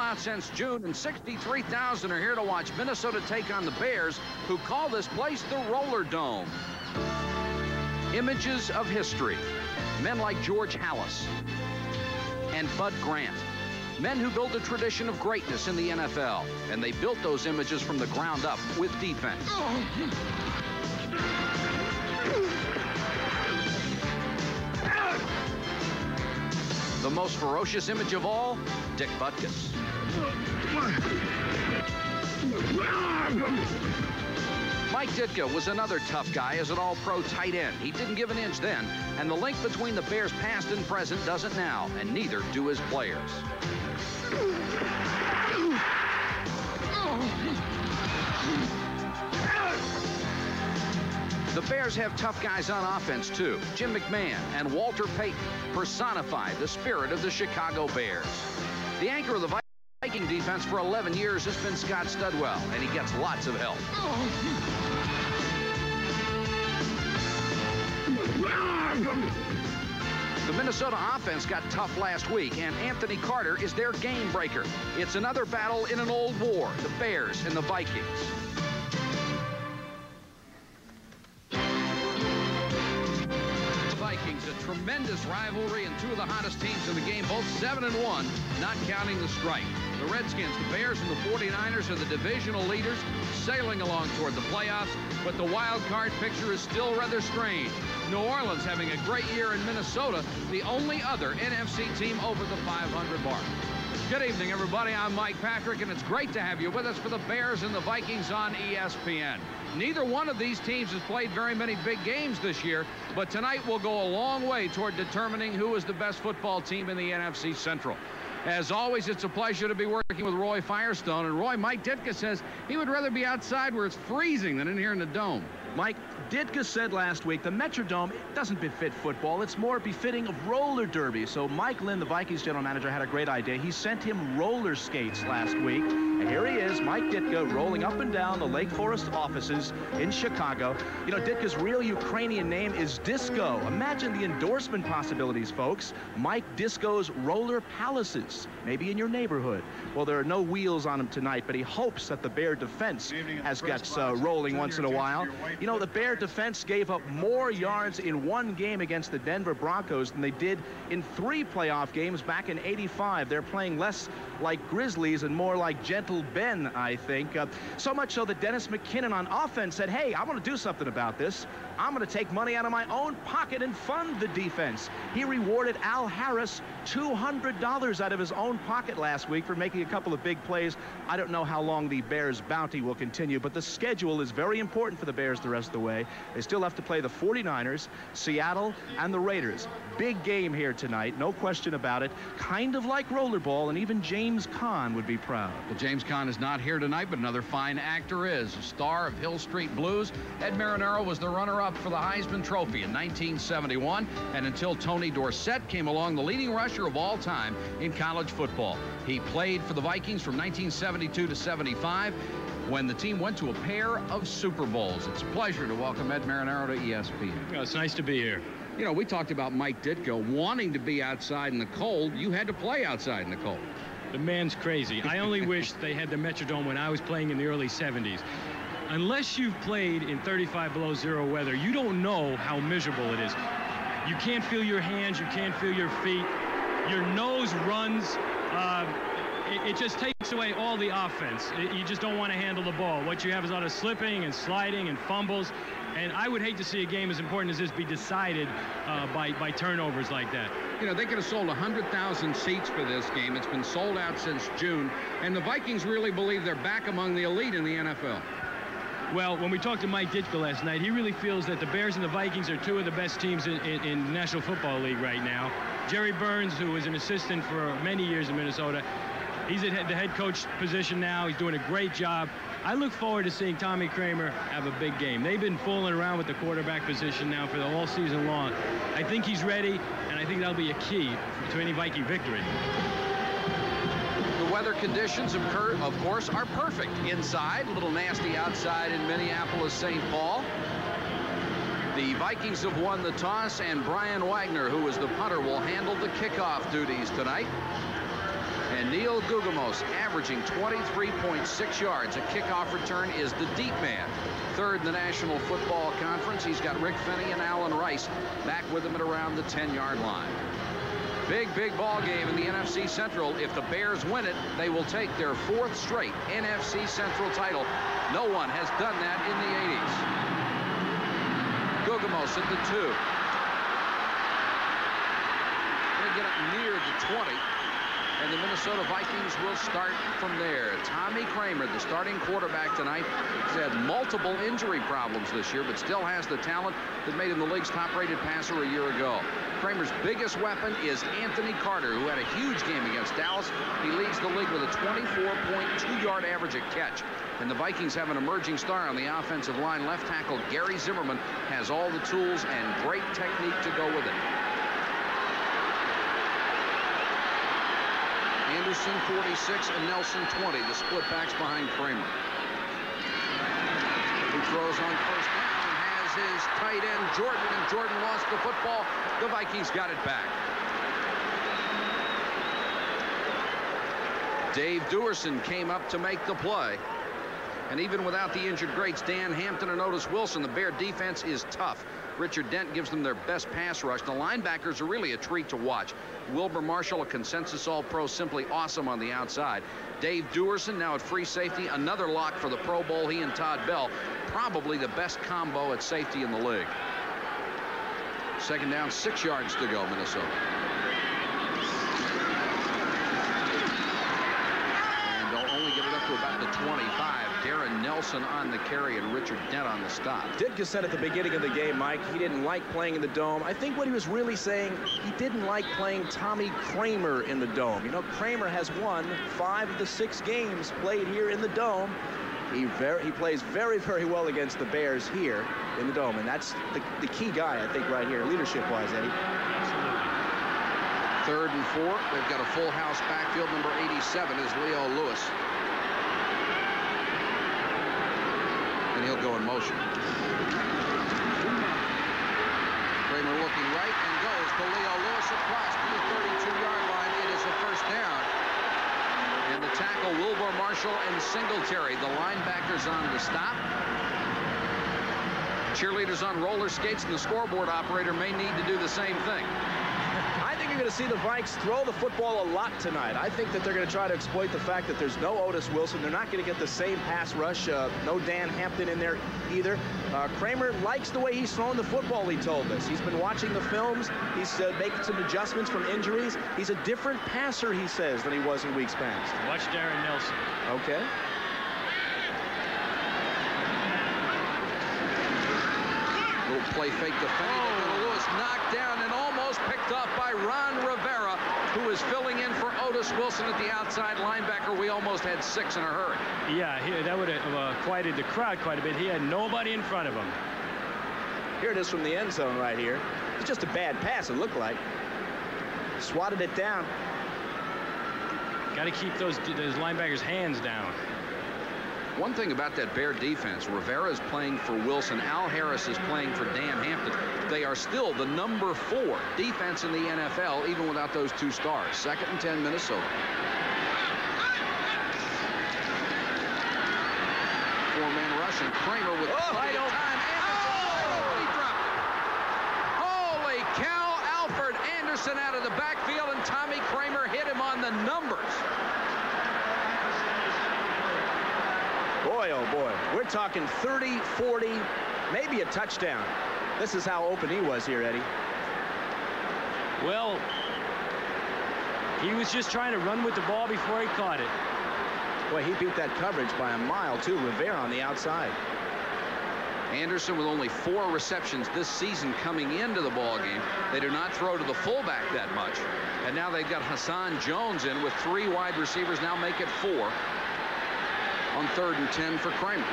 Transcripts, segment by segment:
out since June, and 63,000 are here to watch Minnesota take on the Bears, who call this place the Roller Dome. Images of history. Men like George Halas and Bud Grant. Men who built a tradition of greatness in the NFL. And they built those images from the ground up with defense. Oh, The most ferocious image of all, Dick Butkus. Mike Ditka was another tough guy as an all-pro tight end. He didn't give an inch then, and the link between the Bears' past and present doesn't now, and neither do his players. The Bears have tough guys on offense, too. Jim McMahon and Walter Payton personify the spirit of the Chicago Bears. The anchor of the Viking defense for 11 years has been Scott Studwell, and he gets lots of help. The Minnesota offense got tough last week, and Anthony Carter is their game breaker. It's another battle in an old war, the Bears and the Vikings. Tremendous rivalry and two of the hottest teams in the game, both 7 and 1, not counting the strike. The Redskins, the Bears, and the 49ers are the divisional leaders, sailing along toward the playoffs, but the wild card picture is still rather strange. New Orleans having a great year in Minnesota, the only other NFC team over the 500 mark. Good evening, everybody. I'm Mike Patrick, and it's great to have you with us for the Bears and the Vikings on ESPN. Neither one of these teams has played very many big games this year, but tonight will go a long way toward determining who is the best football team in the NFC Central. As always, it's a pleasure to be working with Roy Firestone. And Roy, Mike Ditka says he would rather be outside where it's freezing than in here in the dome. Mike, Ditka said last week the Metrodome doesn't befit football. It's more befitting of roller derby. So Mike Lynn, the Vikings general manager, had a great idea. He sent him roller skates last week. And here he is, Mike Ditka, rolling up and down the Lake Forest offices in Chicago. You know, Ditka's real Ukrainian name is Disco. Imagine the endorsement possibilities, folks. Mike Disco's Roller Palaces, maybe in your neighborhood. Well, there are no wheels on him tonight, but he hopes that the Bear defense has got uh, rolling once in a while. You know, the Bear defense gave up more yards in one game against the Denver Broncos than they did in three playoff games back in 85. They're playing less like Grizzlies and more like Gentle Ben, I think. Uh, so much so that Dennis McKinnon on offense said, hey, I want to do something about this. I'm going to take money out of my own pocket and fund the defense. He rewarded Al Harris $200 out of his own pocket last week for making a couple of big plays. I don't know how long the Bears' bounty will continue, but the schedule is very important for the Bears the rest of the way. They still have to play the 49ers, Seattle, and the Raiders. Big game here tonight, no question about it. Kind of like rollerball, and even James Caan would be proud. Well, James Caan is not here tonight, but another fine actor is. A star of Hill Street Blues, Ed Marinaro was the runner-up for the Heisman Trophy in 1971, and until Tony Dorsett came along, the leading rusher of all time in college football. He played for the Vikings from 1972 to 75 when the team went to a pair of Super Bowls. It's a pleasure to welcome Ed Marinaro to ESPN. Yeah, it's nice to be here. You know, we talked about Mike Ditka wanting to be outside in the cold. You had to play outside in the cold. The man's crazy. I only wish they had the Metrodome when I was playing in the early 70s. Unless you've played in 35 below zero weather, you don't know how miserable it is. You can't feel your hands, you can't feel your feet. Your nose runs. Uh, it, it, just takes away all the offense. It, you just don't want to handle the ball. What you have is a lot of slipping and sliding and fumbles. And I would hate to see a game as important as this be decided uh, by, by turnovers like that. You know, they could have sold 100,000 seats for this game. It's been sold out since June. And the Vikings really believe they're back among the elite in the NFL. Well, when we talked to Mike Ditka last night, he really feels that the Bears and the Vikings are two of the best teams in, in, in the National Football League right now. Jerry Burns, who was an assistant for many years in Minnesota, he's at the head coach position now. He's doing a great job. I look forward to seeing Tommy Kramer have a big game. They've been fooling around with the quarterback position now for the whole season long. I think he's ready, and I think that'll be a key to any Viking victory The weather conditions, of, of course, are perfect inside. A little nasty outside in Minneapolis, St. Paul. The Vikings have won the toss, and Brian Wagner, who is the punter, will handle the kickoff duties tonight. And Neal Guggemos averaging 23.6 yards. A kickoff return is the deep man. Third in the National Football Conference. He's got Rick Fenney and Allen Rice back with him at around the 10-yard line. Big, big ball game in the NFC Central. If the Bears win it, they will take their fourth straight NFC Central title. No one has done that in the 80s. Guggemos at the two. Get up near the 20. And the Minnesota Vikings will start from there. Tommy Kramer, the starting quarterback tonight, has had multiple injury problems this year, but still has the talent that made him the league's top-rated passer a year ago. Kramer's biggest weapon is Anthony Carter, who had a huge game against Dallas. He leads the league with a 24.2-yard average at catch. And the Vikings have an emerging star on the offensive line. Left tackle Gary Zimmerman has all the tools and great technique to go with it. Anderson 46 and Nelson 20, the split backs behind Kramer. He throws on first down and has his tight end Jordan, and Jordan lost the football. The Vikings got it back. Dave Duerson came up to make the play. And even without the injured greats, Dan Hampton and Otis Wilson, the Bear defense is tough. Richard Dent gives them their best pass rush. The linebackers are really a treat to watch. Wilber Marshall, a consensus All-Pro, simply awesome on the outside. Dave Duerson now at free safety, another lock for the Pro Bowl. He and Todd Bell, probably the best combo at safety in the league. Second down, six yards to go, Minnesota. And they'll only get it up to about the 25. Nelson on the carry and Richard Dent on the stop. Ditka said at the beginning of the game, Mike, he didn't like playing in the dome. I think what he was really saying, he didn't like playing Tommy Kramer in the dome. You know, Kramer has won five of the six games played here in the dome. He very he plays very, very well against the Bears here in the dome. And that's the, the key guy, I think, right here, leadership-wise, Eddie. Third and four. They've got a full house backfield. Number 87 is Leo Lewis. And he'll go in motion. Kramer looking right and goes to Leo Lewis across to the 32-yard line. It is a first down. And the tackle, Wilber Marshall and Singletary. The linebackers on the stop. Cheerleaders on roller skates, and the scoreboard operator may need to do the same thing going to see the Vikes throw the football a lot tonight. I think that they're going to try to exploit the fact that there's no Otis Wilson. They're not going to get the same pass rush. Uh, no Dan Hampton in there either. Uh, Kramer likes the way he's throwing the football, he told us. He's been watching the films. He's uh, making some adjustments from injuries. He's a different passer, he says, than he was in weeks past. Watch Darrin Nelson. Okay. Little play fake to Fenney. Oh. Lewis knocked down and almost picked off by Ron Rivera, who is filling in for Otis Wilson at the outside linebacker. We almost had six in a hurry. Yeah, he, that would have uh, quieted the crowd quite a bit. He had nobody in front of him. Here it is from the end zone right here. It's just a bad pass, it looked like. Swatted it down. Got to keep those, those linebackers' hands down. One thing about that Bear defense, Rivera is playing for Wilson. Al Harris is playing for Dan Hampton. They are still the number four defense in the NFL, even without those two stars. Second and 10, Minnesota. Four-man rush, and Kramer with oh, time. Anderson, oh! Holy cow, Alfred Anderson out of the backfield, and Tommy Kramer hit him on the numbers. Boy, oh boy. We're talking 30, 40, maybe a touchdown. This is how open he was here, Eddie. Well, he was just trying to run with the ball before he caught it. Boy, he beat that coverage by a mile, too. Rivera on the outside. Anderson with only four receptions this season coming into the ball game. They do not throw to the fullback that much. And now they've got Hassan Jones in with three wide receivers, now make it four on third and 10 for Kramer.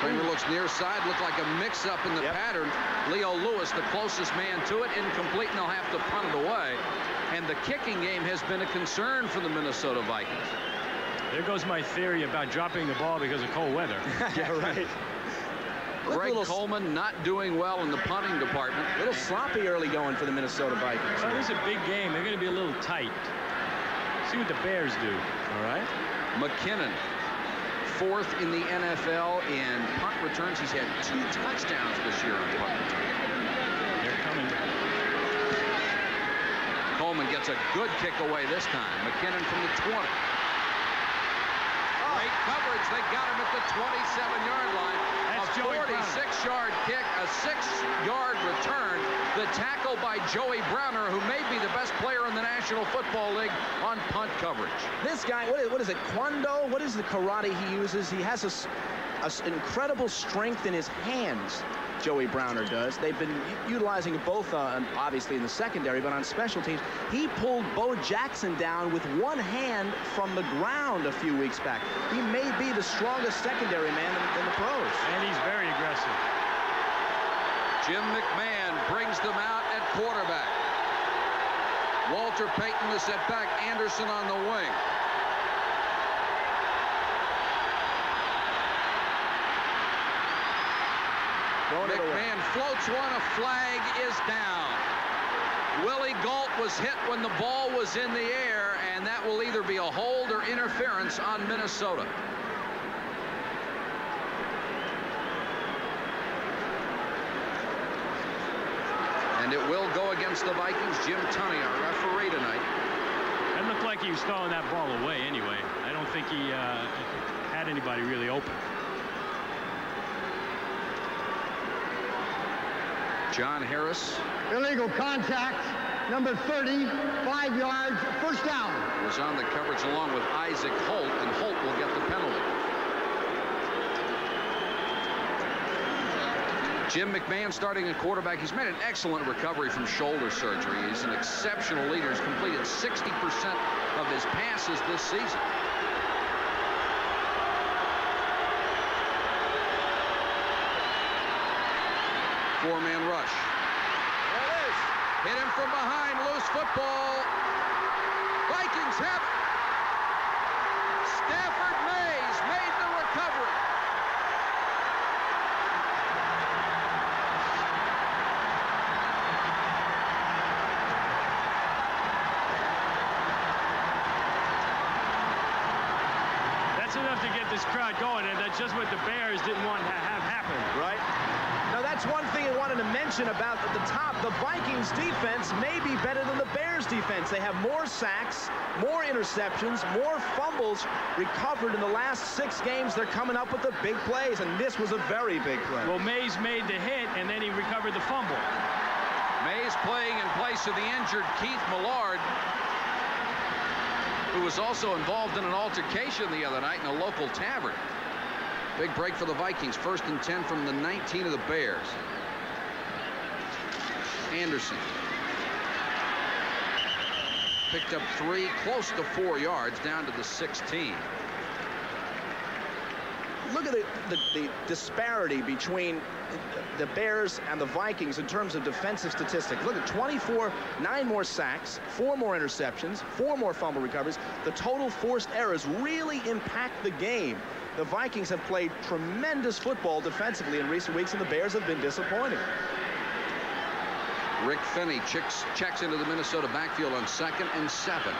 Kramer looks near side, looked like a mix-up in the yep. pattern. Leo Lewis, the closest man to it, incomplete, and they'll have to punt it away. And the kicking game has been a concern for the Minnesota Vikings. There goes my theory about dropping the ball because of cold weather. yeah, right. Greg little, Coleman not doing well in the punting department. A little sloppy early going for the Minnesota Vikings. Well, this is a big game. They're going to be a little tight. See what the Bears do. All right. McKinnon, fourth in the NFL in punt returns. He's had two touchdowns this year on punt returns. They're coming. Coleman gets a good kick away this time. McKinnon from the 20. Great coverage. They got him at the 27-yard line. That's a 46-yard kick, a six-yard return. The tackle by Joey Browner, who may be the best player in the National Football League on punt coverage. This guy, what is, what is it, Kwando? What is the karate he uses? He has a s- a s- incredible strength in his hands, Joey Browner does. They've been utilizing both, uh, obviously, in the secondary, but on special teams. He pulled Bo Jackson down with one hand from the ground a few weeks back. He may be the strongest secondary man in, in the pros. And he's very aggressive. Jim McMahon brings them out at quarterback. Walter Payton is at back. Anderson on the wing. McMahon floats one. A flag is down. Willie Gault was hit when the ball was in the air, and that will either be a hold or interference on Minnesota. It will go against the Vikings. Jim Tunney, our referee tonight. It looked like he was throwing that ball away anyway. I don't think he uh, had anybody really open. John Harris Illegal contact, number 30, five yards, first down. was on the coverage along with Isaac Holt, and Holt will get the penalty. Jim McMahon starting at quarterback. He's made an excellent recovery from shoulder surgery. He's an exceptional leader. He's completed 60% of his passes this season. Four-man rush. There it is. Hit him from behind. Loose football. Vikings have it. Stafford Mays made the recovery. That's enough to get this crowd going, and that's just what the Bears didn't want to have happen. right? Now, that's one thing I wanted to mention about at the top. The Vikings defense may be better than the Bears defense. They have more sacks, more interceptions, more fumbles recovered in the last six games. They're coming up with the big plays, and this was a very big play. Well, Mays made the hit, and then he recovered the fumble. Mays playing in place of the injured Keith Millard, who was also involved in an altercation the other night in a local tavern. Big break for the Vikings. First and 10 from the 19 of the Bears. Anderson. Picked up three, close to four yards, down to the 16. The, the, the disparity between the Bears and the Vikings in terms of defensive statistics. Look at 24, nine more sacks, four more interceptions, four more fumble recoveries. The total forced errors really impact the game. The Vikings have played tremendous football defensively in recent weeks, and the Bears have been disappointing. Rick Fenney checks, checks into the Minnesota backfield on second and seven.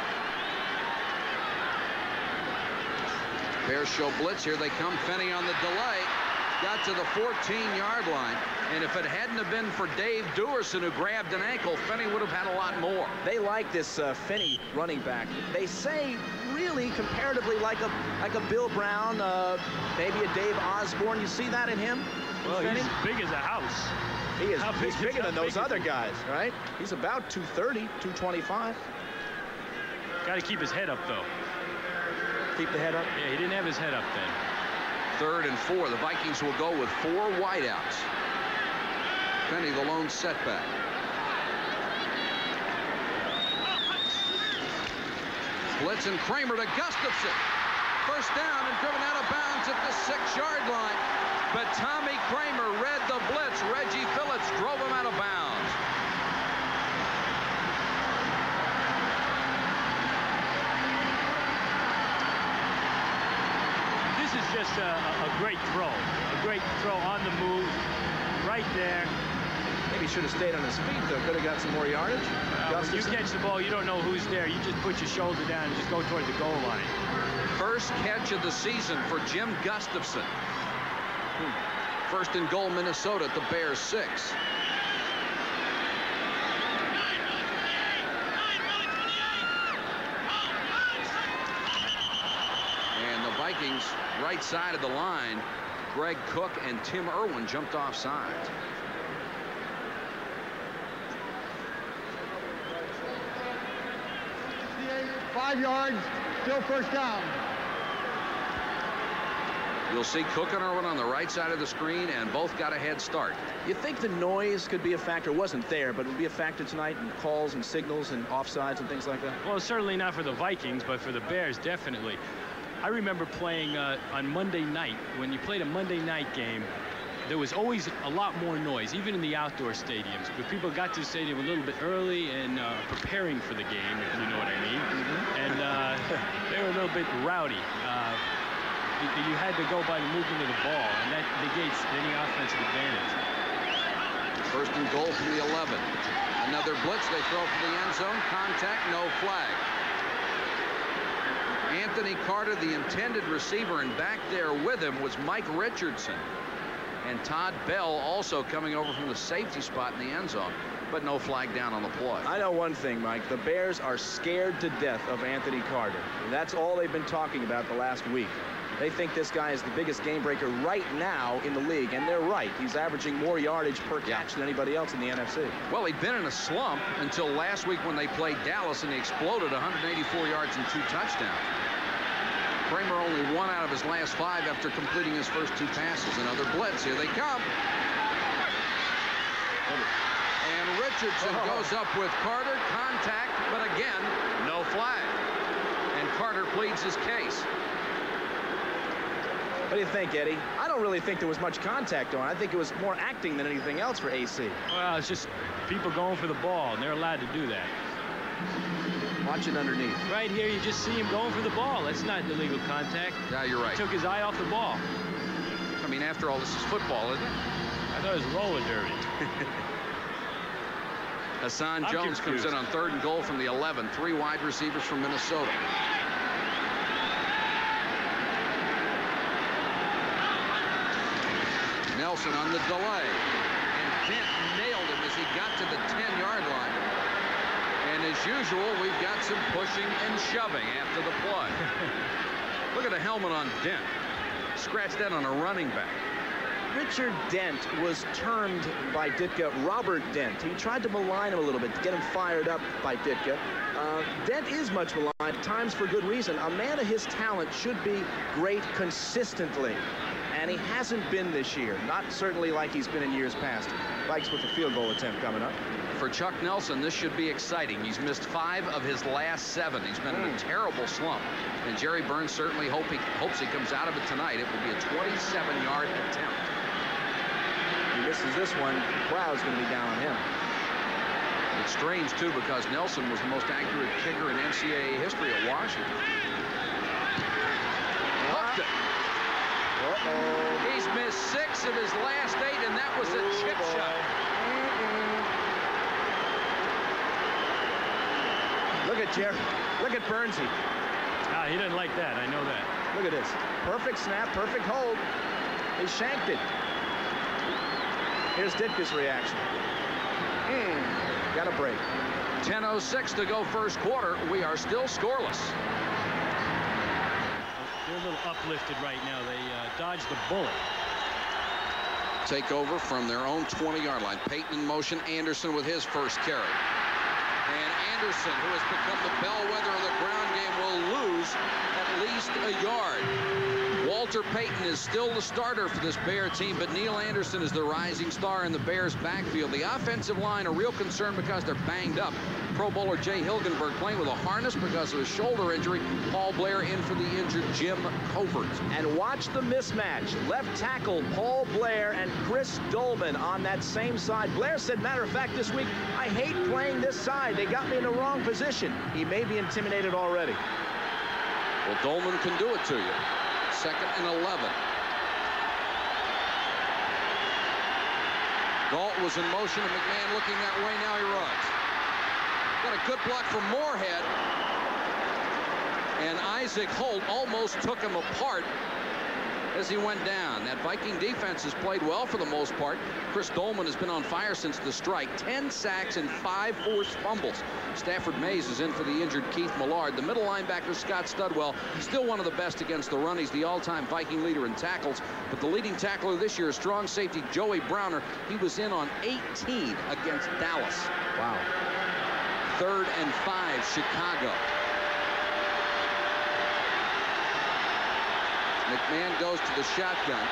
Bears show blitz. Here they come. Fenney on the delay. Got to the 14-yard line. And if it hadn't have been for Dave Duerson, who grabbed an ankle, Fenney would have had a lot more. They like this uh, Fenney running back. They say really comparatively like a like a Bill Brown, uh, maybe a Dave Osborn. You see that in him? Well, Fenney? he's big as a house. He is How big he's is- bigger than those big other guys, right? He's about 230, 225. Got to keep his head up, though. Keep the head up. Yeah, he didn't have his head up then. Third and four. The Vikings will go with four wideouts. Fenney, the lone setback. Blitz and Kramer to Gustafson. First down and driven out of bounds at the six-yard line. But Tommy Kramer read the blitz. Reggie Phillips drove him out of bounds. This is just a, a great throw. A great throw on the move, right there. Maybe he should have stayed on his feet, though. Could have got some more yardage. Uh, when you catch the ball, you don't know who's there. You just put your shoulder down and just go toward the goal line. First catch of the season for Jim Gustafson. First and goal, Minnesota at the Bears six. And the Vikings right side of the line. Greg Cook and Tim Irwin jumped off sides. Five yards, still first down. You'll see Cook and Irwin on the right side of the screen, and both got a head start. You think the noise could be a factor? It wasn't there, but it would be a factor tonight in calls and signals and offsides and things like that? Well, certainly not for the Vikings, but for the Bears, definitely. I remember playing uh, on Monday night. When you played a Monday night game, there was always a lot more noise, even in the outdoor stadiums. But people got to the stadium a little bit early and uh, preparing for the game, if you know what I mean. And uh, they were a little bit rowdy. Uh, you, you had to go by the movement of the ball, and that negates any offensive advantage. First and goal from the 11. Another blitz. They throw for the end zone. Contact, no flag. Anthony Carter, the intended receiver, and back there with him was Mike Richardson. And Todd Bell also coming over from the safety spot in the end zone, but no flag down on the play. I know one thing, Mike. The Bears are scared to death of Anthony Carter. And that's all they've been talking about the last week. They think this guy is the biggest game breaker right now in the league, and they're right. He's averaging more yardage per catch Yeah. than anybody else in the NFC. Well, he'd been in a slump until last week when they played Dallas and he exploded 184 yards and two touchdowns. Kramer only one out of his last five after completing his first two passes. Another blitz. Here they come. And Richardson oh. goes up with Carter. Contact, but again, no flag. And Carter pleads his case. What do you think, Eddie? I don't really think there was much contact on. I think it was more acting than anything else for AC. Well, it's just people going for the ball, and they're allowed to do that. Watch it underneath. Right here, you just see him going for the ball. That's not illegal contact. Yeah, you're right. He Took his eye off the ball. I mean, after all, this is football, isn't it? I thought it was roller derby. Hassan I'm Jones comes in on third and goal from the 11. Three wide receivers from Minnesota. Nelson on the delay. And Dent nailed him as he got to the 10-yard line. And as usual, we've got some pushing and shoving after the play. Look at the helmet on Dent. Scratched that on a running back. Richard Dent was termed by Ditka Robert Dent. He tried to malign him a little bit to get him fired up by Ditka. Uh, Dent is much maligned, at times for good reason. A man of his talent should be great consistently. And he hasn't been this year. Not certainly like he's been in years past. Vikes with a field goal attempt coming up. For Chuck Nelson, this should be exciting. He's missed five of his last seven. He's been in a hmm. terrible slump. And Jerry Burns certainly hope he, hopes he comes out of it tonight. It will be a 27-yard attempt. If he misses this one, the crowd's going to be down on him. It's strange, too, because Nelson was the most accurate kicker in NCAA history at Washington. Hooked it. Uh-oh. He's missed six of his last eight, and that was a chip boy. shot. Look at Jerry. Look at Bernsey. Ah, he didn't like that. I know that. Look at this. Perfect snap, perfect hold. He shanked it. Here's Ditka's reaction. Mm, got a break. 10.06 to go first quarter. We are still scoreless. They're a little uplifted right now. They dodged the bullet. Take over from their own 20-yard line. Payton in motion. Anderson with his first carry. And Anderson, who has become the bellwether of the ground game, will lose at least a yard. Walter Payton is still the starter for this Bear team, but Neal Anderson is the rising star in the Bears backfield. The offensive line a real concern because they're banged up. Pro Bowler Jay Hilgenberg playing with a harness because of a shoulder injury. Paul Blair in for the injured Jim Covert. And watch the mismatch. Left tackle Paul Blair and Chris Doleman on that same side. Blair said, matter of fact, this week, I hate playing this side. They got me in the wrong position. He may be intimidated already. Well, Doleman can do it to you. Second and 11. Gault was in motion, and McMahon looking that way. Now he runs. Got a good block from Moorehead. And Isaac Holt almost took him apart as he went down. That Viking defense has played well for the most part. Chris Doleman has been on fire since the strike. 10 sacks and five forced fumbles. Stafford Mays is in for the injured Keith Millard. The middle linebacker, Scott Studwell, still one of the best against the run. He's the all-time Viking leader in tackles. But the leading tackler this year is strong safety Joey Browner. He was in on 18 against Dallas. Wow. Third and five, Chicago. McMahon goes to the shotgun.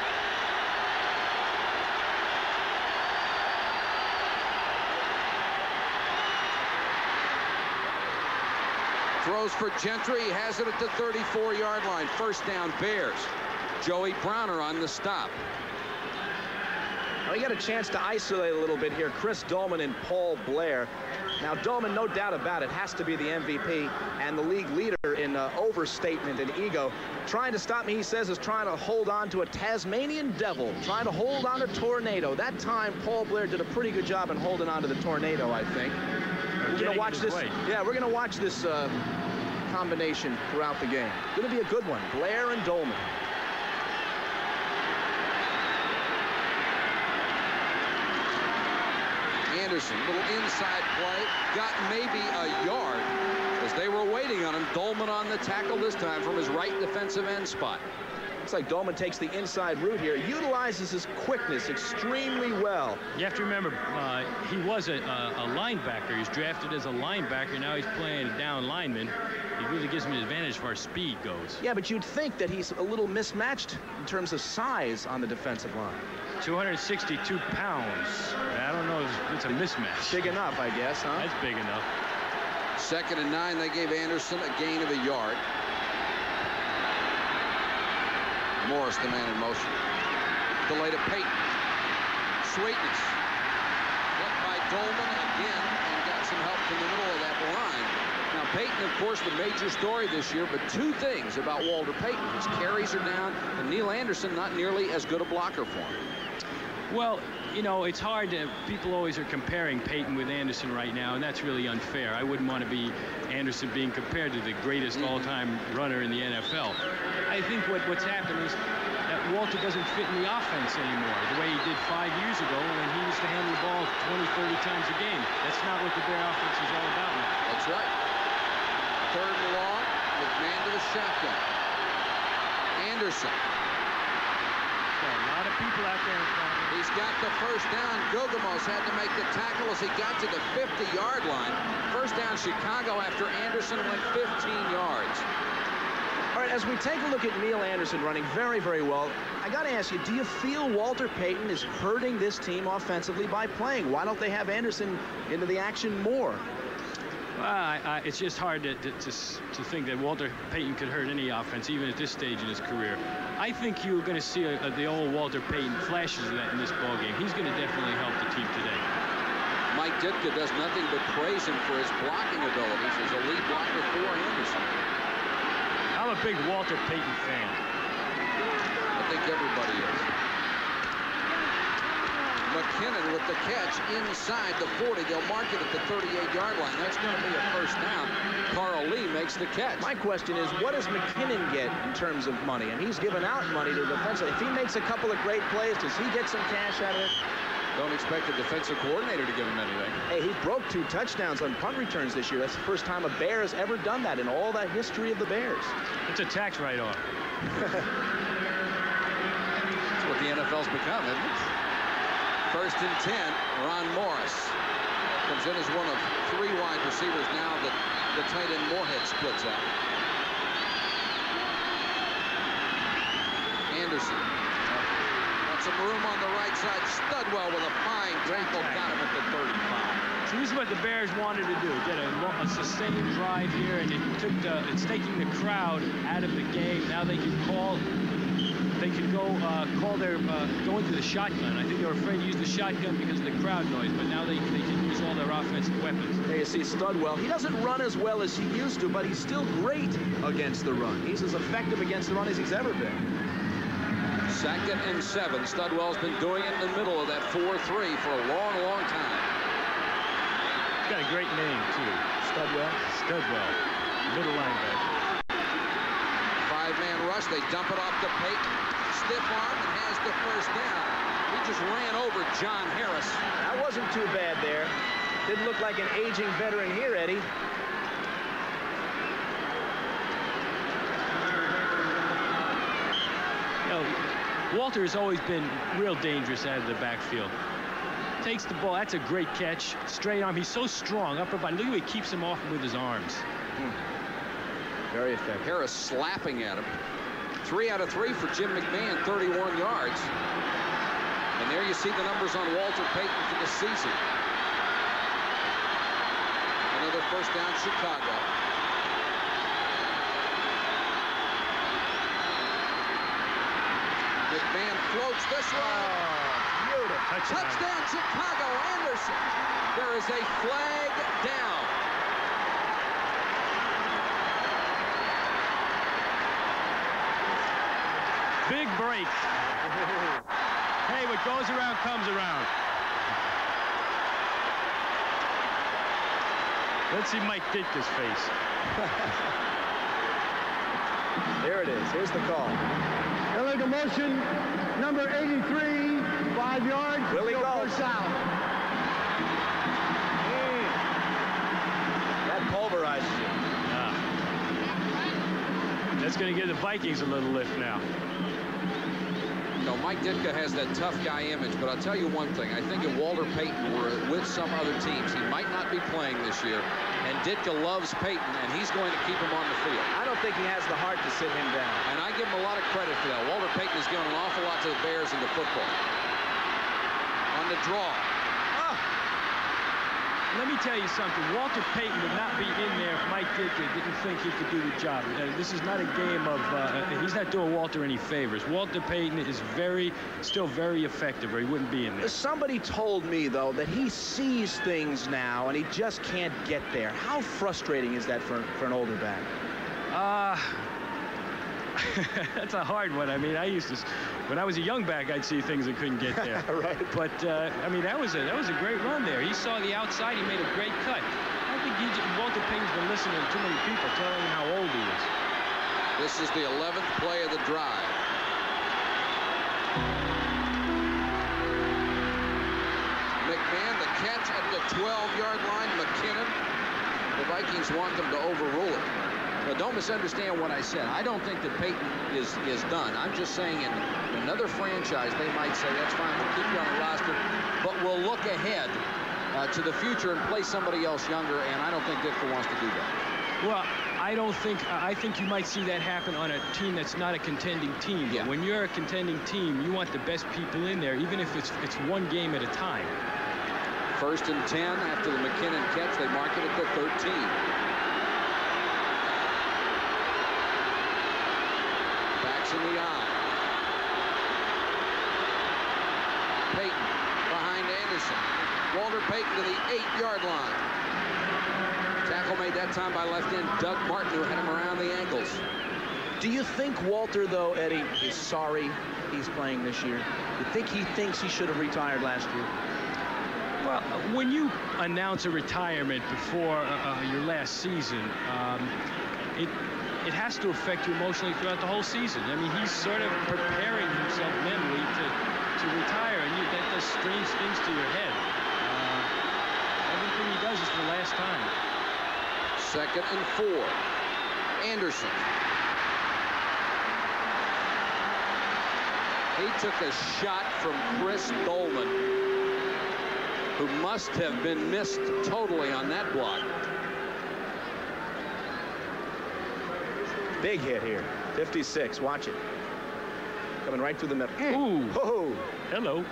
Throws for Gentry. He has it at the 34-yard line. First down, Bears. Joey Browner on the stop. Now, we got a chance to isolate a little bit here. Chris Doleman and Paul Blair. Now, Doleman, no doubt about it, has to be the MVP and the league leader in uh, overstatement and ego. Trying to stop me, he says, is trying to hold on to a Tasmanian devil, trying to hold on to tornado. That time, Paul Blair did a pretty good job in holding on to the tornado, I think. We're going to watch this. Way. Yeah, we're going to watch this uh, combination throughout the game. Going to be a good one. Blair and Doleman. Anderson, little inside play, got maybe a yard as they were waiting on him. Doleman on the tackle this time from his right defensive end spot. Looks like Doleman takes the inside route here, utilizes his quickness extremely well. You have to remember, uh, he was a, a, a linebacker. He's drafted as a linebacker. Now he's playing a down lineman. He really gives him an advantage as far as speed goes. Yeah, but you'd think that he's a little mismatched in terms of size on the defensive line. 262 pounds. I don't know if it's a mismatch. Big enough, I guess, huh? That's big enough. Second and nine, they gave Anderson a gain of a yard. Morris, the man in motion. Delay to Payton. Sweetness. Hit by Doleman again and got some help from the middle of that line. Now, Payton, of course, the major story this year, but two things about Walter Payton. His carries are down, and Neal Anderson not nearly as good a blocker for him. Well, you know, it's hard to, people always are comparing Payton with Anderson right now, and that's really unfair. I wouldn't want to be Anderson being compared to the greatest Mm-hmm. all-time runner in the NFL. I think what, what's happened is that Walter doesn't fit in the offense anymore, the way he did five years ago when he used to handle the ball 20, 30 times a game. That's not what the Bear offense is all about now. That's right. Third and long, McMahon to the shotgun. Anderson. Got a lot of people out there in front of him. He's got the first down. Guggemos had to make the tackle as he got to the 50-yard line. First down Chicago after Anderson went 15 yards. All right, as we take a look at Neal Anderson running very, very well, I got to ask you, do you feel Walter Payton is hurting this team offensively by playing? Why don't they have Anderson into the action more? Well, I, I, it's just hard to, to, to, to think that Walter Payton could hurt any offense, even at this stage in his career. I think you're going to see a, a, the old Walter Payton flashes of that in this ball game. He's going to definitely help the team today. Mike Ditka does nothing but praise him for his blocking abilities as a lead blocker for Anderson. I'm a big Walter Payton fan. I think everybody is. McKinnon with the catch inside the 40. They'll mark it at the 38-yard line. That's going to be a first down. Carl Lee makes the catch. My question is, what does McKinnon get in terms of money? And he's given out money to the defense. If he makes a couple of great plays, does he get some cash out of it? Don't expect the defensive coordinator to give him anything. Hey, he broke two touchdowns on punt returns this year. That's the first time a Bear has ever done that in all that history of the Bears. It's a tax write-off. That's what the NFL's become, isn't it? First and 10, Ron Morris. Comes in as one of three wide receivers now that the tight end Moorehead splits up. Anderson. Got some room on the right side. Studwell with a fine tackle. Got him at the 35. So this is what the Bears wanted to do: get a, a sustained drive here, and it took the, it's taking the crowd out of the game. Now they can call, they can go uh, call their uh, go into the shotgun. I think they were afraid to use the shotgun because of the crowd noise, but now they, they can use all their offensive weapons. There you see Studwell. He doesn't run as well as he used to, but he's still great against the run. He's as effective against the run as he's ever been. Second and seven. Studwell's been doing it in the middle of that 4-3 for a long, long time. He's got a great name, too. Studwell. Studwell, middle linebacker. Five-man rush. They dump it off to Payton. Stiff arm and has the first down. He just ran over John Harris. That wasn't too bad there. Didn't look like an aging veteran here, Eddie. You know, Walter has always been real dangerous out of the backfield. Takes the ball. That's a great catch. Straight arm. He's so strong. Upper body. Look at how he keeps him off with his arms. Hmm. Very effective. Harris slapping at him. Three out of three for Jim McMahon, 31 yards. And there you see the numbers on Walter Payton for the season. Another first down, Chicago. McMahon floats this one. Oh, Touchdown. Touchdown, Chicago. Anderson. There is a flag down. Big break. hey, what goes around comes around. Let's see Mike Ditka's face. There it is. Here's the call. Illegal motion, number 83, five yards. Willie still Gault. first down. That pulverizes you. Ah. That's going to give the Vikings a little lift now. You know, Mike Ditka has that tough guy image, but I'll tell you one thing. I think if Walter Payton were with some other teams, he might not be playing this year. And Ditka loves Payton, and he's going to keep him on the field. I don't think he has the heart to sit him down. And I give him a lot of credit for that. Walter Payton has given an awful lot to the Bears in the football. On the draw. Let me tell you something. Walter Payton would not be in there if Mike Ditka didn't think he could do the job. Uh, this is not a game of, uh, he's not doing Walter any favors. Walter Payton is very, still very effective, or he wouldn't be in there. Somebody told me, though, that he sees things now and he just can't get there. How frustrating is that for, for an older back? Uh, that's a hard one. I mean, I used to, when I was a young back, I'd see things that couldn't get there. Right. But uh, I mean, that was a that was a great run there. He saw the outside. He made a great cut. I think he, j- Walter Payton's been listening to too many people telling him how old he is. This is the 11th play of the drive. McMahon, the catch at the 12-yard line. McKinnon. The Vikings want them to overrule it. Now, don't misunderstand what I said. I don't think that Payton is is done. I'm just saying in another franchise, they might say, that's fine, we'll keep you on the roster, but we'll look ahead uh, to the future and play somebody else younger, and I don't think Ditka wants to do that. Well, I don't think I think you might see that happen on a team that's not a contending team. Yeah. when you're a contending team, you want the best people in there, even if it's it's one game at a time. First and 10 after the McKinnon catch. They mark it at the 13. Backs in the eye. Payton behind Anderson. Walter Payton to the eight-yard line. Tackle made that time by left end Doug Martin, who had him around the ankles. Do you think Walter, though, Eddie, is sorry he's playing this year? You think he thinks he should have retired last year? Well, when you announce a retirement before uh, uh, your last season, um, it it has to affect you emotionally throughout the whole season. I mean, he's sort of preparing himself mentally to to retire, and you, that does strange things to your head. Everything he does is for the last time. Second and four. Anderson. He took a shot from Chris Doleman, who must have been missed totally on that block. Big hit here. 56. Watch it. Coming right through the middle. Ooh, Oh, hello.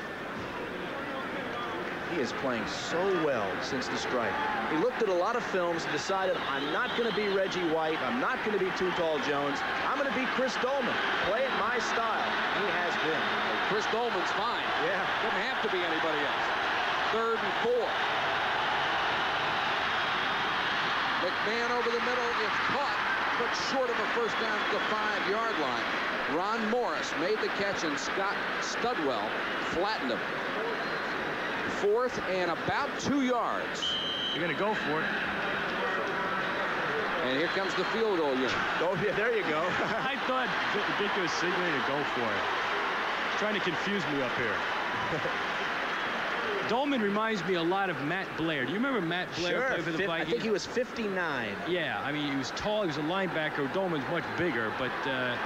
He is playing so well since the strike. He looked at a lot of films and decided, I'm not going to be Reggie White. I'm not going to be Too Tall Jones. I'm going to be Chris Doleman. Play it my style. He has been. Chris Doleman's fine. Yeah. Doesn't have to be anybody else. Third and four. McMahon over the middle. It's caught, but short of a first down at the five-yard line. Ron Morris made the catch, and Scott Studwell flattened him. Fourth and about two yards. You're going to go for it. And here comes the field goal unit. Oh, yeah, there you go. I thought Dick was signaling to go for it. Trying to confuse me up here. Doleman reminds me a lot of Matt Blair. Do you remember Matt Blair sure, play for the Vikings? I think he was 59. Yeah, I mean, he was tall. He was a linebacker. Doleman's much bigger, but uh,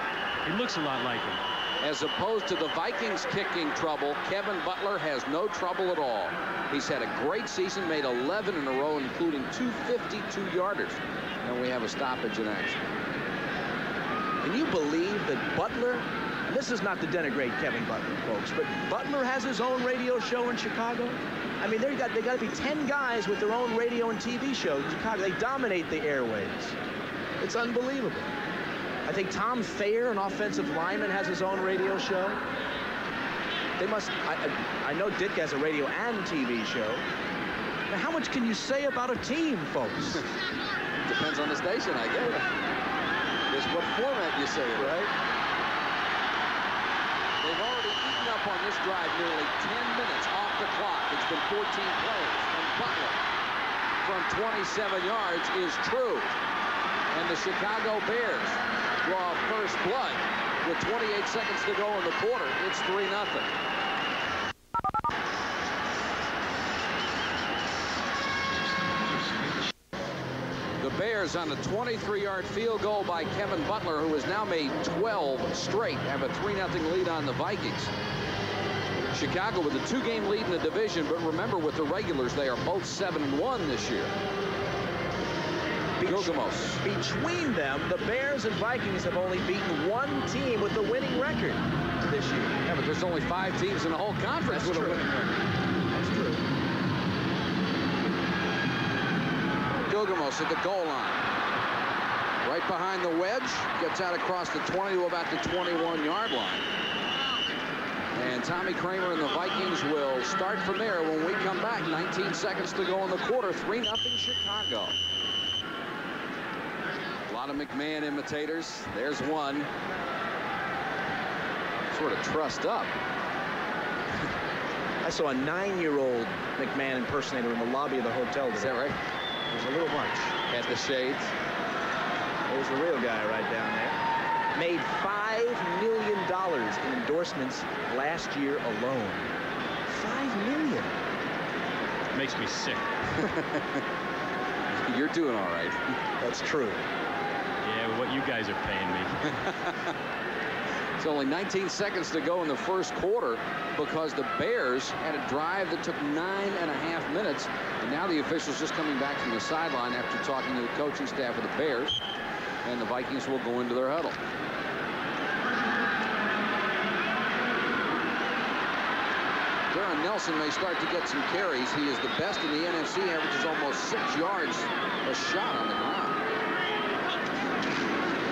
he looks a lot like him. As opposed to the Vikings kicking trouble, Kevin Butler has no trouble at all. He's had a great season, made 11 in a row, including two 52-yarders. And we have a stoppage in action. Can you believe that Butler, this is not to denigrate Kevin Butler, folks, but Butler has his own radio show in Chicago? I mean, they got they got to be 10 guys with their own radio and TV show in Chicago. They dominate the airways. It's unbelievable. I think Tom Thayer, an offensive lineman, has his own radio show. They must, I, I know Dick has a radio and TV show. Now, how much can you say about a team, folks? Depends on the station, I guess. Is what format you say it, right? They've already eaten up on this drive nearly 10 minutes off the clock. It's been 14 plays. And Butler from 27 yards is true. And the Chicago Bears draw first blood with 28 seconds to go in the quarter. It's 3 nothing. The Bears on a 23-yard field goal by Kevin Butler, who has now made 12 straight, have a 3-0 lead on the Vikings. Chicago with a two-game lead in the division, but remember, with the regulars, they are both 7-1 this year. Guggemos. Between them, the Bears and Vikings have only beaten one team with a winning record this year. Yeah, but there's only five teams in the whole conference That's with true. a winning record. That's true. Guggemos at the goal line. Right behind the wedge. Gets out across the 20 to about the 21-yard line. And Tommy Kramer and the Vikings will start from there when we come back. 19 seconds to go in the quarter. 3-0 Chicago. A lot of McMahon imitators. There's one. Sort of trussed up. I saw a nine-year-old McMahon impersonator in the lobby of the hotel today. Is that right? It was a little much. At the shades. There's the real guy right down there. Made $5 million in endorsements last year alone. 5 million. Makes me sick. You're doing all right. That's true. Yeah, what you guys are paying me. It's only 19 seconds to go in the first quarter because the Bears had a drive that took nine and a half minutes. And now the officials just coming back from the sideline after talking to the coaching staff of the Bears. And the Vikings will go into their huddle. Darrin Nelson may start to get some carries. He is the best in the NFC, averages almost six yards a shot on the ground.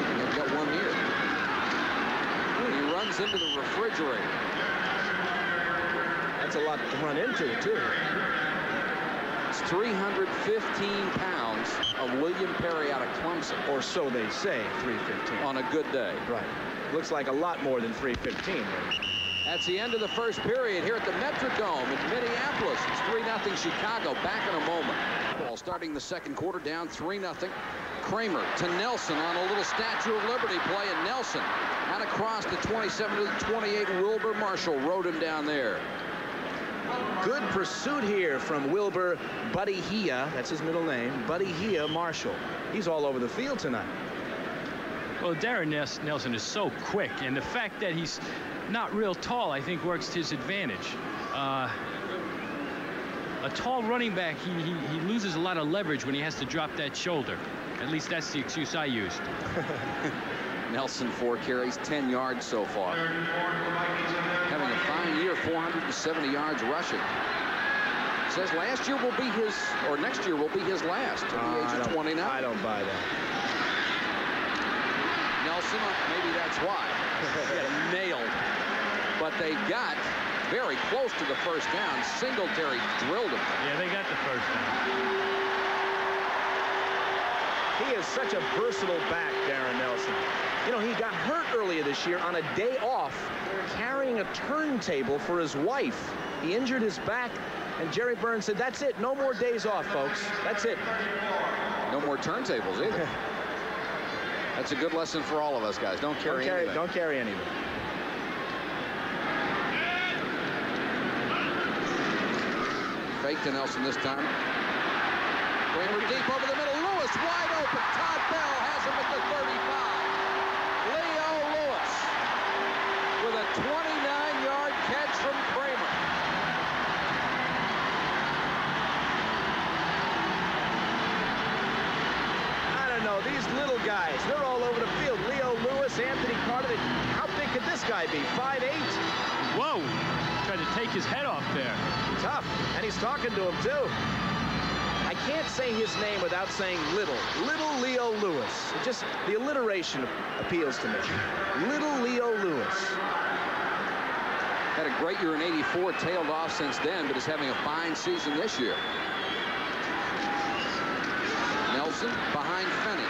And they've got one here. Into the refrigerator. That's a lot to run into, too. It's 315 pounds of William Perry out of Clemson Or so they say, 315. on a good day. Right. Looks like a lot more than 315. That's the end of the first period here at the Metrodome in Minneapolis. It's 3-0 Chicago. Back in a moment. Ball starting the second quarter down 3-0. Kramer to Nelson on a little Statue of Liberty play, and Nelson out across the 27 to the 28. Wilber Marshall rode him down there. Good pursuit here from Wilber Buddy Hia. That's his middle name. Buddyhia Marshall. He's all over the field tonight. Well, Darrin Nelson is so quick, and the fact that he's not real tall, I think, works to his advantage. Uh, a tall running back, he, he, he loses a lot of leverage when he has to drop that shoulder. At least that's the excuse I used. Nelson, four carries, 10 yards so far. Having a fine year, 470 yards rushing. Says last year will be his, or next year will be his last at the Uh, age of 29. I don't buy that. Nelson, maybe that's why. He got him nailed. But they got very close to the first down. Singletary drilled him. Yeah, they got the first down. He is such a versatile back, Darrin Nelson. You know, he got hurt earlier this year on a day off carrying a turntable for his wife. He injured his back, and Jerry Burns said, that's it. No more days off, folks. That's it. No more turntables either. That's a good lesson for all of us, guys. Don't carry, don't carry, anything. don't carry anything. Fake to Nelson this time. Kramer deep over the middle. Lewis wide open. Todd Bell has him at the 35. Leo Lewis with a 29-yard catch from Kramer. I don't know. These little guys, they're all over the field. Leo Lewis, Anthony Carter. How big could this guy be? 5'8"? Whoa! Tried to take his head off there. Tough. And he's talking to him, too. I can't say his name without saying little. Little Leo Lewis. It just, the alliteration appeals to me. Little Leo Lewis. Had a great year in 84, tailed off since then, but is having a fine season this year. Nelson behind Fenney.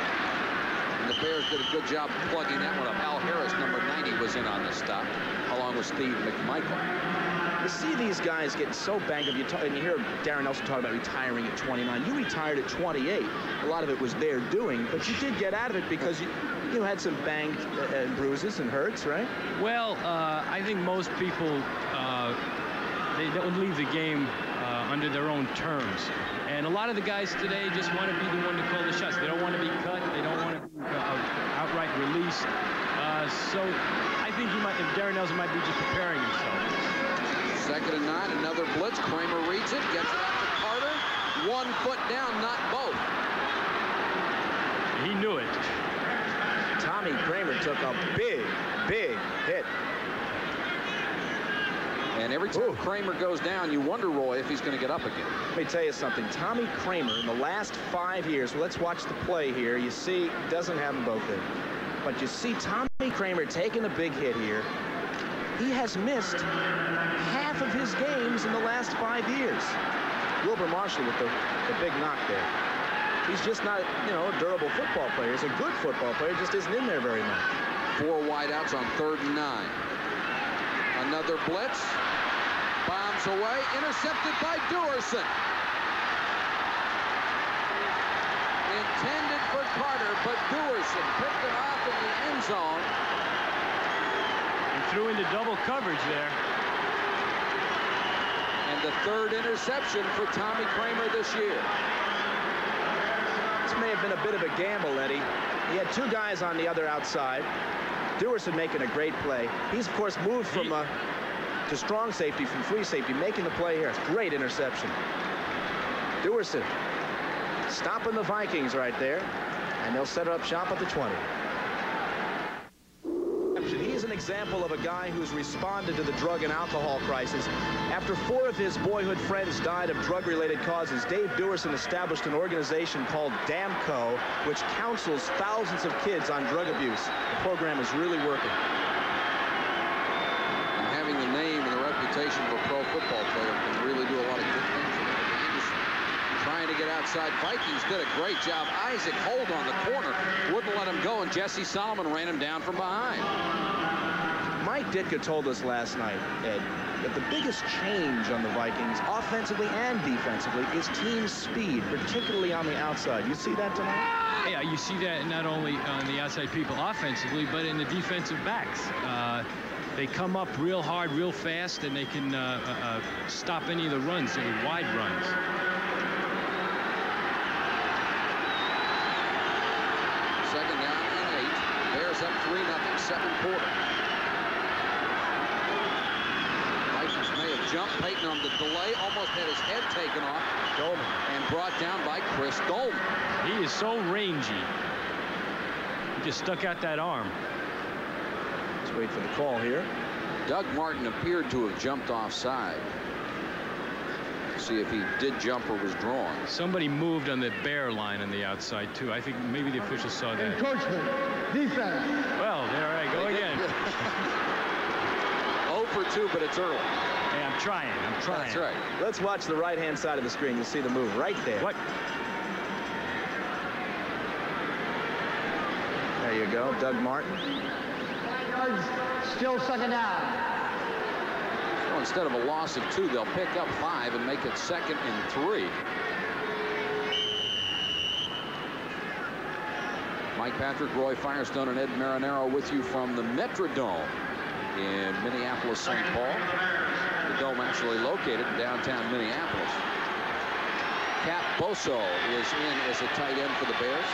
And the Bears did a good job plugging that one up. Al Harris, number 90, was in on this stop, along with Steve McMichael. You see these guys getting so banged up. You and you hear Darrin Nelson talk about retiring at 29. You retired at 28. A lot of it was their doing, but you did get out of it because you, you had some banged uh, bruises and hurts, right? Well, uh, I think most people uh, they don't leave the game uh, under their own terms. And a lot of the guys today just want to be the one to call the shots. They don't want to be cut. They don't want to be uh, outright released. Uh, so I think might, Darrin Nelson might be just preparing himself. Second and nine, another blitz. Kramer reads it, gets it out to Carter. One foot down, not both. He knew it. Tommy Kramer took a big, big hit. And every time Ooh. Kramer goes down, you wonder, Roy, if he's going to get up again. Let me tell you something. Tommy Kramer, in the last five years, well, let's watch the play here. You see, doesn't have them both in. But you see Tommy Kramer taking a big hit here. He has missed half of his games in the last five years. Wilber Marshall with the, the big knock there. He's just not, you know, a durable football player. He's a good football player, just isn't in there very much. Four wideouts on third and nine. Another blitz. Bombs away. Intercepted by Duerson. Intended for Carter, but Duerson picked it off in the end zone. He threw into double coverage there. The third interception for Tommy Kramer this year. This may have been a bit of a gamble, Eddie. He had two guys on the other outside. Duerson making a great play. He's, of course, moved from uh, to strong safety from free safety, making the play here. It's great interception. Duerson stopping the Vikings right there, and they'll set up shop at the 20. Example of a guy who's responded to the drug and alcohol crisis. After four of his boyhood friends died of drug-related causes, Dave Duerson established an organization called DAMCO, which counsels thousands of kids on drug abuse. The program is really working. And having the name and the reputation of a pro football player can really do a lot of good things. Trying to get outside. Vikings did a great job. Isaac Holt on the corner. Wouldn't let him go, and Jesse Solomon ran him down from behind. Mike Ditka told us last night, Ed, that the biggest change on the Vikings, offensively and defensively, is team speed, particularly on the outside. You see that tonight? Yeah, you see that not only on the outside people offensively, but in the defensive backs. Uh, they come up real hard, real fast, and they can uh, uh, uh, stop any of the runs, any wide runs. Second down and eight. Bears up 3 nothing, second quarter. Vikings may jumped Payton on the delay, almost had his head taken off. Doleman. And brought down by Chris Doleman. He is so rangy. He just stuck out that arm. Let's wait for the call here. Doug Martin appeared to have jumped offside. See if he did jump or was drawn. Somebody moved on the bear line on the outside, too. I think maybe the officials saw that. Encroachment. Defense. Well, there I go again. 0 for 2, but it's early. Hey, I'm trying. I'm trying. That's right. Let's watch the right-hand side of the screen. You'll see the move right there. What? There you go, Doug Martin. Still second down. So instead of a loss of two, they'll pick up five and make it second and three. Mike Patrick, Roy Firestone, and Ed Marinaro with you from the Metrodome in Minneapolis, St. Paul. Dome actually located in downtown Minneapolis. Cap Boso is in as a tight end for the Bears.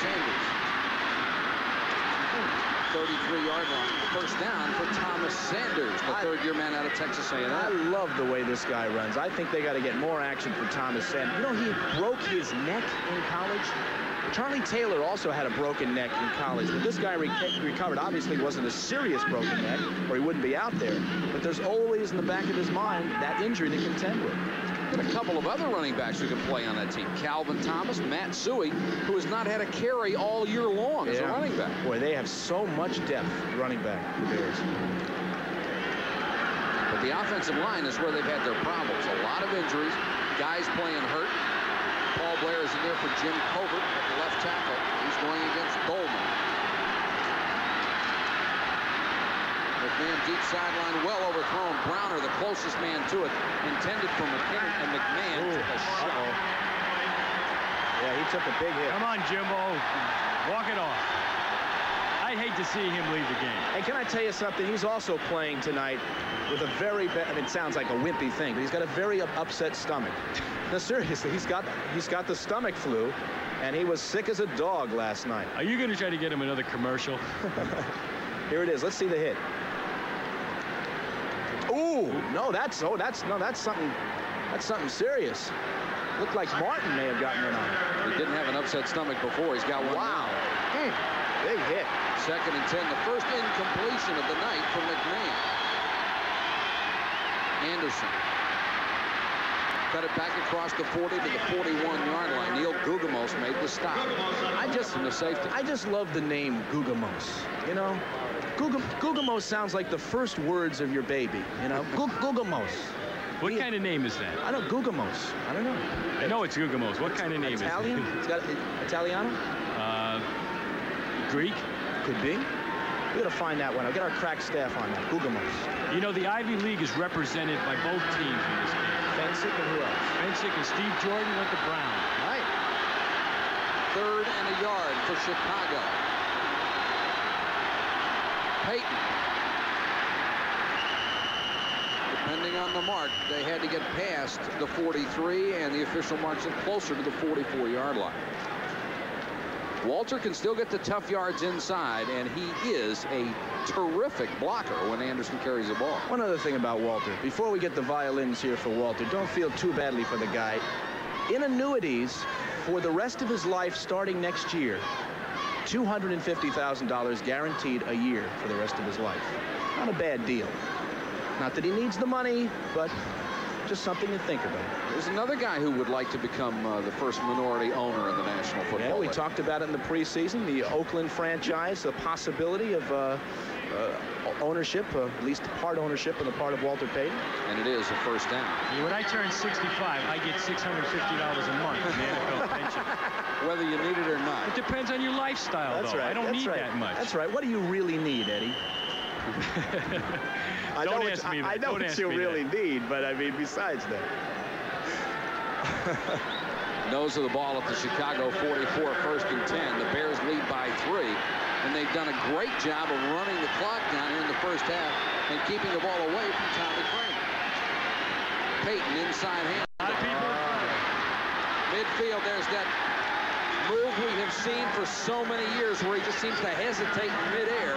Sanders. Hmm, 33-yard line. First down for Thomas Sanders, the third-year man out of Texas A&M. I love the way this guy runs. I think they got to get more action for Thomas Sanders. You know, he broke his neck in college. Charlie Taylor also had a broken neck in college, but this guy re recovered. Obviously, it wasn't a serious broken neck, or he wouldn't be out there. But there's always in the back of his mind that injury to contend with. And a couple of other running backs who can play on that team. Calvin Thomas, Matt Suhey, who has not had a carry all year long as a running back. Boy, they have so much depth running back, the Bears. But the offensive line is where they've had their problems. A lot of injuries, guys playing hurt. Paul Blair is in there for Jim Covert at the left tackle. He's going against Doleman. McMahon deep sideline, well overthrown. Browner, the closest man to it, intended for McKinnon, and McMahon Ooh, took a shot. uh-oh. Yeah, he took a big hit. Come on, Jimbo. Walk it off. I'd hate to see him leave the game. And can I tell you something? He's also playing tonight with a very, I mean, it sounds like a wimpy thing, but he's got a very upset stomach. No, seriously, he's got he's got the stomach flu, and he was sick as a dog last night. Are you going to try to get him another commercial? Here it is. Let's see the hit. Ooh, no, that's oh, that's no, that's something, that's something serious. Looked like Martin may have gotten in on it. He didn't have an upset stomach before. He's got one. Wow, now. Hmm, big hit. Second and 10, the first incompletion of the night for McMahon. Anderson. Cut it back across the 40 to the 41-yard line. Neal Guggemos made the stop. I just from the safety. I just love the name Guggemos. You know, Gugam Guggemos sounds like the first words of your baby. You know, Guggemos. What kind of name is that? I don't Guggemos. I don't know. I know it's Guggemos. What kind of name is that? Italian? It's got Italiano? Uh, Greek? Could be. We gotta find that one. I'll get our crack staff on that. Guggemos. You know, the Ivy League is represented by both teams in this game. Fencik and who else? Fencik and Steve Jordan went to Brown. Right. Third and a yard for Chicago. Payton. Depending on the mark, they had to get past the 43, and the official marks it closer to the 44-yard line. Walter can still get the tough yards inside, and he is a terrific blocker when Anderson carries the ball. One other thing about Walter. Before we get the violins here for Walter, don't feel too badly for the guy. In annuities, for the rest of his life starting next year, $250,000 guaranteed a year for the rest of his life. Not a bad deal. Not that he needs the money, but just something to think about. There's another guy who would like to become uh, the first minority owner in the National Football Yeah, we League. talked about it in the preseason, the Oakland franchise, the possibility of uh, uh, ownership, uh, at least part ownership on the part of Walter Payton. and it is a first down. Yeah, when I turn 65, I get $650 a month in the NFL pension. Whether you need it or not. It depends on your lifestyle, That's though. right. I don't that's need right. that much. That's right. What do you really need, Eddie? I Don't know what, ask me I, that. I know Don't what you really that. need, but I mean, besides that. Nose of the ball at the Chicago 44, first and 10. The Bears lead by three, and they've done a great job of running the clock down here in the first half and keeping the ball away from Tommy Kramer. Payton inside hand. A lot of people. Midfield, there's that move we have seen for so many years where he just seems to hesitate in midair.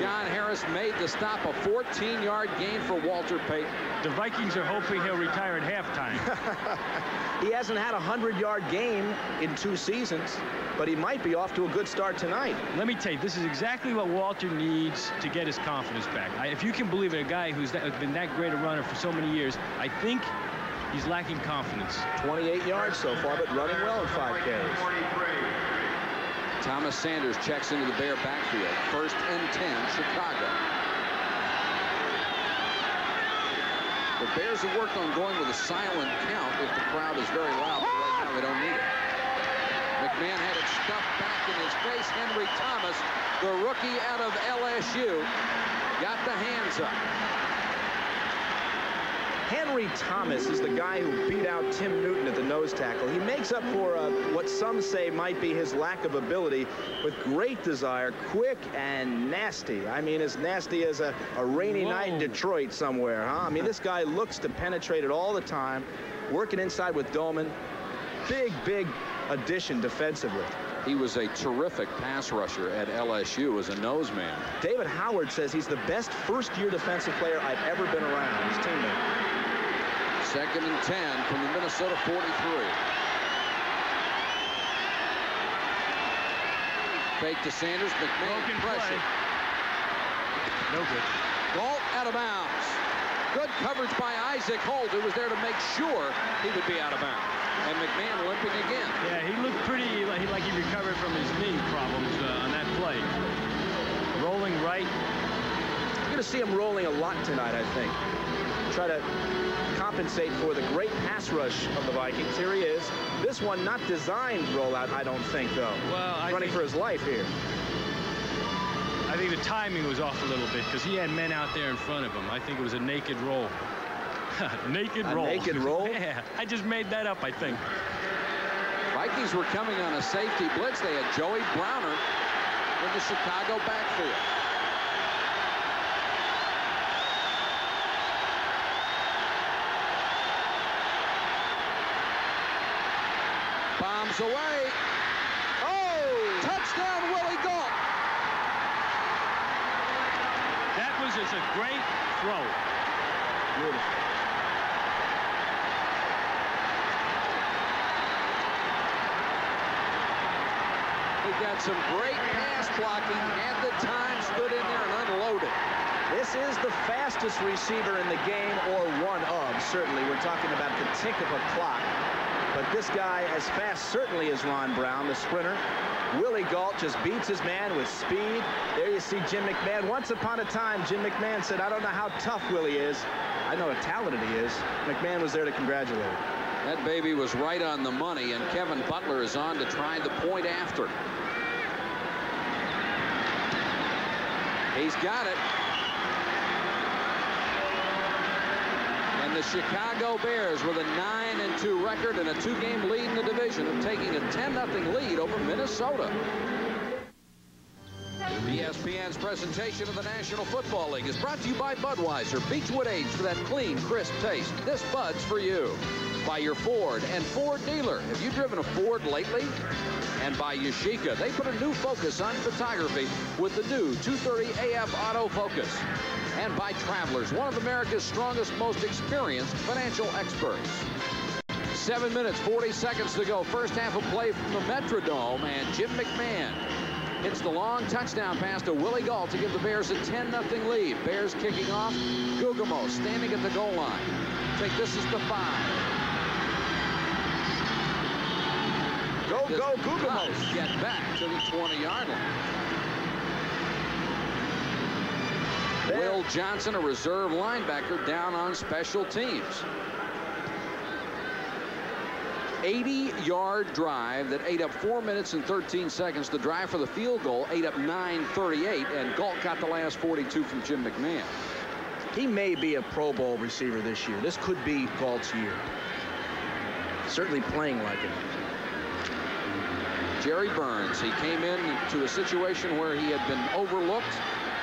John Harris made the stop, a 14-yard gain for Walter Payton. The Vikings are hoping he'll retire at halftime. He hasn't had a 100-yard game in two seasons, but he might be off to a good start tonight. Let me tell you, this is exactly what Walter needs to get his confidence back. I, if you can believe it, a guy who's that, has been that great a runner for so many years, I think he's lacking confidence. 28 yards so far, but running well in five carries. Thomas Sanders checks into the Bear backfield. First and 10, Chicago. The Bears have worked on going with a silent count if the crowd is very loud, but right now they don't need it. McMahon had it stuffed back in his face. Henry Thomas, the rookie out of LSU, got the hands up. Henry Thomas is the guy who beat out Tim Newton at the nose tackle. He makes up for uh, what some say might be his lack of ability with great desire, quick and nasty. I mean, as nasty as a, a rainy Whoa. night in Detroit somewhere, huh? I mean, this guy looks to penetrate it all the time, working inside with Doleman. Big, big addition defensively. He was a terrific pass rusher at LSU as a nose man. David Howard says he's the best first-year defensive player I've ever been around, his teammate. Second and 10 from the Minnesota 43. Fake to Sanders. McMahon Broken pressure. play. No good. Gault out of bounds. Good coverage by Isaac Holt, who was there to make sure he would be out of bounds. And McMahon limping again. Yeah, he looked pretty like he, like he recovered from his knee problems uh, on that play. Rolling right. You're going to see him rolling a lot tonight, I think. Try to compensate for the great pass rush of the Vikings. Here he is. This one not designed rollout, I don't think, though. Well, I Running think- for his life here. I think the timing was off a little bit because he had men out there in front of him. I think it was a naked roll. naked A roll. naked roll? yeah, I just made that up, I think. Vikings were coming on a safety blitz. They had Joey Browner in the Chicago backfield. Bombs away. Oh! Touchdown, Willie Gault. That was just a great throw. Beautiful. He got some great pass blocking, had the time, stood in there and unloaded. This is the fastest receiver in the game, or one of, certainly. We're talking about the tick of a clock. But this guy, as fast certainly as Ron Brown, the sprinter. Willie Gault just beats his man with speed. There you see Jim McMahon. Once upon a time, Jim McMahon said, I don't know how tough Willie is. I know how talented he is. McMahon was there to congratulate him. That baby was right on the money, and Kevin Butler is on to try the point after. He's got it. The Chicago Bears with a 9 and 2 record and a two-game lead in the division of taking a 10-0 lead over Minnesota. ESPN's presentation of the National Football League is brought to you by Budweiser, Beechwood Age for that clean, crisp taste. This Bud's for you. By your Ford and Ford dealer. Have you driven a Ford lately? And by Yashica. They put a new focus on photography with the new 230 AF autofocus. And by Travelers, one of America's strongest, most experienced financial experts. Seven minutes, 40 seconds to go. First half of play from the Metrodome, and Jim McMahon hits the long touchdown pass to Willie Gault to give the Bears a 10-0 lead. Bears kicking off. Gugamo standing at the goal line. Think this is the five. Go, Does go, Guggemos. Get back to the 20-yard line. There. Will Johnson, a reserve linebacker, down on special teams. 80-yard drive that ate up 4 minutes and 13 seconds. The drive for the field goal ate up 9.38, and Gault got the last 42 from Jim McMahon. He may be a Pro Bowl receiver this year. This could be Gault's year. Certainly playing like it. Jerry Burns, he came in to a situation where he had been overlooked,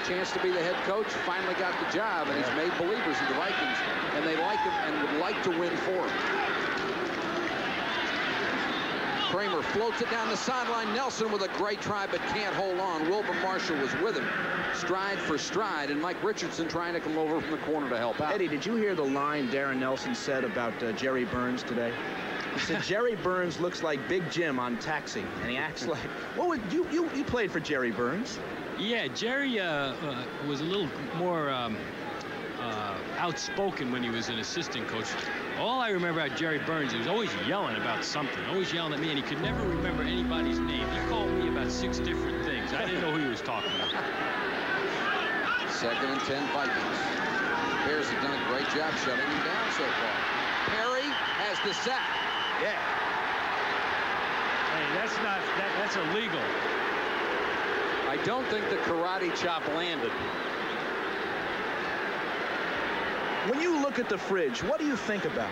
chance to be the head coach, finally got the job, and he's made believers in the Vikings, and they like him and would like to win for him. Kramer floats it down the sideline. Nelson with a great try, but can't hold on. Wilber Marshall was with him, stride for stride, and Mike Richardson trying to come over from the corner to help out. Eddie, did you hear the line Darrin Nelson said about uh, Jerry Burns today? He said Jerry Burns looks like Big Jim on Taxi, and he acts like. What would you you you played for Jerry Burns? Yeah, Jerry uh, uh, was a little more um, uh, outspoken when he was an assistant coach. All I remember about Jerry Burns, he was always yelling about something, always yelling at me, and he could never remember anybody's name. He called me about six different things. I didn't know who he was talking about. Second and 10 Vikings. Bears have done a great job shutting him down so far. Perry has the sack. Yeah. Hey, that's not that, that's illegal. I don't think the karate chop landed. When you look at the fridge, what do you think about?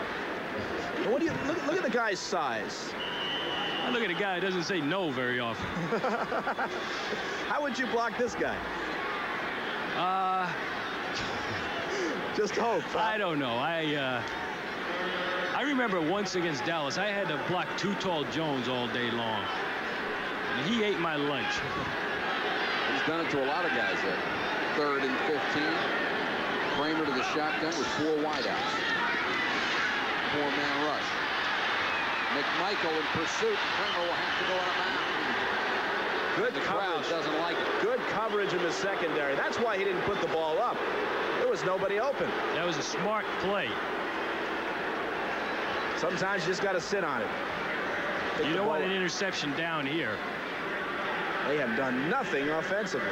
What do you look, look at the guy's size? I look at a guy who doesn't say no very often. How would you block this guy? Uh, Just hope. huh? I don't know. I uh, I remember once against Dallas, I had to block two Tall Jones all day long. And he ate my lunch. He's done it to a lot of guys there. Third and 15. Kramer to the shotgun with four wideouts. Four-man rush. McMichael in pursuit. Kramer will have to go on a mound. Good The crowd coverage. doesn't like it. Good coverage in the secondary. That's why he didn't put the ball up. There was nobody open. That was a smart play. Sometimes you just got to sit on it. Pick You don't want an interception down here. They have done nothing offensively.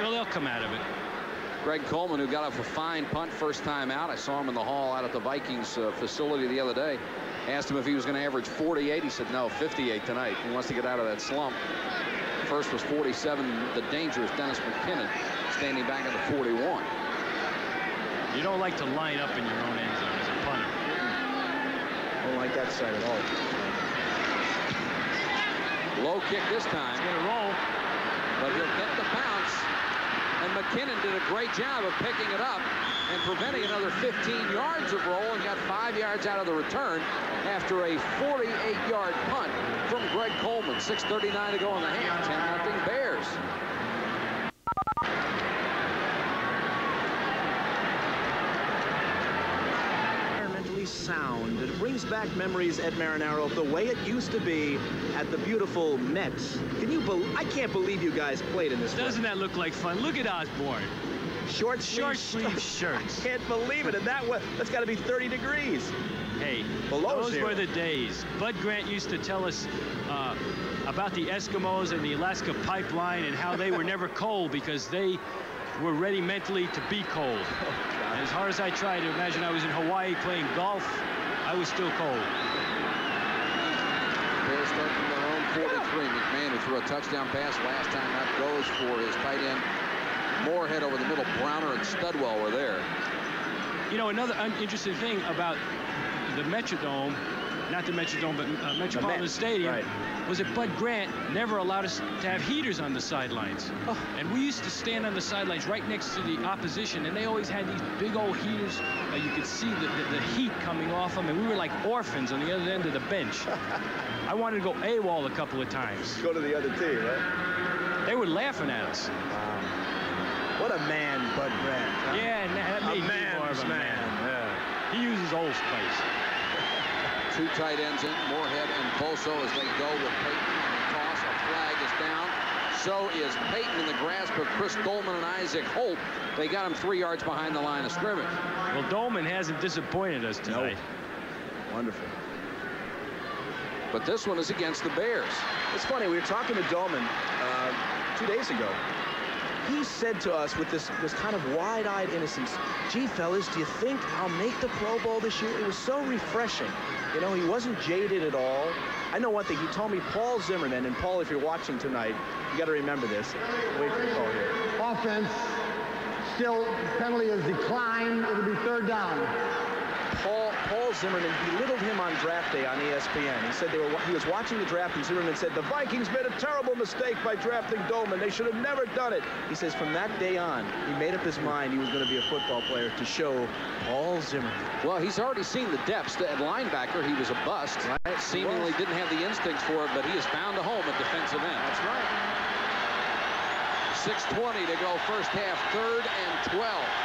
Well, they'll come out of it. Greg Coleman, who got off a fine punt first time out. I saw him in the hall out at the Vikings uh, facility the other day. Asked him if he was going to average 48. He said, no, 58 tonight. He wants to get out of that slump. First was 47, the dangerous Dennis McKinnon, standing back at the 41. You don't like to line up in your own end zone as a punter. I don't like that side at all. Low kick this time, It's gonna roll. but he'll get the bounce. And McKinnon did a great job of picking it up and preventing another 15 yards of roll and got five yards out of the return after a 48-yard punt from Greg Coleman. 6.39 to go in the half. 10-0 Bears. Brings back memories at Marinaro of the way it used to be at the beautiful Mets. Can you bel I can't believe you guys played in this. Doesn't that look like fun? Look at Osborn. short Short sleeve sleeve shirts. Can't believe it. And that was that's got to be 30 degrees. Hey, Below those zero. were the days. Bud Grant used to tell us uh, about the Eskimos and the Alaska pipeline and how they were never cold because they were ready mentally to be cold. Oh, as hard as I try to imagine I was in Hawaii playing golf, I was still cold. Start from their own 43. McMahon, who threw a touchdown pass last time out, goes for his tight end. Moorehead over the middle. Browner and Studwell were there. You know, another interesting thing about the Metrodome, not the Metrodome, but uh, Metropolitan Met, Stadium, right. was that Bud Grant never allowed us to have heaters on the sidelines. Oh. And we used to stand on the sidelines right next to the opposition, and they always had these big old heaters. Uh, you could see the, the, the heat coming off them, and we were like orphans on the other end of the bench. I wanted to go AWOL a couple of times. Go to the other team, right? They were laughing at us. What a man, Bud Grant. huh? Yeah, that a made me more of a man. man. Yeah. He uses Old Spice. Two tight ends in, Moorehead and Boso as they go with Payton on the toss. A flag is down. So is Payton in the grasp of Chris Doleman and Isaac Holt. They got him three yards behind the line of scrimmage. Well, Doleman hasn't disappointed us tonight. Wonderful. But this one is against the Bears. It's funny, we were talking to Doleman uh, two days ago. He said to us with this, this kind of wide-eyed innocence, gee, fellas, do you think I'll make the Pro Bowl this year? It was so refreshing. You know, he wasn't jaded at all. I know one thing. He told me Paul Zimmerman, and Paul, if you're watching tonight, you got to remember this. Wait for call here. Offense, still penalty has declined. It'll be third down. Paul, Paul Zimmerman belittled him on draft day on ESPN. He said they were he was watching the draft and Zimmerman said the Vikings made a terrible mistake by drafting Doleman. They should have never done it. He says from that day on, he made up his mind he was going to be a football player to show Paul Zimmerman. Well, he's already seen the depths. At linebacker, he was a bust. Right. Seemingly Was. didn't have the instincts for it, but he has found a home at defensive end. That's right. 6.20 to go first half, third and 12.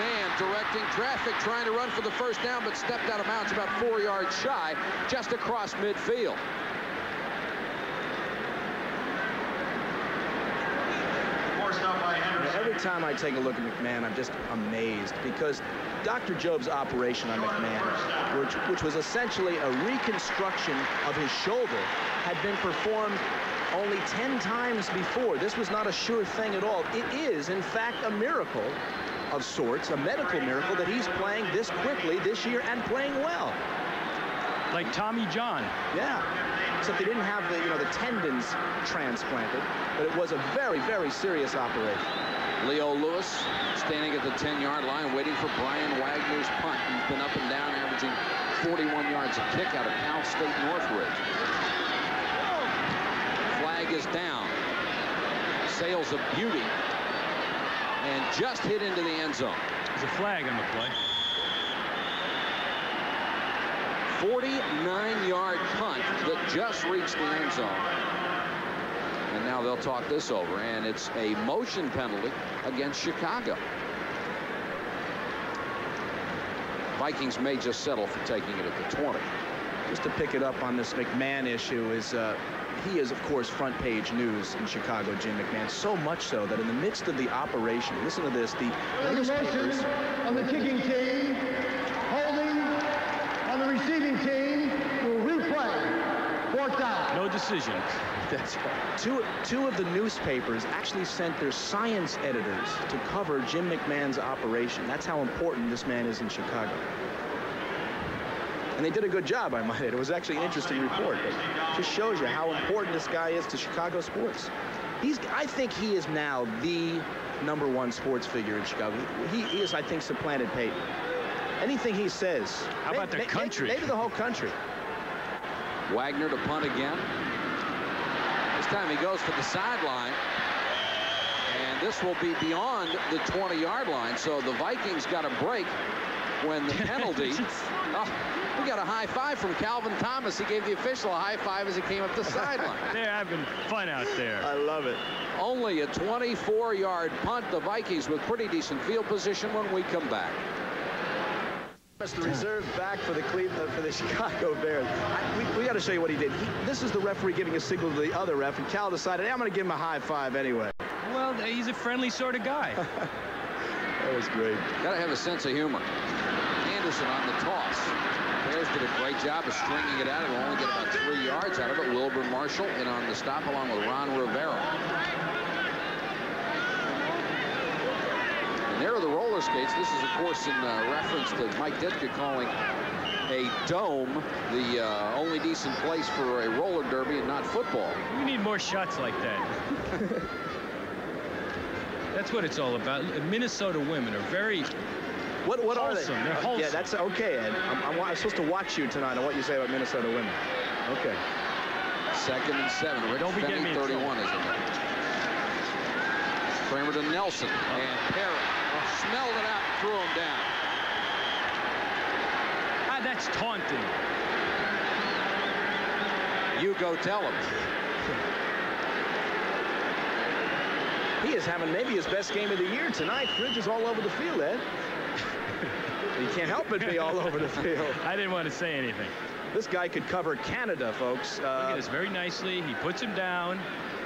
McMahon directing traffic, trying to run for the first down, but stepped out of bounds about four yards shy, just across midfield. Every time I take a look at McMahon, I'm just amazed because Dr. Jobe's operation on McMahon, which, which was essentially a reconstruction of his shoulder, had been performed only 10 times before. This was not a sure thing at all. It is, in fact, a miracle of sorts, a medical miracle that he's playing this quickly this year and playing well. Like Tommy John. Yeah. Except they didn't have the, you know, the tendons transplanted, but it was a very, very serious operation. Leo Lewis standing at the 10-yard line waiting for Bryan Wagner's punt. He's been up and down averaging 41 yards a kick out of Cal State Northridge. Flag is down. Sails of beauty and just hit into the end zone. There's a flag on the play. 49-yard punt that just reached the end zone. And now they'll talk this over, and it's a motion penalty against Chicago. Vikings may just settle for taking it at the 20. Just to pick it up on this McMahon issue is uh, he is, of course, front page news in Chicago, Jim McMahon. So much so that in the midst of the operation, listen to this, the newspapers... on the kicking team, holding on the receiving team will replay. Fourth down. No decision. That's right. Two, two of the newspapers actually sent their science editors to cover Jim McMahon's operation. That's how important this man is in Chicago. And they did a good job, I might add. It was actually an interesting report. It just shows you how important this guy is to Chicago sports. He's, I think he is now the number one sports figure in Chicago. He, he is, I think, supplanted Payton. Anything he says. How about the may- may- country? Maybe the whole country. Wagner to punt again. This time he goes for the sideline. And this will be beyond the 20-yard line. So the Vikings got a break when the penalty. Oh, we got a high five from Calvin Thomas. He gave the official a high five as he came up the sideline. They're having fun out there. I love it. Only a 24-yard punt. The Vikings with pretty decent field position when we come back. That's the reserve back for the Cleveland uh, for the Chicago Bears. I, we, we got to show you what he did. He, this is the referee giving a signal to the other ref, and Cal decided, hey, I'm going to give him a high five anyway. Well, he's a friendly sort of guy. That was great. Got to have a sense of humor. Anderson on the toss. Bears did a great job of stringing it out. It will only get about three yards out of it. Wilber Marshall in on the stop along with Ron Rivera. And there are the roller skates. This is, of course, in uh, reference to Mike Ditka calling a dome the uh, only decent place for a roller derby and not football. We need more shots like that. That's what it's all about. Minnesota women are very What, what are they? They're Yeah, that's okay, Ed. I'm, I'm, I'm supposed to watch you tonight on what you say about Minnesota women. Okay. Second and seven. Rich Don't be getting me in 31 is it? Kramer to Nelson. And Perry smelled it out and threw him down. ah, that's taunting. You go tell him. He is having maybe his best game of the year tonight. Fridge is all over the field, Ed. he can't help but be all over the field. I didn't want to say anything. This guy could cover Canada, folks. Look at Uh, this very nicely. He puts him down.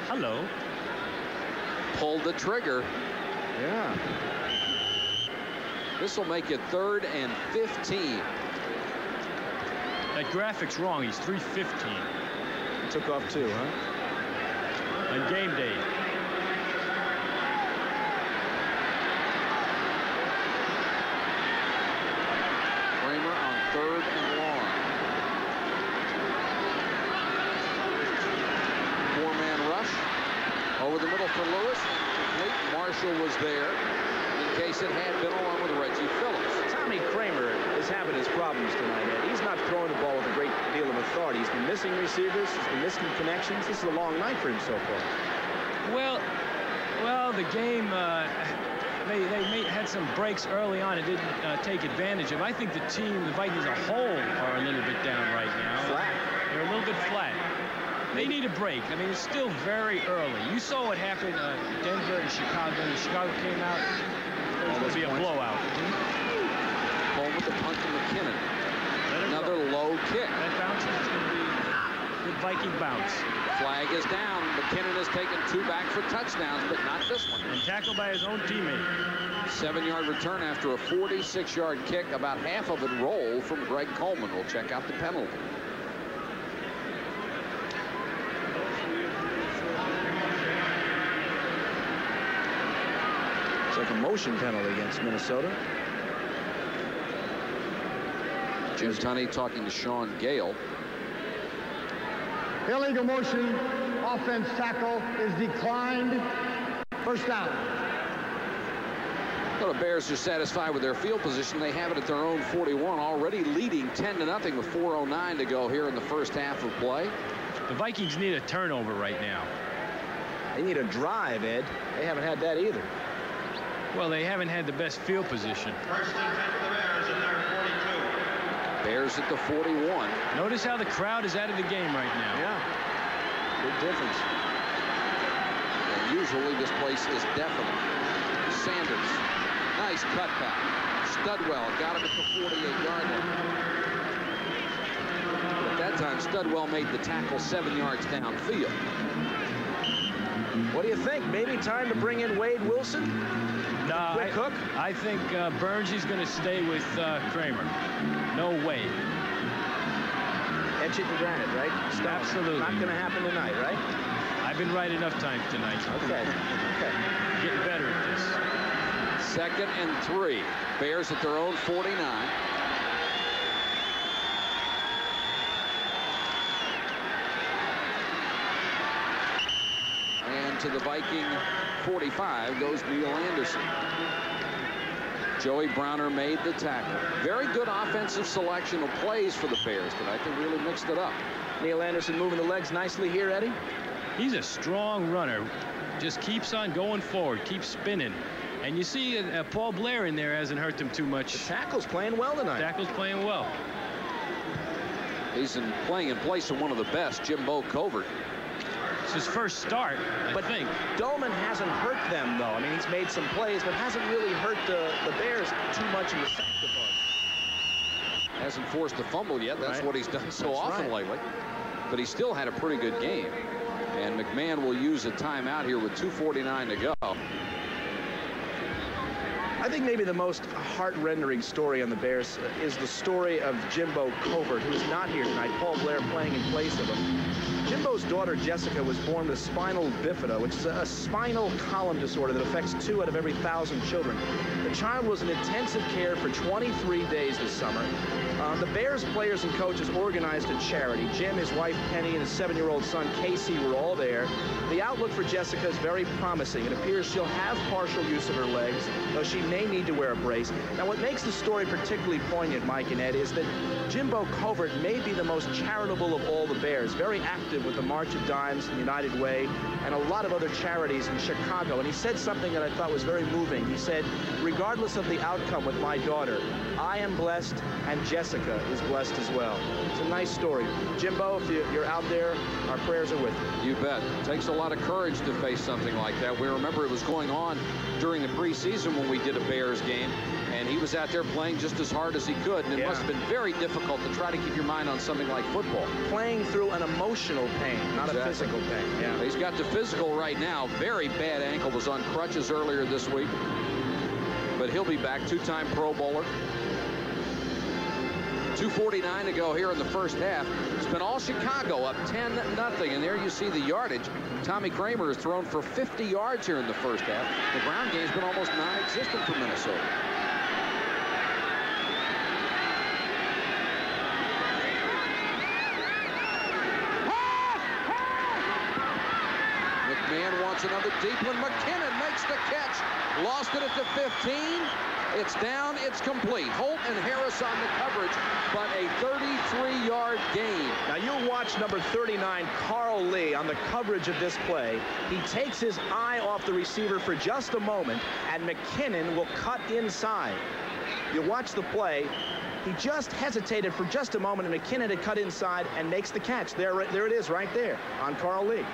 Hello. Pulled the trigger. yeah. This will make it third and 15. That graphic's wrong. He's 315 Took off too, huh? on game day. Kramer on third and long. Four-man rush. Over the middle for Lewis. Complete. Marshall was there in case it had been along with Reggie Phillips. Tommy Kramer is having his problems tonight, Ed. He's not throwing the ball with a great deal of authority. He's been missing receivers. He's been missing connections. This is a long night for him so far. Well, well, the game, uh, they, they made, had some breaks early on and didn't uh, take advantage of. I think the team, the Vikings as a whole, are a little bit down right now. Flat. They're a little bit flat. They need a break. I mean, it's still very early. You saw what happened uh, Denver and Chicago. When Chicago came out, it was going to be a points. blowout. Home with the punt to McKinnon. Another go. low kick. That bounce is going to be with Viking bounce. Flag is down. McKinnon has taken two back for touchdowns, but not this one. And tackled by his own teammate. Seven-yard return after a 46-yard kick. About half of it rolled from Greg Coleman. We'll check out the penalty. It's a motion penalty against Minnesota. Jim Tunney talking to Sean Gale. Illegal motion, offense tackle is declined. First down. Well, the Bears are satisfied with their field position. They have it at their own 41, already leading 10 to nothing with 4:09 to go here in the first half of play. The Vikings need a turnover right now. They need a drive, Ed. They haven't had that either. Well, they haven't had the best field position. First and 10 for the Bears in their 42. Bears at the 41. Notice how the crowd is out of the game right now. Yeah. Big difference. And usually this place is deafening. Sanders, nice cutback. Studwell got him at the 48-yard line. At that time, Studwell made the tackle seven yards downfield. What do you think? Maybe time to bring in Wade Wilson? No, Quick I, hook? I think uh, Burns is going to stay with uh, Kramer. No way. Etch it in granite, right? Stone. Absolutely. Not going to happen tonight, right? I've been right enough times tonight. Okay. Okay. Getting better at this. Second and three. Bears at their own 49. And to the Viking 45 goes Neal Anderson. Joey Browner made the tackle. Very good offensive selection of plays for the Bears tonight. They really mixed it up. Neal Anderson moving the legs nicely here, Eddie. He's a strong runner. Just keeps on going forward, keeps spinning. And you see uh, uh, Paul Blair in there hasn't hurt them too much. Tackle's playing well tonight. Tackle's playing well. He's in, playing in place of one of the best, Jimbo Covert. It's his first start, I But think. Doleman hasn't hurt them, though. I mean, he's made some plays, but hasn't really hurt the, the Bears too much in the sack department. Hasn't forced a fumble yet. That's Right. what he's done so That's often right. lately. But he still had a pretty good game. And McMahon will use a timeout here with 2.49 to go. I think maybe the most heart-rendering story on the Bears is the story of Jimbo Covert, who is not here tonight. Paul Blair playing in place of him. Jimbo's daughter, Jessica, was born with spinal bifida, which is a spinal column disorder that affects two out of every thousand children. The child was in intensive care for 23 days this summer. Uh, the Bears players and coaches organized a charity. Jim, his wife Penny, and his seven-year-old son Casey were all there. The outlook for Jessica is very promising. It appears she'll have partial use of her legs, though she may need to wear a brace. Now, what makes the story particularly poignant, Mike and Ed, is that Jimbo Covert may be the most charitable of all the Bears, very active with the March of Dimes and United Way and a lot of other charities in Chicago. And he said something that I thought was very moving. He said, regardless of the outcome with my daughter, I am blessed and Jessica is blessed as well. It's a nice story. Jimbo, if you- you're out there, our prayers are with you. You bet. takes a lot of courage to face something like that. We remember it was going on during the preseason when we did a Bears game. And he was out there playing just as hard as he could. And it Yeah. must have been very difficult to try to keep your mind on something like football. Playing through an emotional pain, not a physical pain. Yeah. He's got the physical right now. Very bad ankle. Was on crutches earlier this week. But he'll be back. Two-time Pro Bowler. 2.49 to go here in the first half. It's been all Chicago up 10 nothing, And there you see the yardage. Tommy Kramer has thrown for 50 yards here in the first half. The ground game's been almost non-existent for Minnesota. McMahon wants another deep one. McKinnon makes the catch. Lost it at the 15. It's down. It's complete. Holt and Harris on the coverage, but a 33-yard gain. Now you'll watch number 39, Carl Lee, on the coverage of this play. He takes his eye off the receiver for just a moment, and McKinnon will cut inside. You watch the play. He just hesitated for just a moment, and McKinnon had cut inside and makes the catch. There, there it is, right there on Carl Lee.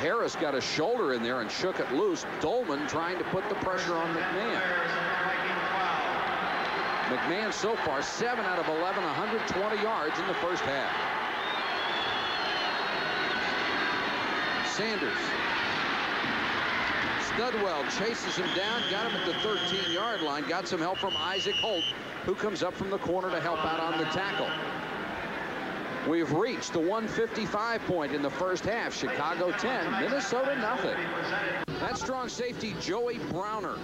Harris got a shoulder in there and shook it loose. Doleman trying to put the pressure on McMahon. McMahon so far 7 out of 11, 120 yards in the first half. Sanders. Studwell chases him down, got him at the 13-yard line, got some help from Isaac Holt, who comes up from the corner to help out on the tackle. We've reached the 155 point in the first half. Chicago 10, Minnesota nothing. That strong safety, Joey Browner,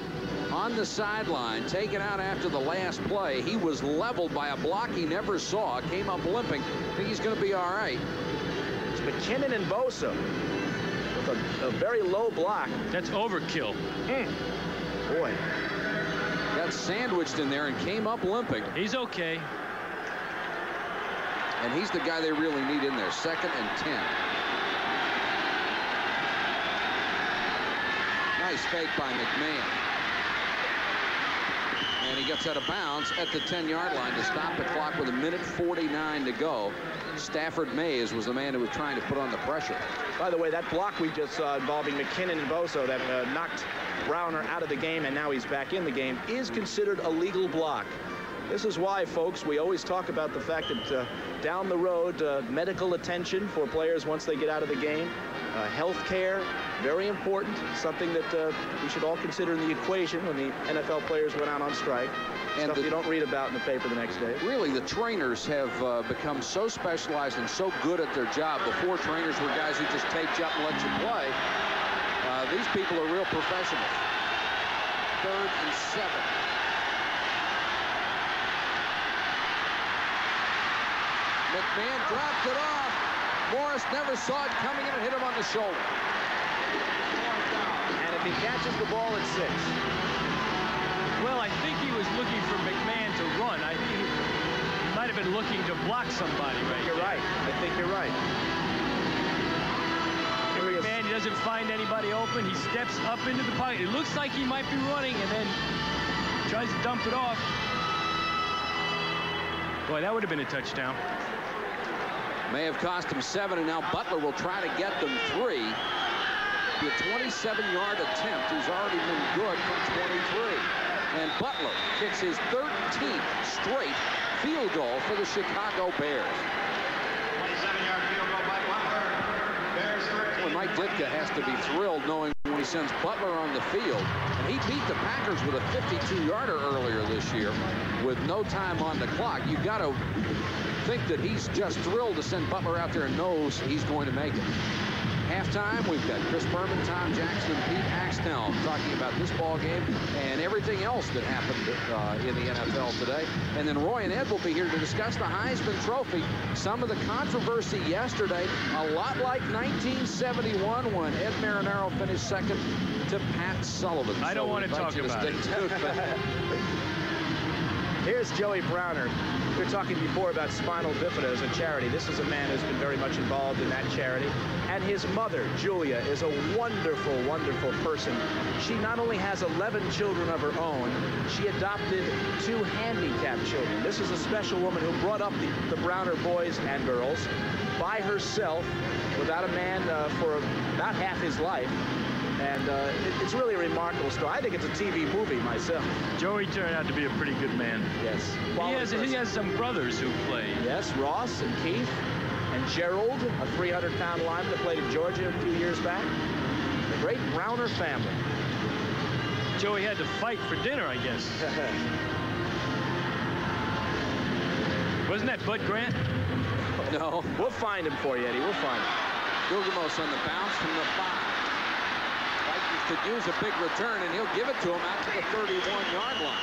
on the sideline, taken out after the last play. He was leveled by a block he never saw, came up limping. I think he's going to be all right. It's McKinnon and Boso with a, a very low block. That's overkill. Mm. Boy. Got sandwiched in there and came up limping. He's okay. And he's the guy they really need in there. Second and 10. Nice fake by McMahon. And he gets out of bounds at the 10-yard line to stop the clock with a minute 49 to go. Stafford Mays was the man who was trying to put on the pressure. By the way, that block we just saw involving McKinnon and Boso that uh, knocked Browner out of the game and now he's back in the game is considered a legal block. This is why, folks, we always talk about the fact that uh, down the road, uh, medical attention for players once they get out of the game, uh, health care, very important, something that uh, we should all consider in the equation when the NFL players went out on strike. And Stuff the, you don't read about in the paper the next day. Really, the trainers have uh, become so specialized and so good at their job. Before, trainers were guys who just taped you up and let you play. Uh, these people are real professionals. Third and seven. McMahon dropped it off. Morris never saw it coming in and hit him on the shoulder. And if he catches the ball at six. Well, I think he was looking for McMahon to run. I think he, he might have been looking to block somebody right You're there. right. I think you're right. McMahon he doesn't find anybody open. He steps up into the pocket. It looks like he might be running and then tries to dump it off. Boy, that would have been a touchdown. May have cost him seven, and now Butler will try to get them three. The 27-yard attempt, he's already been good from 23. And Butler kicks his 13th straight field goal for the Chicago Bears. 27-yard field goal by Butler. Bears 13. Well, Mike Ditka has to be thrilled knowing when he sends Butler on the field. And he beat the Packers with a 52-yarder earlier this year with no time on the clock. You've got to think that he's just thrilled to send Butler out there and knows he's going to make it. Halftime, we've got Chris Berman, Tom Jackson, and Pete Axthelm talking about this ball game and everything else that happened uh, in the NFL today. And then Roy and Ed will be here to discuss the Heisman Trophy. Some of the controversy yesterday, a lot like 1971 when Ed Marinaro finished second to Pat Sullivan. I don't so want to talk about it. Here's Joey Browner. We were talking before about spinal bifida as a charity. This is a man who's been very much involved in that charity. And his mother, Julia, is a wonderful, wonderful person. She not only has 11 children of her own, she adopted two handicapped children. This is a special woman who brought up the, the Browner boys and girls by herself without a man uh, for about half his life. And uh, it, it's really a remarkable story. I think it's a TV movie myself. Joey turned out to be a pretty good man. Yes. He has, he has some brothers who play. Yes, Ross and Keith and Gerald, a 300-pound lineman that played in Georgia a few years back. The great Browner family. Joey had to fight for dinner, I guess. Wasn't that Bud Grant? no. we'll find him for you, Eddie. We'll find him. Guggemos on the bounce from the five. Vikings could use a big return, and he'll give it to him out to the 31-yard line.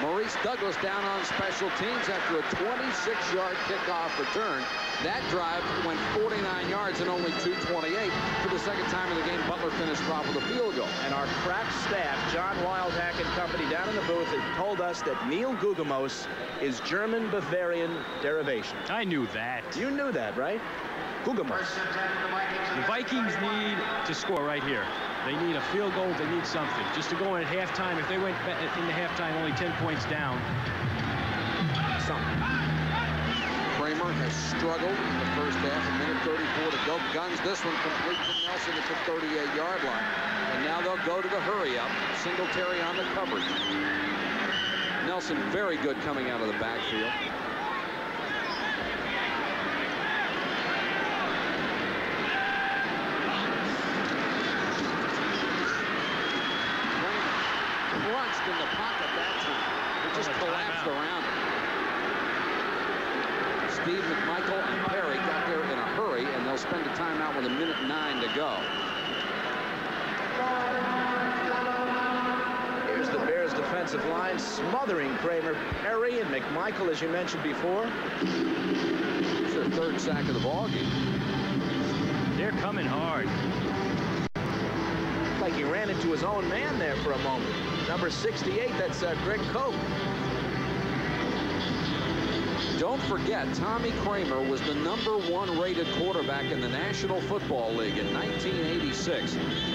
Maurice Douglas down on special teams after a 26-yard kickoff return. That drive went 49 yards and only 228. For the second time in the game, Butler finished off with a field goal. And our crack staff, John Wildhack and company down in the booth, have told us that Neal Guggemos is German-Bavarian derivation. I knew that. You knew that, right? Guggemos. First and 10 for the Vikings. Need to score right here. They need a field goal. They need something. Just to go in at halftime. If they went ba- uh, into halftime only 10 points down, Something. Kramer has struggled in the first half. A minute 34 to go. Guns this one complete to Nelson at the 38-yard line. And now they'll go to the hurry-up. Singletary on the coverage. Nelson very good coming out of the backfield. around him. Steve McMichael and Perry got there in a hurry, and they'll spend a timeout with a minute nine to go. Here's the Bears defensive line smothering Kramer, Perry, and McMichael, as you mentioned before. It's their third sack of the ball game. They're coming hard. Like he ran into his own man there for a moment. Number 68, that's uh, Greg Koch. Don't forget, Tommy Kramer was the number one rated quarterback in the National Football League in 1986.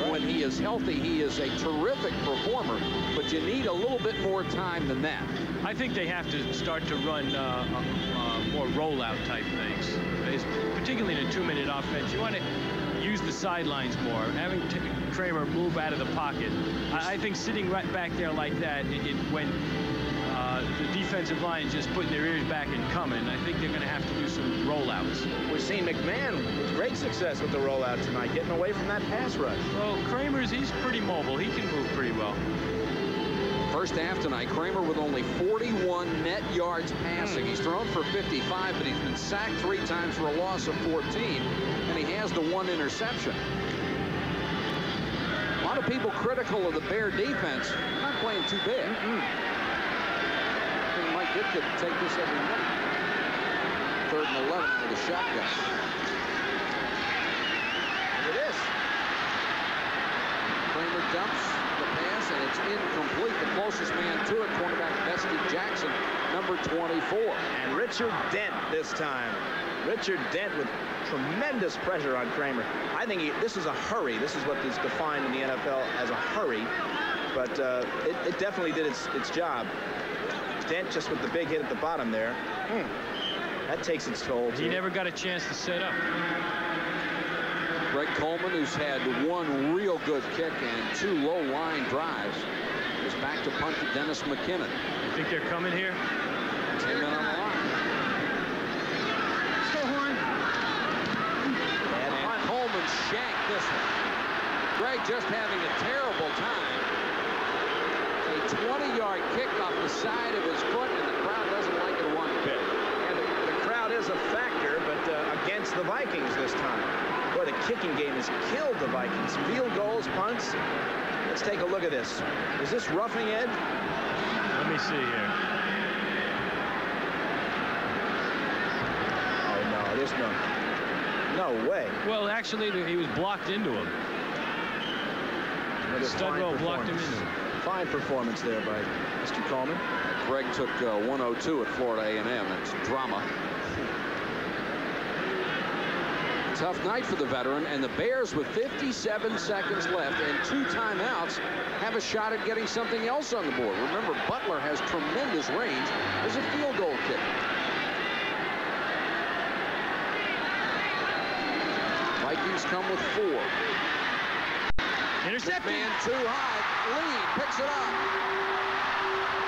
When he is healthy, he is a terrific performer, but you need a little bit more time than that. I think they have to start to run uh, uh, uh, more rollout type things, it's particularly in a two-minute offense. You want to use the sidelines more, having Kramer move out of the pocket. I, I, think sitting right back there like that, it, it, when uh, the defensive line just putting their ears back and coming, I think they're going to have to do some rollouts. We've seen McMahon with great success with the rollout tonight, getting away from that pass rush. Well, Kramer's, he's pretty mobile. He can move pretty well. First half tonight, Kramer with only 41 net yards passing. He's thrown for 55, but he's been sacked three times for a loss of 14, and he has the one interception. A lot of people critical of the Bear defense. Not playing too bad. Mm -mm. Take this every minute. Third and 11 out of the shotgun. Look at this. Kramer dumps the pass, and it's incomplete. The closest man to it, cornerback Vestee Jackson, number 24. And Richard Dent this time. Richard Dent with tremendous pressure on Kramer. I think he, this is a hurry. This is what is defined in the NFL as a hurry. But uh, it, it, definitely did its, its job. Dent just with the big hit at the bottom there. Hmm. That takes its toll. He never got a chance to set up. Greg Coleman, who's had one real good kick and two low line drives, is back to punt to Dennis McKinnon. You think they're coming here? Ten men on the line. And Coleman shanked this one. Greg just having a terrible time. A 20-yard kick off the side of his foot, and the crowd doesn't like it one bit. And the, the crowd is a factor, but uh, against the Vikings this time. Boy, the kicking game has killed the Vikings. Field goals, punts. Let's take a look at this. Is this roughing Ed? Let me see here. Oh, no, there's no... No way. Well, actually, he was blocked into him. Studwell blocked him into him. Fine performance there by Mr. Coleman. Greg took uh, 102 at Florida A&M. It's drama. Tough night for the veteran, and the Bears, with 57 seconds left and two timeouts, have a shot at getting something else on the board. Remember, Butler has tremendous range as a field goal kick. Vikings come with four. Intercepted. Man too high. Lee picks it up.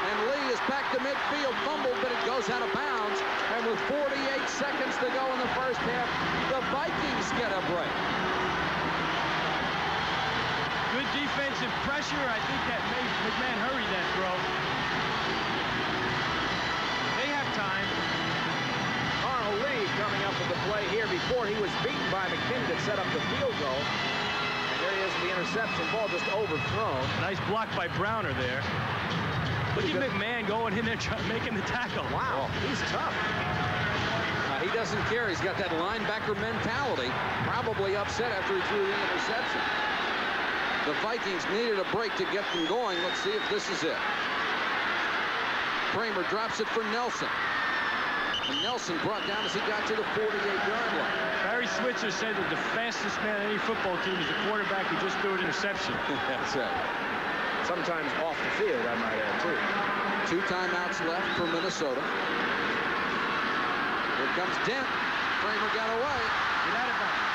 And Lee is back to midfield, fumbled, but it goes out of bounds. And with 48 seconds to go in the first half, the Vikings get a break. Good defensive pressure. I think that made McMahon hurry that throw. They have time. Arnold Lee coming up with the play here before he was beaten by McKinnon to set up the field goal. And there he is the interception. Ball just overthrown. Nice block by Browner there. Look at McMahon going in there making the tackle. Wow, he's tough. Uh, he doesn't care. He's got that linebacker mentality. Probably upset after he threw the interception. The Vikings needed a break to get them going. Let's see if this is it. Kramer drops it for Nelson. And Nelson brought down as he got to the 48-yard line. Barry Switzer said that the fastest man on any football team is the quarterback who just threw an interception. That's right. Sometimes off the field, I might add, too. Two timeouts left for Minnesota. Here comes Dent. Kramer got away. Get out of bounds.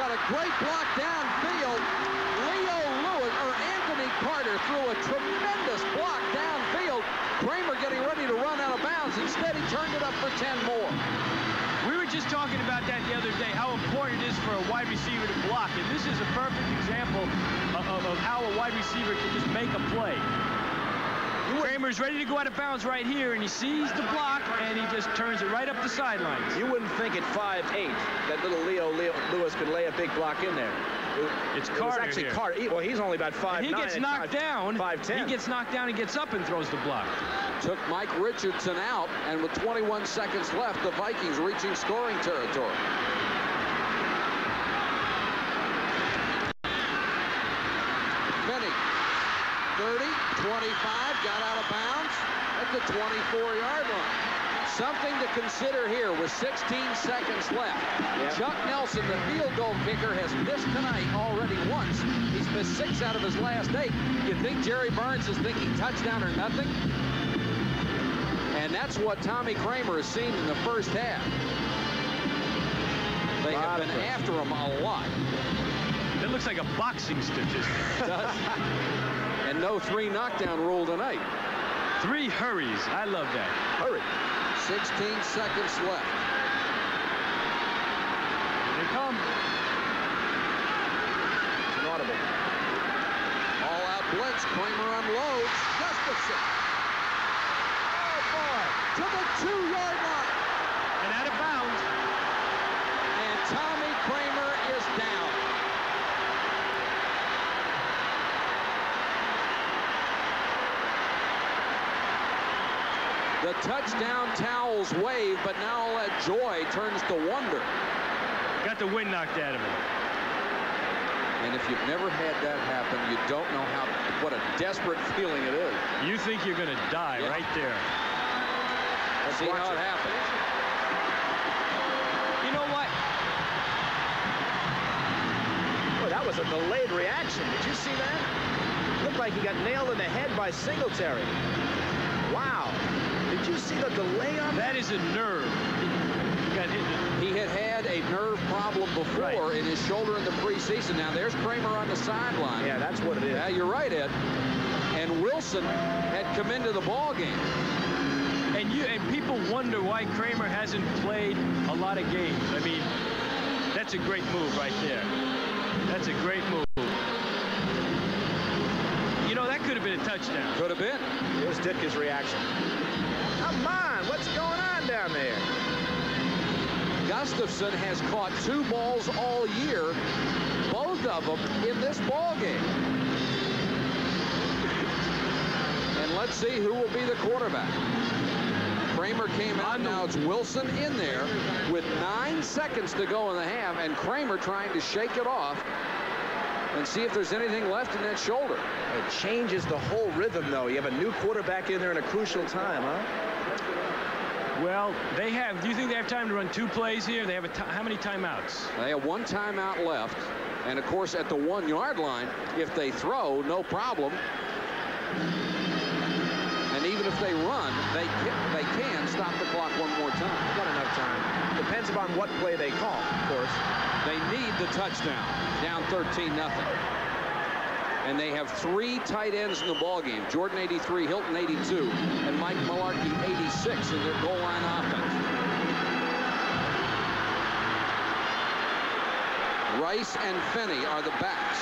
Got a great block downfield. Leo Lewis, or Anthony Carter, threw a tremendous block downfield. Kramer getting ready to run out of bounds. Instead, he turned it up for 10 more. We were just talking about that the other day, how important it is for a wide receiver to block. And this is a perfect example of, of, of how a wide receiver can just make a play. Kramer's ready to go out of bounds right here, and he sees the block, and he just turns it right up the sidelines. You wouldn't think at 5'8 that little Leo, Leo Lewis could lay a big block in there. It, It's it was actually here. Carter. He- Well, he's only about five. And he gets knocked down. 5'10". He gets knocked down and gets up and throws the block. Took Mike Richardson out, and with 21 seconds left, the Vikings reaching scoring territory. Fenney, 30, 25, got out of bounds at the 24-yard line. Something to consider here with 16 seconds left. Chuck Nelson, the field goal kicker, has missed tonight already once. He's missed six out of his last eight. You think Jerry Burns is thinking touchdown or nothing? And that's what Tommy Kramer has seen in the first half. They have been pressure. after him a lot. That looks like a boxing statistic. Does. and no three knockdown rule tonight. Three hurries. I love that. Hurry. 16 seconds left. They come. It's an audible. All out blitz. Kramer unloads. Gustafson. Oh boy. To the two-yard line. And out of bounds. And Tommy Kramer is down. The touchdown towels wave, but now all that joy turns to wonder. Got the wind knocked out of him. And if you've never had that happen, you don't know how what a desperate feeling it is. You think you're going to die Yeah. right there. See watch how it it. happens. You know what? Boy, that was a delayed reaction. Did you see that? Looked like he got nailed in the head by Singletary. Wow. Did you see the delay on that? That is a nerve. He. He had had a nerve problem before Right. in his shoulder in the preseason. Now there's Kramer on the sideline. Yeah, that's what it is. Yeah, you're right, Ed. And Wilson had come into the ball game. And you and people wonder why Kramer hasn't played a lot of games. I mean, that's a great move right there. That's a great move. You know, that could have been a touchdown. Could have been. Here's Ditka's reaction. Come what's going on down there? Gustafson has caught two balls all year, both of them in this ball game. And let's see who will be the quarterback. Kramer came out, now it's Wilson in there with nine seconds to go in the half, and Kramer trying to shake it off and see if there's anything left in that shoulder. It changes the whole rhythm, though. You have a new quarterback in there in a crucial time, huh? Well, they have. Do you think they have time to run two plays here? They have a how many timeouts? They have one timeout left. And of course, at the one yard line, if they throw, no problem. And even if they run, they can, they can stop the clock one more time. Got enough time. Depends upon what play they call, of course. They need the touchdown. Down 13 nothing. And they have three tight ends in the ball game. Jordan 83, Hilton 82, and Mike Mularkey 86 in their goal line offense. Rice and Fenney are the backs.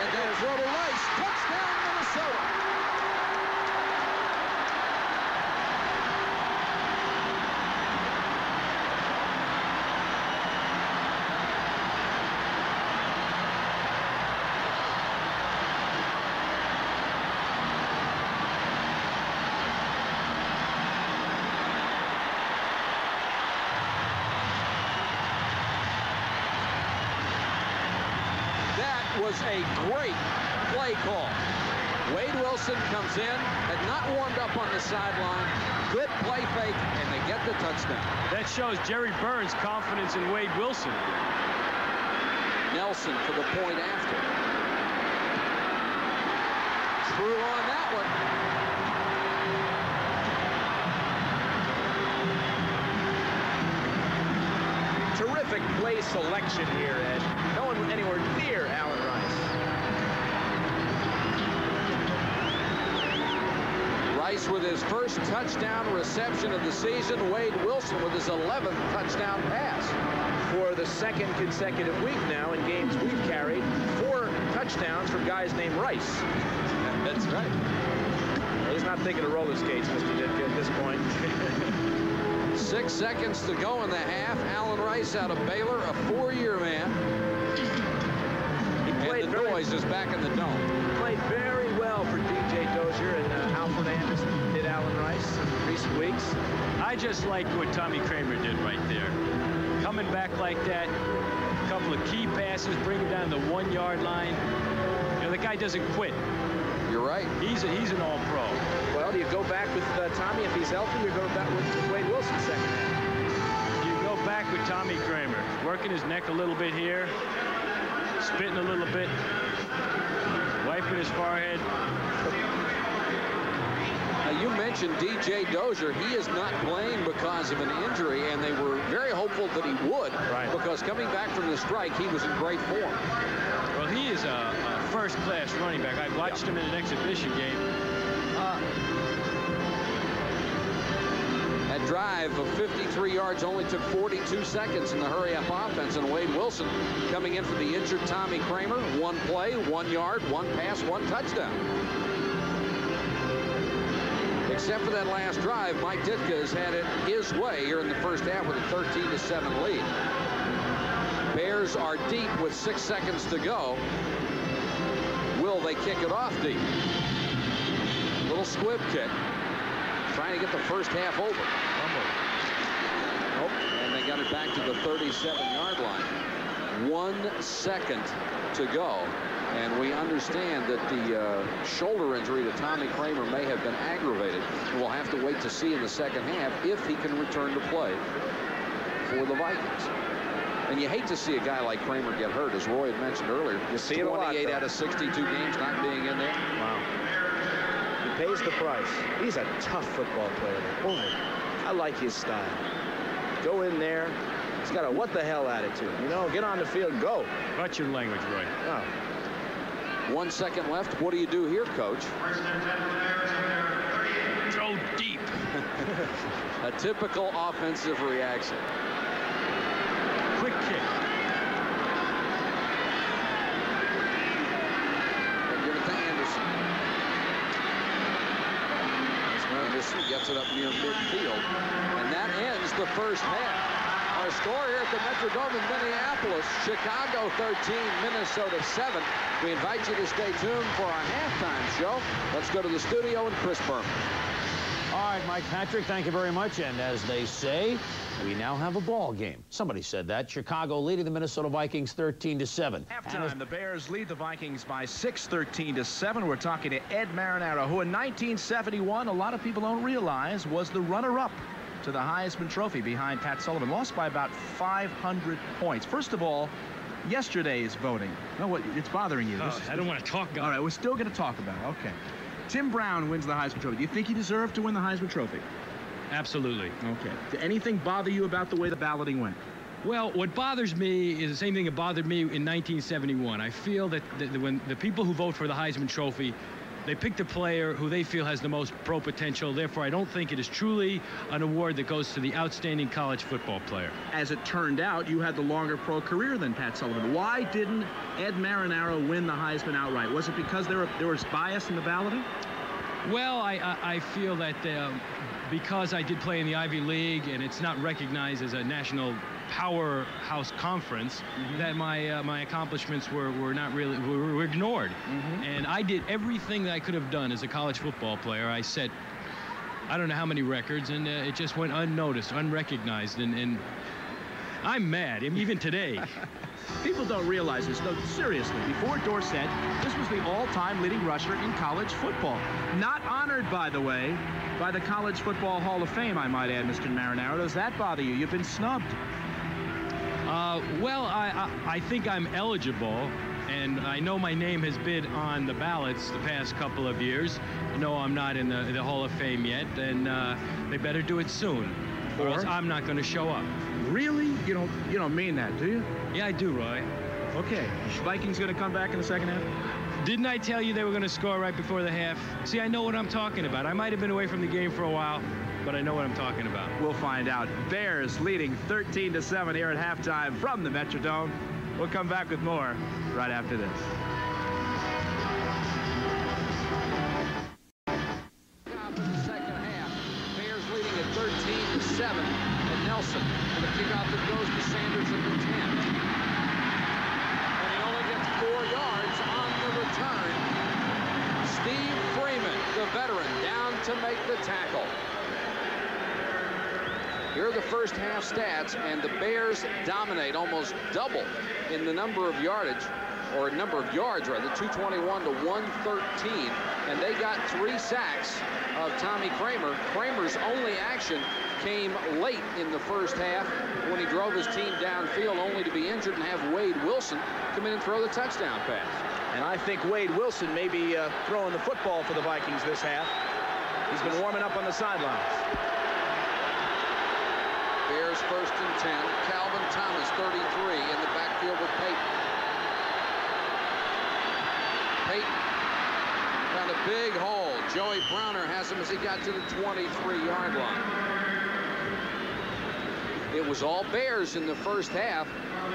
And then throw Rice. Touchdown, Minnesota. That a great play call. Wade Wilson comes in, had not warmed up on the sideline. Good play fake, and they get the touchdown. That shows Jerry Burns' confidence in Wade Wilson. Nelson for the point after. True on that one. Terrific play selection here, Ed. No one anywhere near Allen Rice. Rice with his first touchdown reception of the season. Wade Wilson with his 11th touchdown pass. for the second consecutive week now in games we've carried four touchdowns from guys named Rice. That's right. He's not thinking of roller skates, Mr. Ditka, at this point. Six seconds to go in the half. Allen Rice out of Baylor, a four-year man. He played and the very, noise is back in the dome. played very well for DJ Dozier and uh, Alfred Anderson did Alan recent weeks. I just like what Tommy Kramer did right there. Coming back like that, a couple of key passes, bringing down the one-yard line. You know, the guy doesn't quit. You're right. He's a, he's an all-pro. Well, do you go back with uh, Tommy if he's healthy, or go back with, with Wade Wilson second half? You go back with Tommy Kramer, working his neck a little bit here, spitting a little bit, wiping his forehead. Mentioned DJ Dozier. He is not playing because of an injury, and they were very hopeful that he would. Right. Because coming back from the strike, he was in great form. Well, he is a, a first-class running back. I watched him in an exhibition game. Uh, That drive of 53 yards only took 42 seconds in the hurry-up offense, and Wade Wilson coming in for the injured Tommy Kramer. One play, one yard, one pass, one touchdown. Except for that last drive, Mike Ditka has had it his way here in the first half with a 13-7 lead. Bears are deep with six seconds to go. Will they kick it off deep? Little squib kick. Trying to get the first half over. Nope. And they got it back to the 37-yard line. One second to go. And we understand that the uh, shoulder injury to Tommy Kramer may have been aggravated. And we'll have to wait to see in the second half if he can return to play for the Vikings. And you hate to see a guy like Kramer get hurt, as Roy had mentioned earlier. You see it a lot, 28 out of 62 games not being in there. Wow. He pays the price. He's a tough football player. Boy, I like his style. Go in there. He's got a what the hell attitude. You know, get on the field, go. watch your language, Roy. Oh, One second left. What do you do here, Coach? First and 10 for the Bears on their 38. Throw deep. A typical offensive reaction. Quick kick. They give it to Anderson. Anderson gets it up near midfield. And that ends the first half. Our score here at the Metrodome in Minneapolis, Chicago 13, Minnesota 7. We invite you to stay tuned for our halftime show. Let's go to the studio and Chris Berman. All right, Mike Patrick, thank you very much. And as they say, we now have a ball game. Somebody said that. Chicago leading the Minnesota Vikings 13 to 7. Halftime, the Bears lead the Vikings by 6, 13 to 7. We're talking to Ed Marinaro, who in 1971, a lot of people don't realize, was the runner-up to the Heisman Trophy behind Pat Sullivan. Lost by about 500 points. First of all, yesterday's voting. No, what? It's bothering you. Oh, I don't want to talk about All right, we're still going to talk about it. Okay. Tim Brown wins the Heisman Trophy. Do you think he deserved to win the Heisman Trophy? Absolutely. Okay. Did anything bother you about the way the balloting went? Well, what bothers me is the same thing that bothered me in 1971. I feel that, that when the people who vote for the Heisman Trophy, they pick the player who they feel has the most pro potential. Therefore, I don't think it is truly an award that goes to the outstanding college football player. As it turned out, you had the longer pro career than Pat Sullivan. Why didn't Ed Marinaro win the Heisman outright? Was it because there, were, there was bias in the balloting? Well, I, I, I feel that um, because I did play in the Ivy League and it's not recognized as a national powerhouse conference, that my uh, my accomplishments were, were not really were, were ignored. And I did everything that I could have done as a college football player. I set I don't know how many records, and uh, it just went unnoticed, unrecognized, and, and I'm mad. Even today. People don't realize this. No, seriously, before Dorsett, this was the all-time leading rusher in college football. Not honored, by the way, by the College Football Hall of Fame, I might add, Mr. Marinaro. Does that bother you? You've been snubbed. Uh, well, I, I, I think I'm eligible, and I know my name has been on the ballots the past couple of years. No, I'm not in the, the Hall of Fame yet, and uh, they better do it soon, or else Or- I'm not going to show up. Really? You don't you don't mean that, do you? Yeah, I do, Roy. Okay. Vikings going to come back in the second half? Didn't I tell you they were going to score right before the half? See, I know what I'm talking about. I might have been away from the game for a while. But I know what I'm talking about. We'll find out. Bears leading 13 to 7 here at halftime from the Metrodome. We'll come back with more right after this. Are the first half stats, and the Bears dominate almost double in the number of yardage, or number of yards rather, 221 to 113. And they got three sacks of Tommy Kramer. Kramer's only action came late in the first half when he drove his team downfield only to be injured and have Wade Wilson come in and throw the touchdown pass. And I think Wade Wilson may be uh, throwing the football for the Vikings this half. He's been warming up on the sidelines. Bears first and 10. Calvin Thomas, 33, in the backfield with Payton. Payton found a big hole. Joey Browner has him as he got to the 23-yard line. It was all Bears in the first half.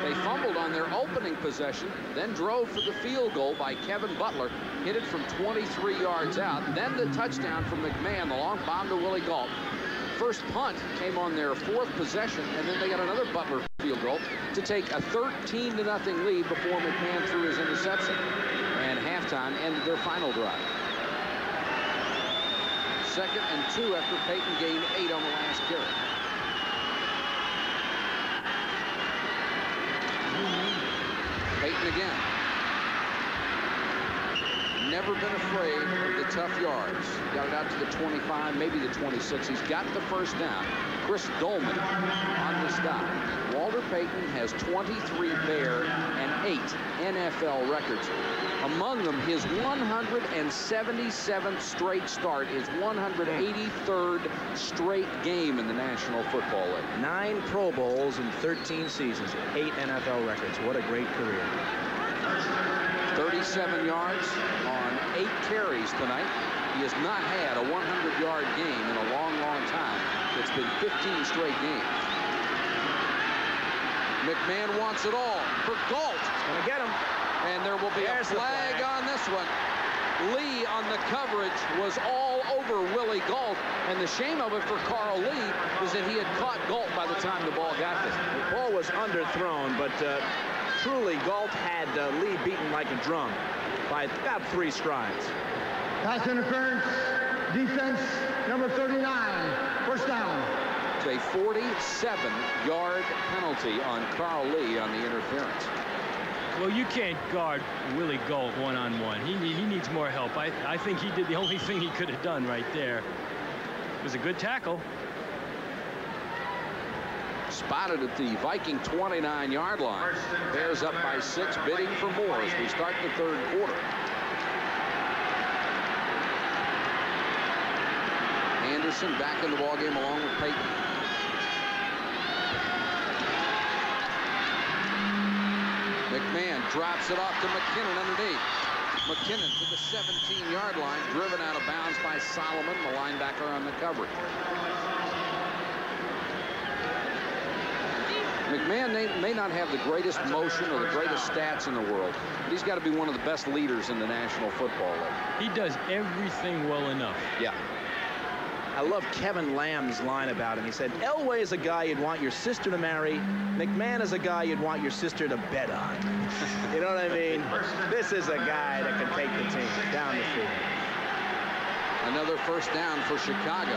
They fumbled on their opening possession, then drove for the field goal by Kevin Butler, hit it from 23 yards out. Then the touchdown from McMahon, the long bomb to Willie Gault. First punt came on their fourth possession, and then they got another Butler field goal to take a 13 to nothing lead before McMahon threw his interception. And halftime ended their final drive. Second and two after Payton gained eight on the last carry. Payton again. Never been afraid of the tough yards. Got it out to the 25, maybe the 26. He's got the first down. Chris Doleman on the stop. Walter Payton has 23 Bear and eight NFL records. Among them, his 177th straight start, his 183rd straight game in the National Football League. Nine Pro Bowls in 13 seasons, eight NFL records. What a great career. 37 yards on eight carries tonight. He has not had a 100-yard game in a long, long time. It's been 15 straight games. McMahon wants it all for Gault. Gonna get him. And there will be There's a flag, flag. on this one. Lee on the coverage was all over Willie Gault. And the shame of it for Carl Lee is that he had caught Gault by the time the ball got there. The ball was underthrown, but uh, truly Gault had uh, Lee beaten like a drum by about three strides. Pass interference, defense, number 39, first down. It's a 47-yard penalty on Carl Lee on the interference. Well, you can't guard Willie Gault one-on-one. He, need- he needs more help. I, I think he did the only thing he could have done right there. It was a good tackle. Spotted at the Viking 29-yard line. Bears up by six, bidding for more as we start the third quarter. Anderson back in the ballgame along with Payton. McMahon drops it off to McKinnon underneath. McKinnon to the 17-yard line, driven out of bounds by Solomon, the linebacker on the coverage. McMahon may, may not have the greatest motion or the greatest stats in the world, but he's got to be one of the best leaders in the National Football League. He does everything well enough. Yeah. I love Kevin Lamb's line about him. He said, Elway is a guy you'd want your sister to marry. McMahon is a guy you'd want your sister to bet on. you know what I mean? This is a guy that can take the team down the field. Another first down for Chicago.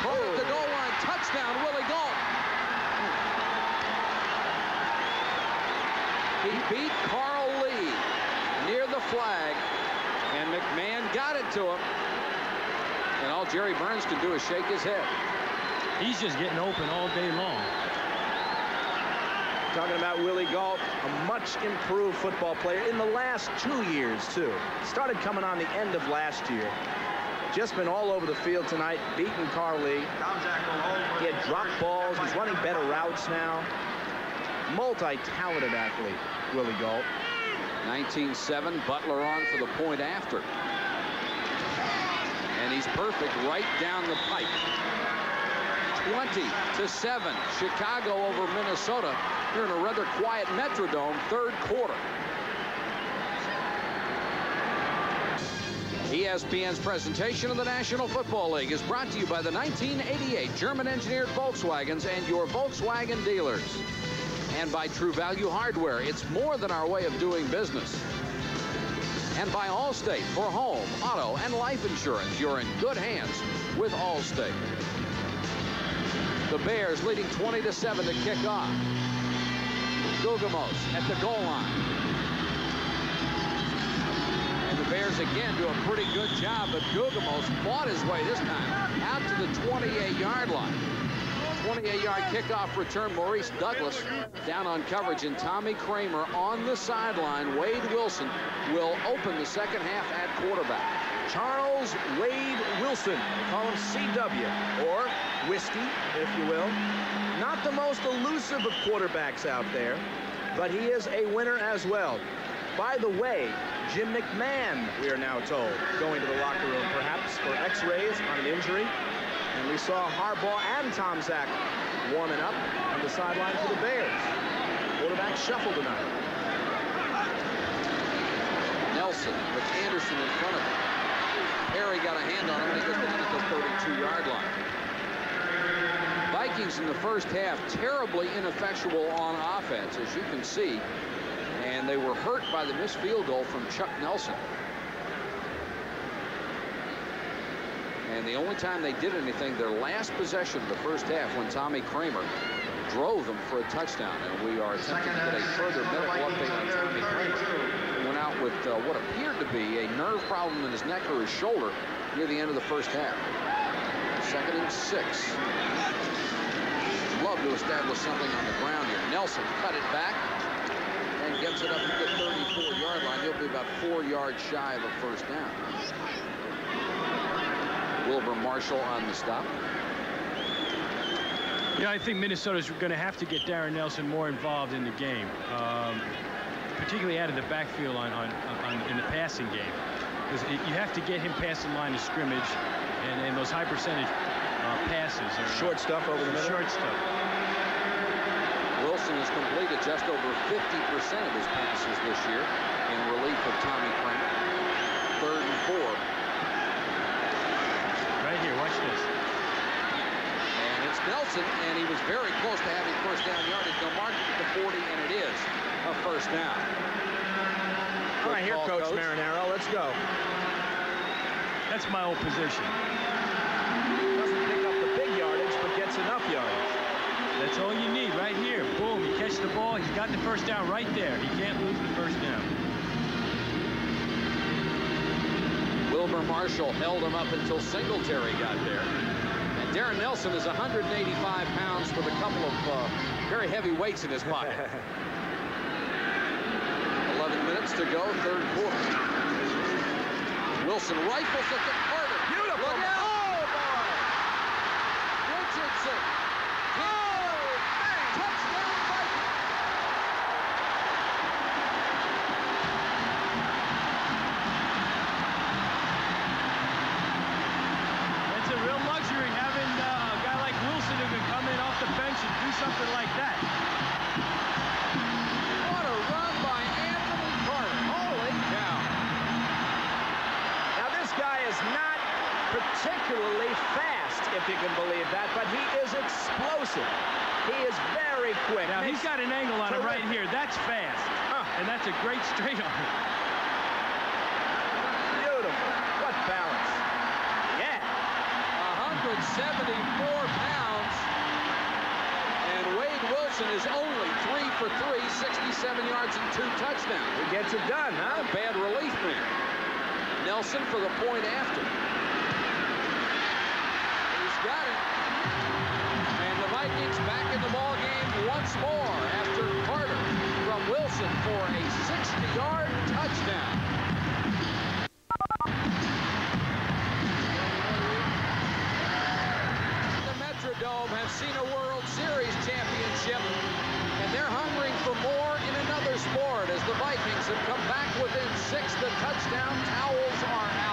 Caught at the goal line, touchdown, Willie Gault. He beat Carl Lee near the flag, and McMahon got it to him. And all Jerry Burns can do is shake his head. He's just getting open all day long. Talking about Willie Gault, a much improved football player in the last two years, too. Started coming on the end of last year. Just been all over the field tonight, beating Carl Lee. He had dropped balls. He's running better routes now. multi-talented athlete, Willie Gault. 19-7, Butler on for the point after. And he's perfect right down the pipe. 20 to 7, Chicago over Minnesota here in a rather quiet Metrodome, third quarter. ESPN's presentation of the National Football League is brought to you by the 1988 German-engineered Volkswagens and your Volkswagen dealers. And by True Value Hardware. It's more than our way of doing business. And by Allstate for home, auto, and life insurance. You're in good hands with Allstate. The Bears leading 20 to 7 to kick off. Guggemos at the goal line. Bears again do a pretty good job, but Guggemos fought his way this time out to the 28-yard line. 28-yard kickoff return. Maurice Douglas down on coverage, and Tommy Kramer on the sideline. Wade Wilson will open the second half at quarterback. Charles Wade Wilson. Call him CW, or Whiskey, if you will. Not the most elusive of quarterbacks out there, but he is a winner as well. By the way, Jim McMahon, we are now told, going to the locker room perhaps for x-rays on an injury. And we saw Harbaugh and Tomczak warming up on the sideline for the Bears. Quarterback shuffle tonight. Nelson with Anderson in front of him. Perry got a hand on him, and he goes at the 32-yard line. Vikings in the first half terribly ineffectual on offense, as you can see. And they were hurt by the missed field goal from Chuck Nelson. And the only time they did anything, their last possession of the first half, when Tommy Kramer drove them for a touchdown. And we are attempting to get a further medical update on Tommy Kramer. Went out with uh, what appeared to be a nerve problem in his neck or his shoulder near the end of the first half. Second and six. Love to establish something on the ground here. Nelson cut it back and gets it up to the 34-yard line. He'll be about four yards shy of a first down. Wilber Marshall on the stop. Yeah, I think Minnesota's going to have to get Darrin Nelson more involved in the game, um, particularly out of the backfield on, on, on in the passing game. Because you have to get him past the line of scrimmage, and, and those high percentage uh, passes. Are, Short stuff over the middle. Short stuff. Wilson has completed just over 50% of his passes this year in relief of Tommy Kramer. Third and four. Right here, watch this. And it's Nelson, and he was very close to having first down yardage. They'll mark it at the 40, and it is a first down. All right, here, Coach, Coach. Marinaro. Let's go. That's my old position. Doesn't pick up the big yardage, but gets enough yardage. That's all you need right here. Boom, you catch the ball. He's got the first down right there. He can't lose the first down. Wilber Marshall held him up until Singletary got there. And Darrin Nelson is 185 pounds with a couple of uh, very heavy weights in his pocket. 11 minutes to go, third quarter. Wilson rifles at the Carter. Beautiful. Look out. Oh, boy. Richardson. Oh, Touchdown, Vikings. It's a real luxury having uh, a guy like Wilson who can come in off the bench and do something like that. What a run by Anthony Carter. Holy cow. Now, this guy is not particularly fast, if you can believe that, but he is explosive. He is very quick. Now, he's Makes- got an angle on it right terrific. here. That's fast. Huh. And that's a great straight arm. Beautiful. What balance. Yeah. 174 pounds. And Wade Wilson is only three for three, 67 yards and two touchdowns. He gets it done, huh? Bad relief man. Nelson for the point after. He's got it. And the Vikings back in the ball game once more after Carter from Wilson for a 60-yard touchdown. The Metrodome have seen a World Series championship, and they're hungering for more in another sport as the Vikings have come back within six. The touchdown towels are out.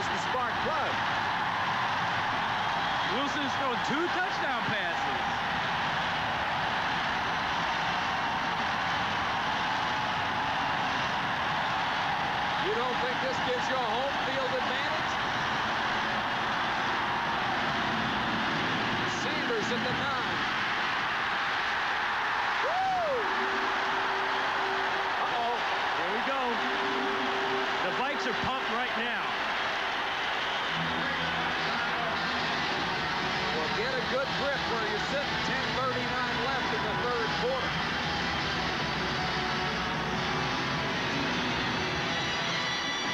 Is the spark plug. Wilson's thrown two touchdown passes. You don't think this gives you a home field advantage? Sanders at the nine. Woo! Uh-oh. Here we go. The Vikes are pumped right now. Well, get a good grip where you're sitting 10:39 left in the third quarter.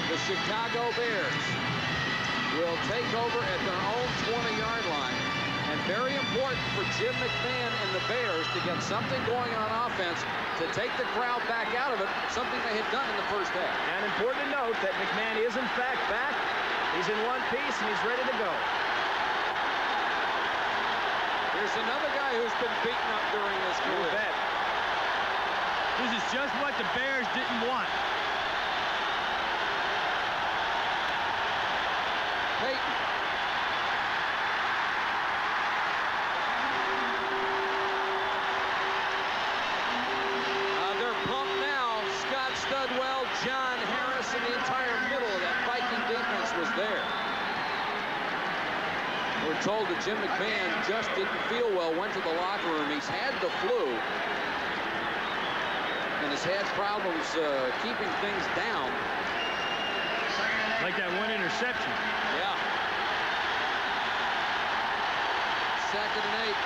The Chicago Bears will take over at their own 20-yard line. And very important for Jim McMahon and the Bears to get something going on offense to take the crowd back out of it, something they had done in the first half. And important to note that McMahon is in fact back. He's in one piece and he's ready to go. Here's another guy who's been beaten up during this You career. bet. This is just what the Bears didn't want. Payton. Uh, they're pumped now. Scott Studwell, John Harris, and the entire middle of that Viking defense was there. We're told that Jim McMahon just didn't feel well, went to the locker room. He's had the flu and has had problems uh, keeping things down. Like that one interception. Yeah. Second and eight.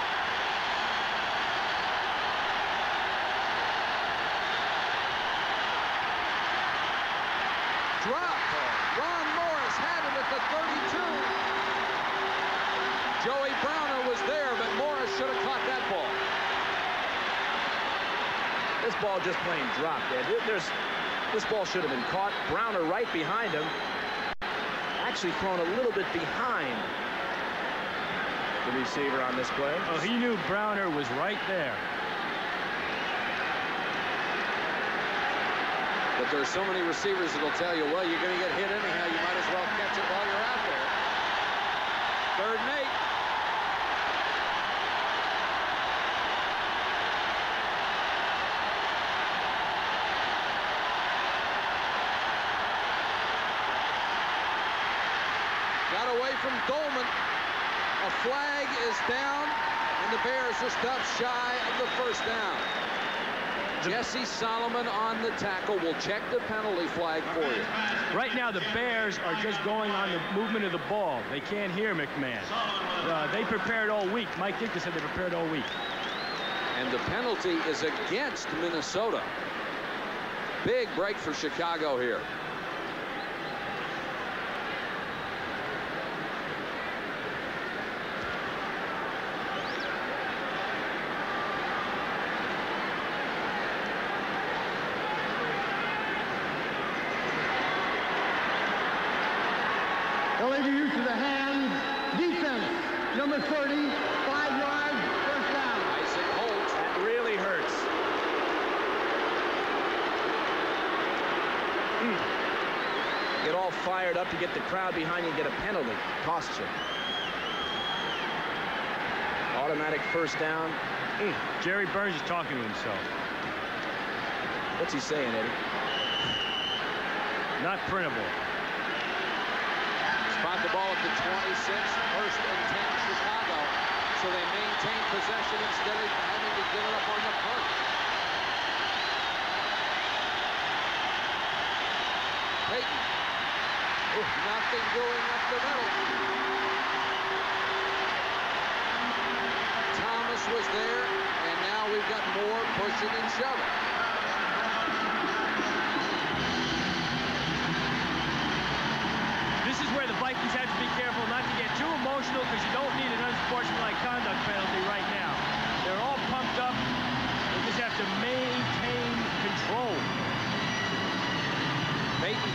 Drop. Ron Morris had it at the 32. Joey Browner was there, but Morris should have caught that ball. This ball just plain dropped, Ed. There's, this ball should have been caught. Browner right behind him. Actually thrown a little bit behind the receiver on this play. Oh, he knew Browner was right there. But there's so many receivers that'll tell you, well, you're going to get hit anyhow. You might as well catch it while you're out there. Third and eight. Got away from Doleman. A flag is down, and the Bears are stuffed shy of the first down. Jesse Solomon on the tackle will check the penalty flag for you. Right now, the Bears are just going on the movement of the ball. They can't hear McMahon. Uh, they prepared all week. Mike Ditka said they prepared all week. And the penalty is against Minnesota. Big break for Chicago here. Illegal use of the hands. Defense, number 30, five yards, first down. Isaac Holt. That really hurts. Mm. Get all fired up to get the crowd behind you and get a penalty. Costs you. Automatic first down. Mm. Jerry Burns is talking to himself. What's he saying, Eddie? Not printable. Spot the ball at the 26, first and 10 Chicago. So they maintain possession instead of having to give it up on the punt. Payton. Oh, nothing doing up the middle. Thomas was there, and now we've got more pushing and shoving.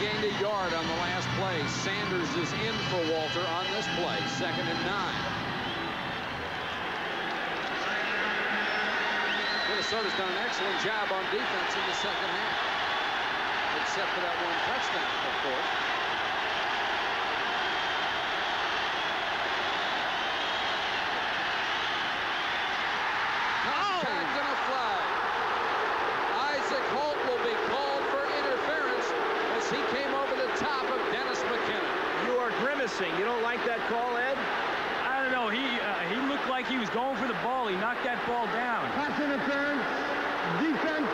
Gained a yard on the last play. Sanders is in for Walter on this play. Second and nine. Minnesota's done an excellent job on defense in the second half. Except for that one touchdown, of course. Contact and a flag. Isaac Holt will be called for interference as he came over the top of Dennis McKinnon. You are grimacing. You don't like that call, Ed? I don't know. He uh, he looked like he was going for the ball. He knocked that ball down. Pass interference. Defense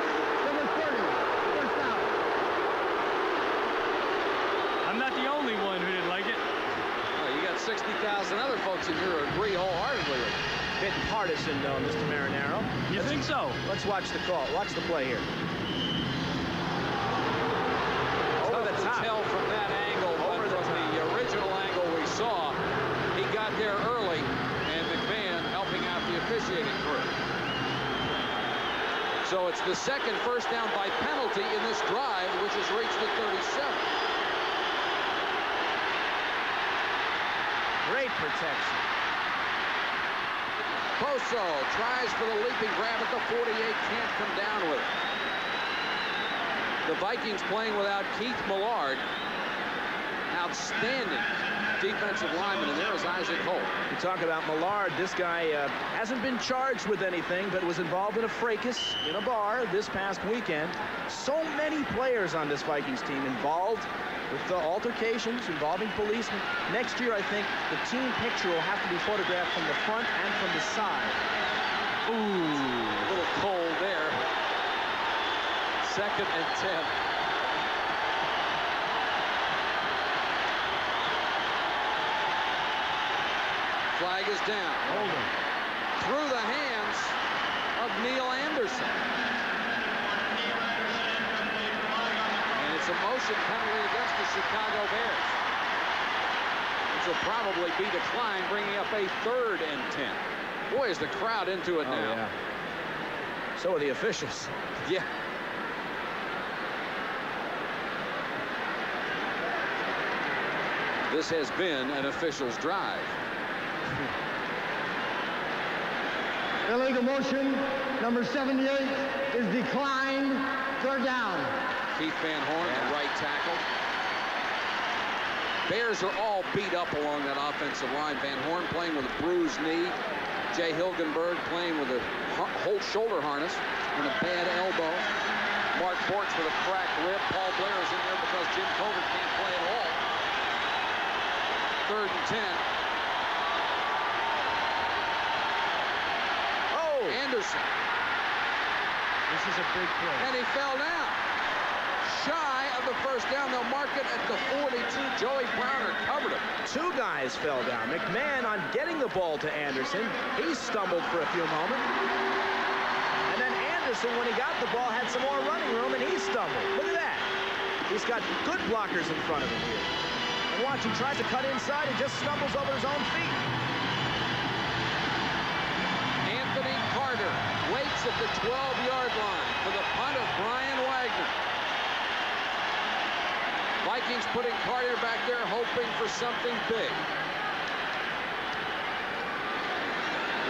number 30. First down. I'm not the only one who didn't like it. Well, you got 60,000 other folks in here who agree wholeheartedly with you. Bit partisan, though, Mr. Marinaro. You think so? Let's watch the call. Watch the play here. Over the Tough to top. tell from that angle, Over but the from the original angle we saw, he got there early, and McMahon helping out the officiating crew. So it's the second first down by penalty in this drive, which has reached the 37. Great protection. Boso tries for the leaping grab at the 48, can't come down with it. The Vikings playing without Keith Millard. Outstanding defensive lineman, and there is Isaac Holt. You talk about Millard. This guy uh, hasn't been charged with anything, but was involved in a fracas in a bar this past weekend. So many players on this Vikings team involved with the altercations involving policemen. Next year, I think the team picture will have to be photographed from the front and from the side. Ooh, a little cold there. Second and 10. Flag is down. Hold him. Through the hands of Neal Anderson. And it's a motion penalty against the Chicago Bears. Which will probably be declined, bringing up a third and 10. Boy, is the crowd into it Oh, now. yeah. So are the officials. Yeah. This has been an official's drive. Illegal motion number 78 is declined. Third down. Keith Van Horn, the right tackle. Bears are all beat up along that offensive line. Van Horn playing with a bruised knee. Jay Hilgenberg playing with a whole shoulder harness and a bad elbow. Mark Bortz with a cracked rib. Paul Blair is in there because Jim Covert can't play at all. Third and 10. Oh! Anderson. This is a big play. And he fell down. Shy of the first down. They'll mark it at the 42. Joey Browner covered him. Two guys fell down. McMahon on getting the ball to Anderson. He stumbled for a few moments. And then Anderson, when he got the ball, had some more running room, and he stumbled. Look at that. He's got good blockers in front of him here. And watch, he tries to cut inside and just stumbles over his own feet. Anthony Carter waits at the 12-yard line for the punt of Bryan Wagner. Vikings putting Carter back there hoping for something big.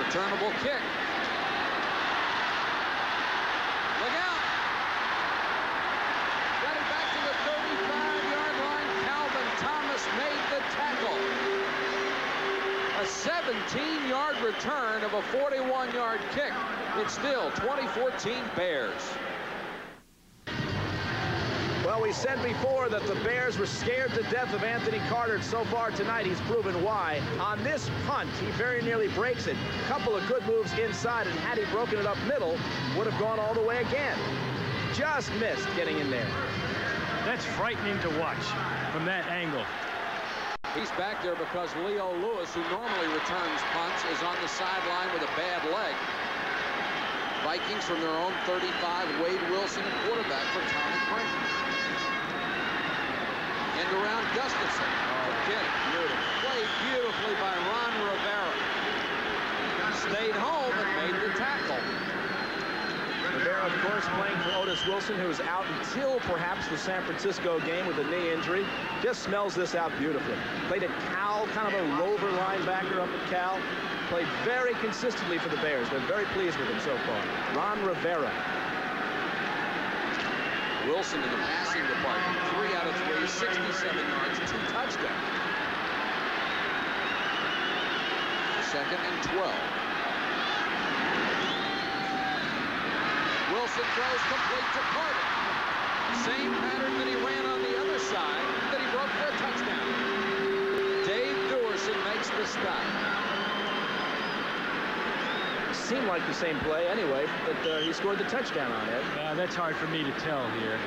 Returnable kick. Look out! Got it back to the 35-yard line. Calvin Thomas made the tackle. A 17-yard return of a 41-yard kick. It's still 2014 Bears. Well, we said before that the Bears were scared to death of Anthony Carter. So far tonight, he's proven why. On this punt, he very nearly breaks it. A couple of good moves inside, and had he broken it up middle, would have gone all the way again. Just missed getting in there. That's frightening to watch from that angle. He's back there because Leo Lewis, who normally returns punts, is on the sideline with a bad leg. Vikings from their own 35, Wade Wilson, quarterback for Tommy Kramer. End around Gustafson. It. Beautiful. Played beautifully by Ron Rivera. Stayed home and made the tackle. Rivera Rivera, of course, playing for Otis Wilson, who is out until perhaps the San Francisco game with a knee injury. Just smells this out beautifully. Played at Cal, kind of a rover linebacker up at Cal. Played very consistently for the Bears. They're very pleased with him so far. Ron Rivera. Wilson in the passing department, three out of three, 67 yards, two touchdowns. Second and 12. Wilson throws complete to Carter. Same pattern that he ran on the other side that he broke for a touchdown. Dave Duerson makes the stop. Seemed like the same play anyway, but uh, he scored the touchdown on it. Uh, that's hard for me to tell here.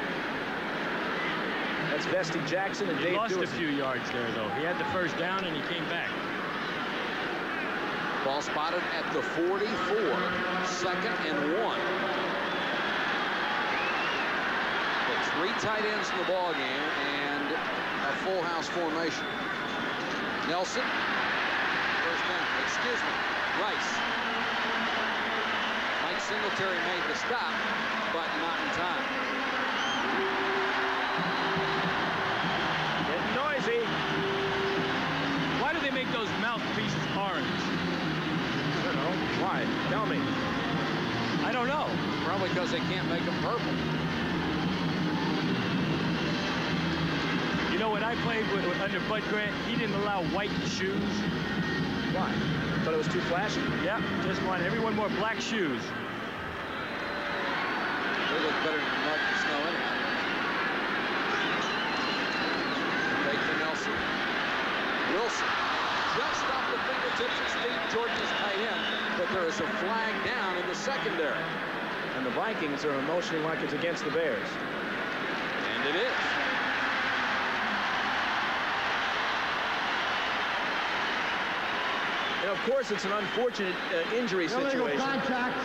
That's Vestee Jackson and He Dave lost a few yards there, though. He had the first down, and he came back. Ball spotted at the 44, second and one. With three tight ends in the ball game and a full house formation. Nelson, first down, excuse me, Rice. Mike Singletary made the stop, but not in time. Getting noisy. Why do they make those mouthpieces orange? I don't know. Why? Tell me. I don't know. Probably because they can't make them purple. You know, when I played with, with- under Bud Grant, he didn't allow white shoes. Why? Thought it was too flashy. Yep, just want everyone wore black shoes. They look better than mud and snow anyhow. Fake Nelson. Wilson just off the fingertips of Steve Jordan's tight end, but there is a flag down in the secondary. And the Vikings are emotionally like it's against the Bears. And it is. And of course, it's an unfortunate uh, injury Illegal situation. contact.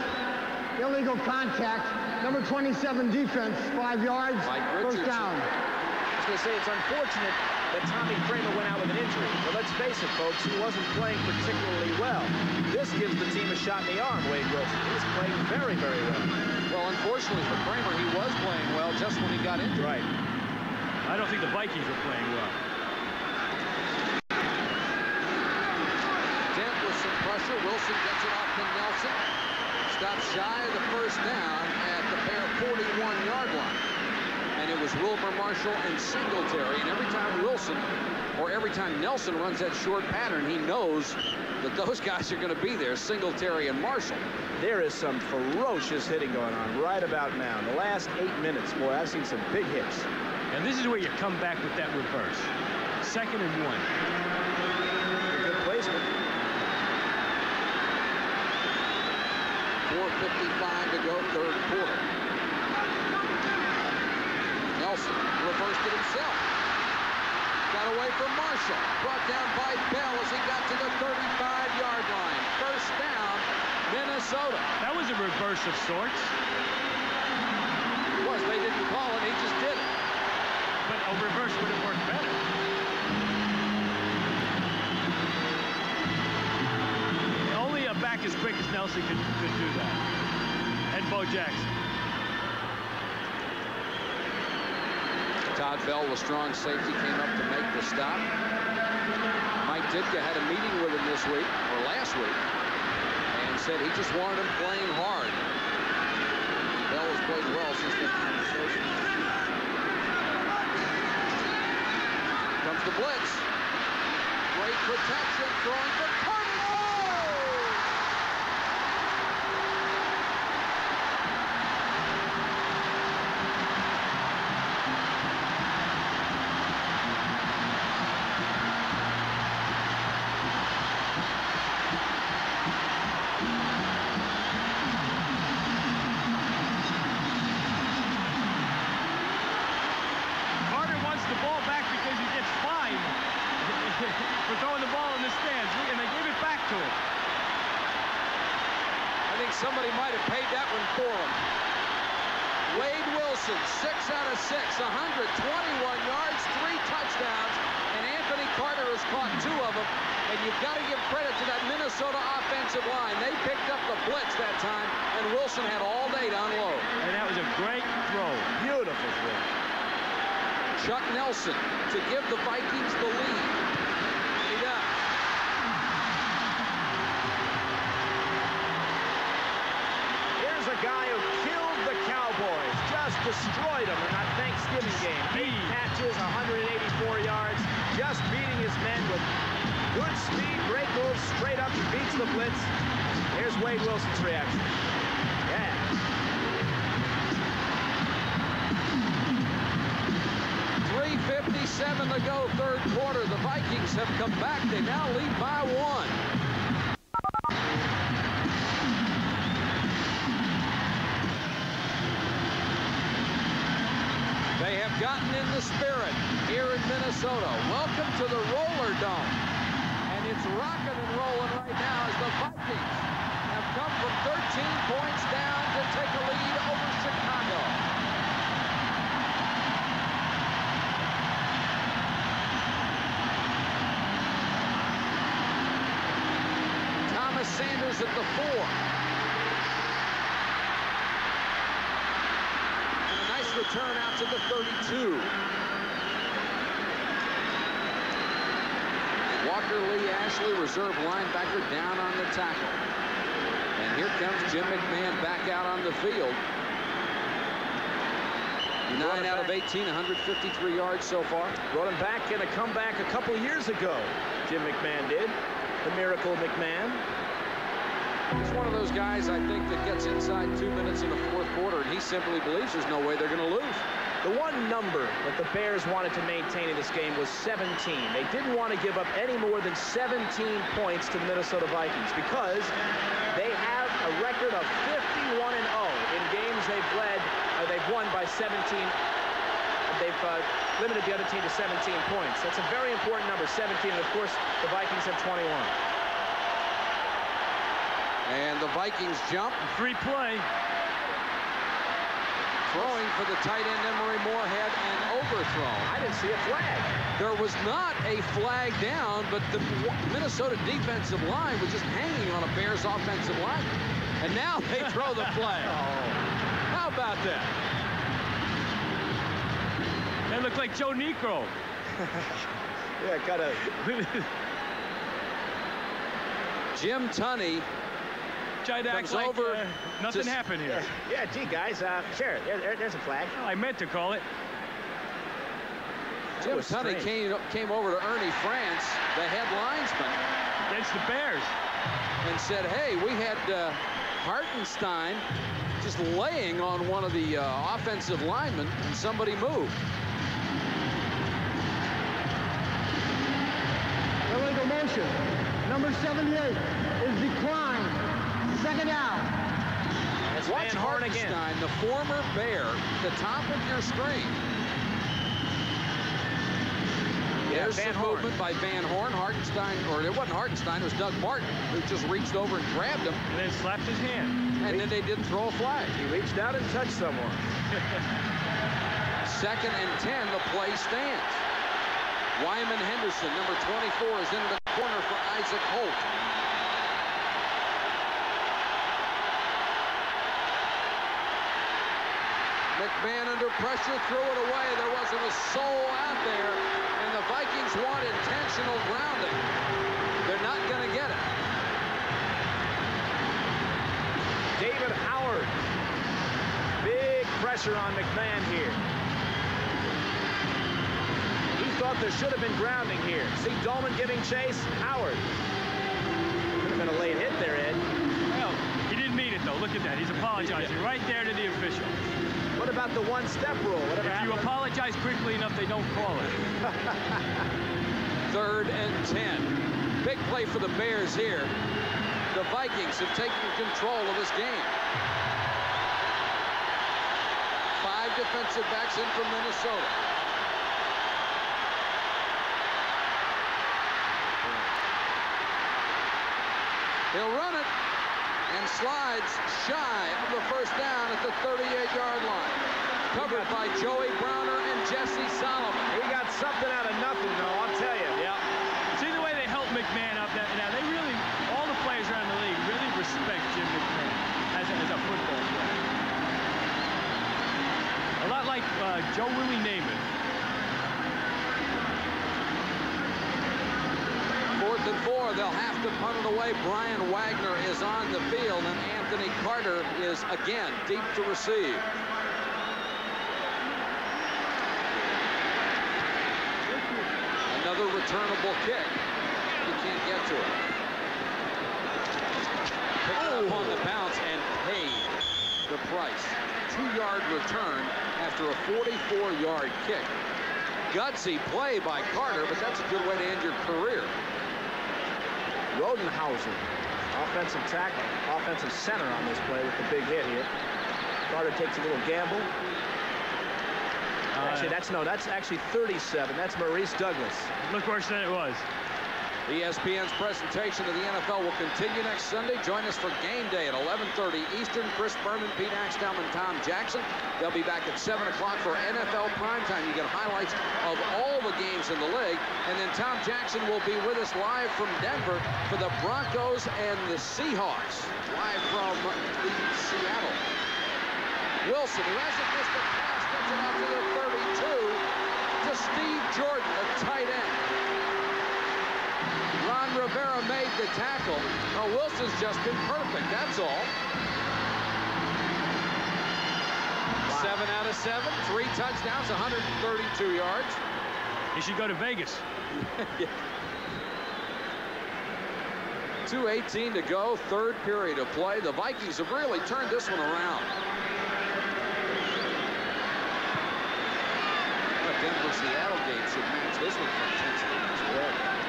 Illegal contact. Number 27 defense, five yards, Mike first down. I was going to say it's unfortunate that Tommy Kramer went out with an injury. But let's face it, folks, he wasn't playing particularly well. This gives the team a shot in the arm, Wade Wilson. He's playing very, very well. Well, unfortunately for Kramer, he was playing well just when he got injured. Right. I don't think the Vikings were playing well. Dent with some pressure. Wilson gets it off to Nelson. Stops shy of the first down at the pair 41-yard line. And it was Wilber Marshall and Singletary. And every time Wilson, or every time Nelson runs that short pattern, he knows that those guys are going to be there, Singletary and Marshall. There is some ferocious hitting going on right about now. In the last eight minutes, boy, I've seen some big hits. And this is where you come back with that reverse. Second and one. Good placement. 4.55 to go, third quarter. Nelson reversed it himself. Got away from Marshall. Brought down by Bell as he got to the 35-yard line. First down, Minnesota. That was a reverse of sorts, It was. They didn't call it. He just did it. but a reverse would have worked better. As quick as Nelson could, could do that. And Bo Jackson. Todd Bell, the strong safety, came up to make the stop. Mike Ditka had a meeting with him this week, or last week, and said he just wanted him playing hard. Bell has played well since that conversation. Comes the blitz. Great protection, throwing for Carter. Oh! Carter wants the ball back because he gets fined for throwing the ball in the stands, and they gave it back to him. I think somebody might have paid that one for him. Wade Wilson, six out of six, 121 yards, three touchdowns, and Anthony Carter has caught two of them. And you've got to give credit to that Minnesota offensive line. They picked up the blitz that time, and Wilson had all day to unload. And Chuck Nelson to give the Vikings the lead. He does. Here's a guy who killed the Cowboys, just destroyed them in that Thanksgiving game. Eight catches, 184 yards, just beating his men with good speed, great moves, straight up, beats the blitz. Here's Wade Wilson's reaction. Yeah. Three fifty-seven to go, third quarter. The Vikings have come back. They now lead by one. They have gotten in the spirit here in Minnesota. Welcome to the Roller Dome. And it's rocking and rolling right now as the Vikings have come from 13 points down to take a lead over Chicago. Thomas Sanders at the four. Return out to the 32. Walker Lee Ashley, reserve linebacker, down on the tackle. And here comes Jim McMahon back out on the field. Nine out of 18, 153 yards so far. Brought him back in a comeback a couple years ago. Jim McMahon did. The miracle McMahon. He's one of those guys, I think, that gets inside two minutes in the fourth quarter, and he simply believes there's no way they're going to lose. The one number that the Bears wanted to maintain in this game was 17. They didn't want to give up any more than 17 points to the Minnesota Vikings because they have a record of 51 and 0 in games they've led, or they've won by 17. They've uh, limited the other team to 17 points. That's a very important number, 17. And of course, the Vikings have 21. And the Vikings jump. Free play. Throwing for the tight end Emery Moorehead and overthrow. I didn't see a flag. There was not a flag down, but the Minnesota defensive line was just hanging on a Bears offensive line. And now they throw the flag. oh. How about that? That looked like Joe Negro. Yeah, kind of. Jim Tunney Tried to act like over uh, nothing to- happened here. Yeah, gee, guys, uh, sure, there, there- there's a flag. Well, I meant to call it. Jim was Tunney strange. came, came over to Ernie France, the head linesman, Against the Bears. and said, hey, we had uh, Hartenstine just laying on one of the uh, offensive linemen, and somebody moved. Illegal motion. Number 78 is declined. Second down. That's Watch Van Horn again. Hartenstine, the former Bear, the top of your screen. Yeah, There's Van some Horn. movement by Van Horn. Hartenstine, or it wasn't Hartenstine, it was Doug Martin, who just reached over and grabbed him, And then slapped his hand. and then they didn't throw a flag. He reached out and touched someone. Second and 10, the play stands. Wyman Henderson, number 24, is into the corner for Isaac Holt. McMahon under pressure, threw it away. There wasn't a soul out there, and the Vikings want intentional grounding. They're not going to get it. David Howard. Big pressure on McMahon here. He thought there should have been grounding here. See Doleman giving chase. Howard. Could have been a late hit there, Ed. Well, he didn't mean it, though. Look at that. He's apologizing right there to the official. What about the one-step rule? Whatever If you happened? apologize quickly enough, they don't call it. Third and 10. Big play for the Bears here. The Vikings have taken control of this game. Five defensive backs in from Minnesota. He'll run it and slides shy of the first down at the 38-yard line covered by Joey Browner and Jesse Solomon. We got something out of nothing, though, I'll tell you. Yeah. See the way they help McMahon up that now. They really, all the players around the league really respect Jim McMahon as a, as a football player. A lot like uh, Joe Willie Namath. Fourth and four, they'll have to punt it away. Bryan Wagner is on the field, and Anthony Carter is again deep to receive. Another returnable kick. You can't get to it. Picked up on the bounce and paid the price. Two-yard return after a 44-yard kick. Gutsy play by Carter, but that's a good way to end your career. Rodenhauser, offensive tackle, offensive center on this play with the big hit here. Carter takes a little gamble. Actually, uh, that's no, that's actually 37. That's Maurice Douglas. Look worse than it was. ESPN's presentation of the NFL will continue next Sunday. Join us for game day at 11:30 Eastern. Chris Berman, Pete Axthelm, and Tom Jackson. They'll be back at 7 o'clock for NFL primetime. You get highlights of all the games in the league. And then Tom Jackson will be with us live from Denver for the Broncos and the Seahawks. Live from Seattle. Wilson, who hasn't missed a pass, gets it out to the 32 to Steve Jordan, a tight end. Ron Rivera made the tackle. Now Wilson's just been perfect, that's all. Seven out of seven, three touchdowns, 132 yards. He should go to Vegas. 2.18 to go, third period of play. The Vikings have really turned this one around. The Denver-Seattle game should match this one for intensity as well.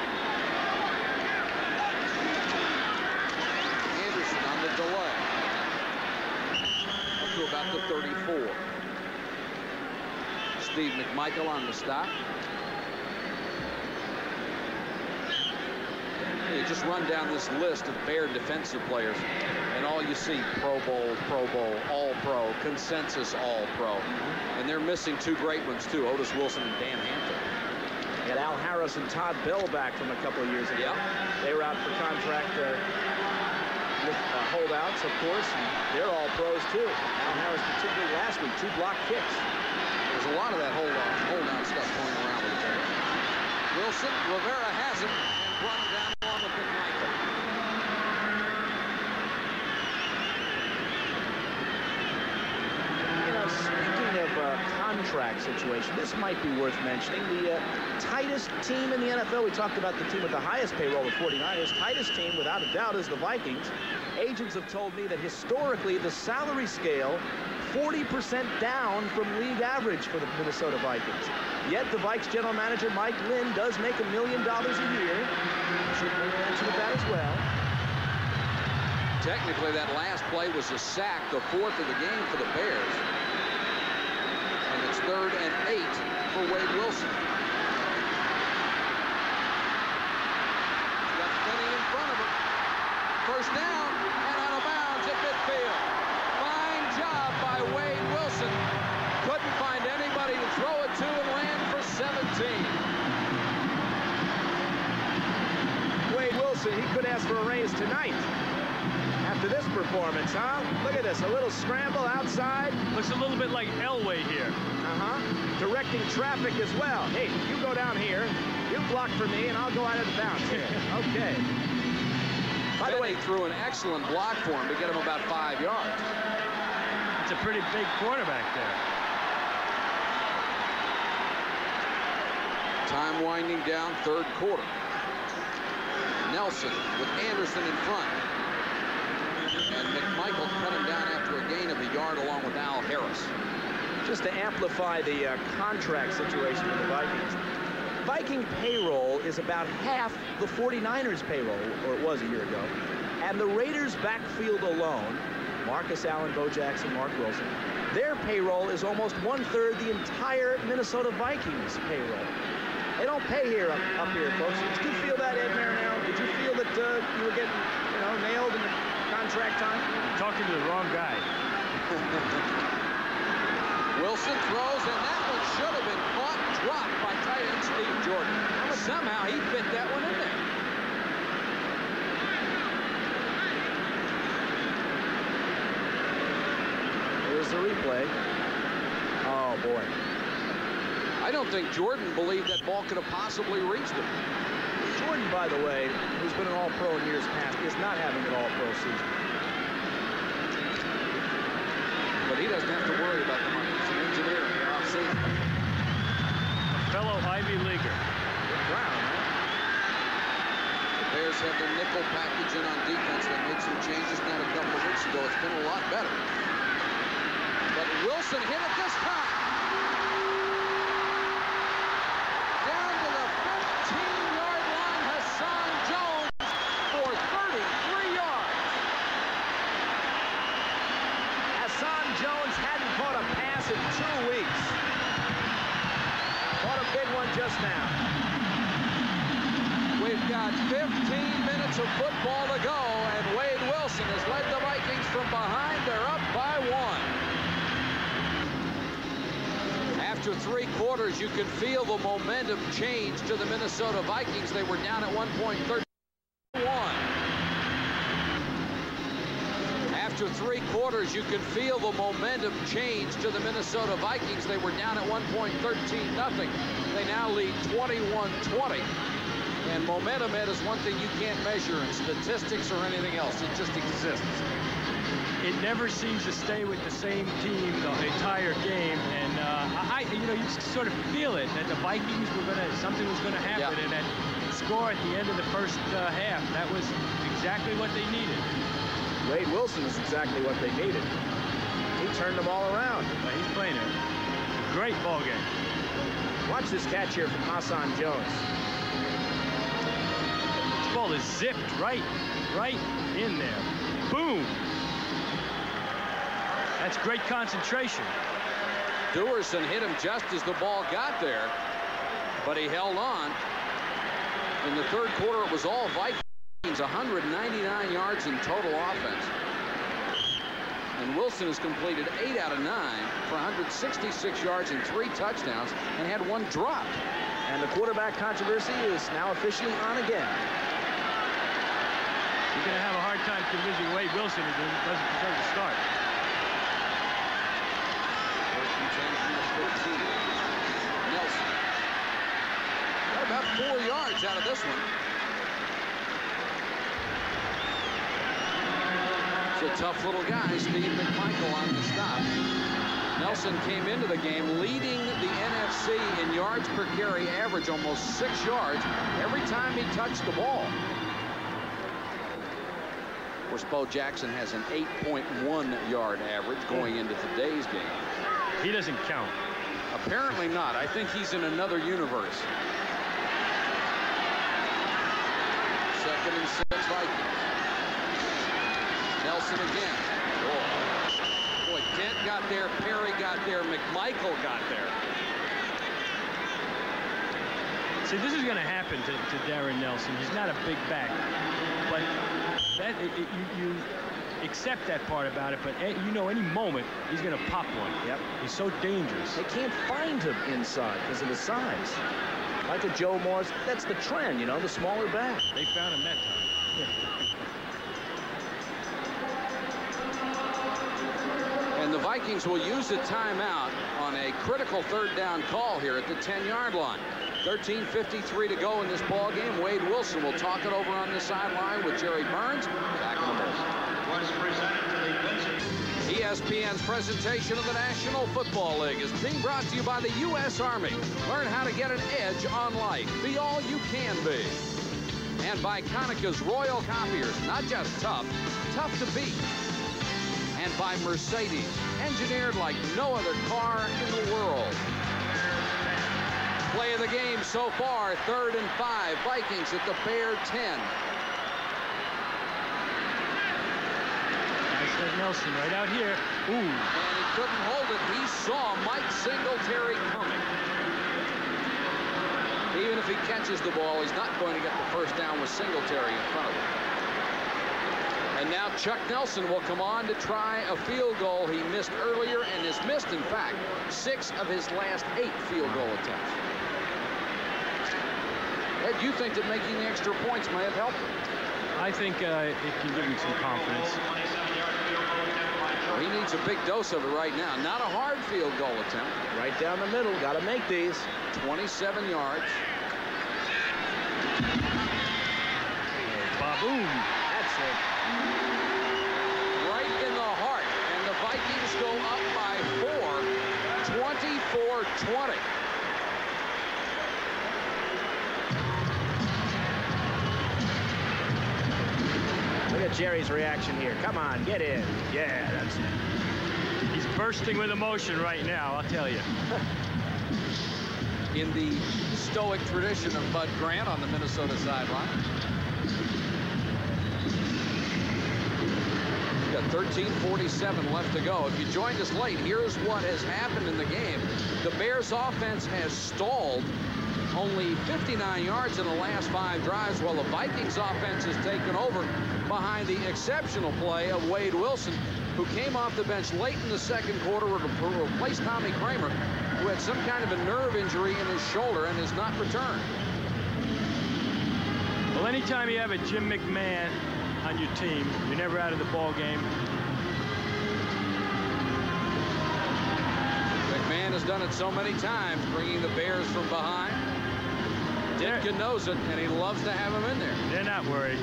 Anderson on the. Up to about the 34. Steve McMichael on the stop. You just run down this list of Bear defensive players, and all you see, Pro Bowl, Pro Bowl, All-Pro, consensus All-Pro. And they're missing two great ones, too, Otis Wilson and Dan Hampton. Had Al Harris and Todd Bell back from a couple of years ago. Yep. They were out for contract uh, holdouts, of course. And they're all pros, too. Al Harris, particularly last week, two block kicks. There's a lot of that hold on, hold on stuff going around with. Wilson, Rivera has him, and brought him down along with McMichael. You know, speaking of uh, contract situation, this might be worth mentioning. The uh, tightest team in the NFL, we talked about the team with the highest payroll, the 49ers. Tightest team, without a doubt, is the Vikings. Agents have told me that historically, the salary scale 40% down from league average for the Minnesota Vikings. Yet the Vikes general manager Mike Lynn does make a million dollars a year. Should mention that as well. Technically, that last play was a sack, the fourth of the game for the Bears. And it's third and eight for Wade Wilson. He's got plenty in front of him. First down and out of bounds at midfield. Fine job by Wade Wilson. Couldn't find anybody to throw it to and land for 17. Wade Wilson, he could ask for a raise tonight. After this performance, huh? Look at this, a little scramble outside. Looks a little bit like Elway here. Uh-huh. Directing traffic as well. Hey, you go down here, you block for me, and I'll go out of the bounds here. Okay. By the way, Benny threw an excellent block for him to get him about five yards. It's a pretty big quarterback there. Time winding down, third quarter. Nelson with Anderson in front. And McMichael cut him down after a gain of a yard along with Al Harris. just to amplify the uh, contract situation with the Vikings, Viking payroll is about half the 49ers payroll, or it was a year ago. And the Raiders backfield alone, Marcus Allen, Bo Jackson, Marc Wilson, their payroll is almost one-third the entire Minnesota Vikings payroll. They don't pay here up, up here, folks. Did you feel that, Ed Marinaro? Did you feel that uh, you were getting, you know, nailed in the contract time? Talking to the wrong guy. Wilson throws, and that one should have been caught dropped by tight end Steve Jordan. Somehow he fit that one in there. Here's the replay. Oh, boy. I don't think Jordan believed that ball could have possibly reached him. Jordan, by the way, who's been an All-Pro in years past, is not having an All-Pro season. But he doesn't have to worry about the money. He's an engineer in the offseason. Fellow Ivy Leaguer. Brown, The Bears have their nickel package in on defense. They made some changes now a couple of weeks ago. It's been a lot better. Wilson hit it this time. Down to the 15-yard line, Hassan Jones for 33 yards. Hassan Jones hadn't caught a pass in two weeks. Caught a big one just now. We've got 15 minutes of football to go, and Wade Wilson has led the Vikings from behind. They're up by one. After three quarters, you could feel the momentum change to the Minnesota Vikings. They were down at one point 31. After three quarters, you could feel the momentum change to the Minnesota Vikings. They were down at one point 13 nothing. They now lead 21-20. And momentum, Ed, is one thing you can't measure in statistics or anything else. It just exists. It never seems to stay with the same team the entire game, and uh, I, you know, you just sort of feel it that the Vikings were gonna, something was gonna happen, Yeah. and that score at the end of the first uh, half, that was exactly what they needed. Wade Wilson is exactly what they needed. He turned them all around. But he's playing a great ball game. Watch this catch here from Hassan Jones. This ball is zipped right, right in there. Boom. That's great concentration. Duerson hit him just as the ball got there, but he held on. In the third quarter, it was all Vikings, 199 yards in total offense. And Wilson has completed eight out of nine for 166 yards and three touchdowns and had one dropped. And the quarterback controversy is now officially on again. You're going to have a hard time convincing Wade Wilson who doesn't deserve to start. First and 10 15. Nelson. Got about four yards out of this one. It's a tough little guy, Steve McMichael on the stop. Nelson came into the game leading the NFC in yards per carry average, almost six yards every time he touched the ball. Of course, Bo Jackson has an 8.1 yard average going into today's game. He doesn't count. Apparently not. I think he's in another universe. Second and six Vikings. Nelson again. Boy, Dent got there, Perry got there, McMichael got there. See, this is going to happen to, to Darrin Nelson. He's not a big back, but that it, it- you, you accept that part about it. But eh, you know, any moment he's going to pop one. Yep. He's so dangerous. They can't find him inside because of his size. Like a Joe Morris, that's the trend, you know, the smaller back. They found him that time. And the Vikings will use a timeout on a critical third down call here at the 10-yard line. 13.53 to go in this ball game. Wade Wilson will talk it over on the sideline with Jerry Burns. Back in a minute. Was presented to the Vincent ESPN's presentation of the National Football League is being brought to you by the U.S. Army. Learn how to get an edge on life. Be all you can be. And by Konica's Royal Copiers, not just tough, tough to beat. And by Mercedes, engineered like no other car in the world. Play of the game so far, third and five. Vikings at the Bear 10. Let Nelson right out here. Ooh. And he couldn't hold it. He saw Mike Singletary coming. Even if he catches the ball, he's not going to get the first down with Singletary in front of him. And now Chuck Nelson will come on to try a field goal he missed earlier and has missed, in fact, six of his last eight field goal attempts. Ed, you think that making the extra points may have helped him? I think uh, it can give him some confidence. 27-yard field goal attempt by Well, he needs a big dose of it right now. Not a hard field goal attempt. Right down the middle, got to make these. 27 yards. Boom. That's it. Right in the heart. And the Vikings go up by four, 24-20. Look at Jerry's reaction here. Come on, get in. Yeah, that's it. He's bursting with emotion right now, I'll tell you. in the stoic tradition of Bud Grant on the Minnesota sideline. We've got 13:47 left to go. If you joined us late, here's what has happened in the game. The Bears offense has stalled only 59 yards in the last five drives, while the Vikings offense has taken over behind the exceptional play of Wade Wilson, who came off the bench late in the second quarter to replace Tommy Kramer, who had some kind of a nerve injury in his shoulder and has not returned. Well, anytime you have a Jim McMahon on your team, you're never out of the ball game. McMahon has done it so many times, bringing the Bears from behind. Ditka knows it, and he loves to have him in there. They're not worried.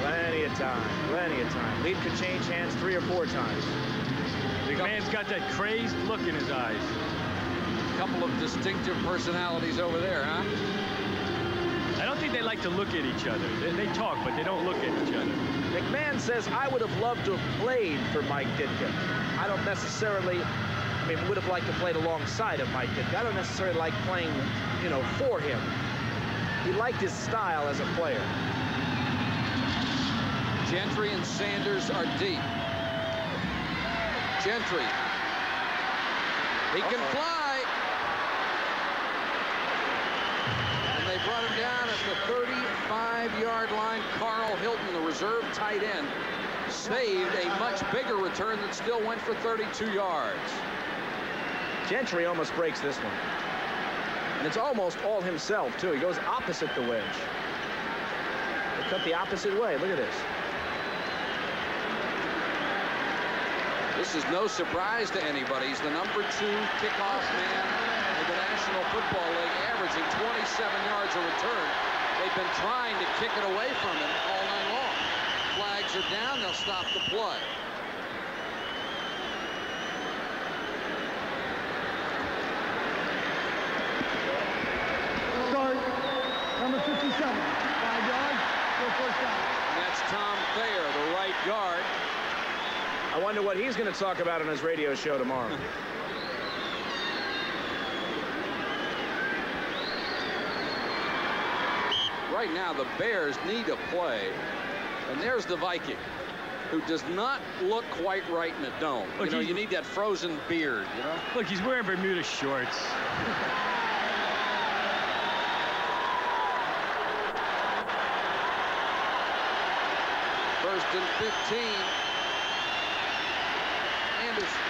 Plenty of time. Plenty of time. Lead could change hands three or four times. McMahon's got that crazed look in his eyes. A couple of distinctive personalities over there, huh? I don't think they like to look at each other. They, they talk, but they don't look at each other. McMahon says, I would have loved to have played for Mike Ditka. I don't necessarily, I mean, would have liked to play alongside of Mike Ditka. I don't necessarily like playing, you know, for him. He liked his style as a player. Gentry and Sanders are deep. Gentry. He can uh -oh. fly. And they brought him down at the 35-yard line. Carl Hilton, the reserve tight end, saved a much bigger return that still went for 32 yards. Gentry almost breaks this one. And it's almost all himself, too. He goes opposite the wedge. They cut the opposite way. Look at this. This is no surprise to anybody. He's the number two kickoff man in the National Football League, averaging 27 yards a return. They've been trying to kick it away from him all night long. Flags are down. They'll stop the play. Start. Number 57. Five yards. Go first down. And that's Tom Thayer, the right guard. I wonder what he's going to talk about on his radio show tomorrow. right now, the Bears need a play. And there's the Viking, who does not look quite right in a dome. Look, you know, you need that frozen beard, you know? Look, he's wearing Bermuda shorts. First and 15. Anderson.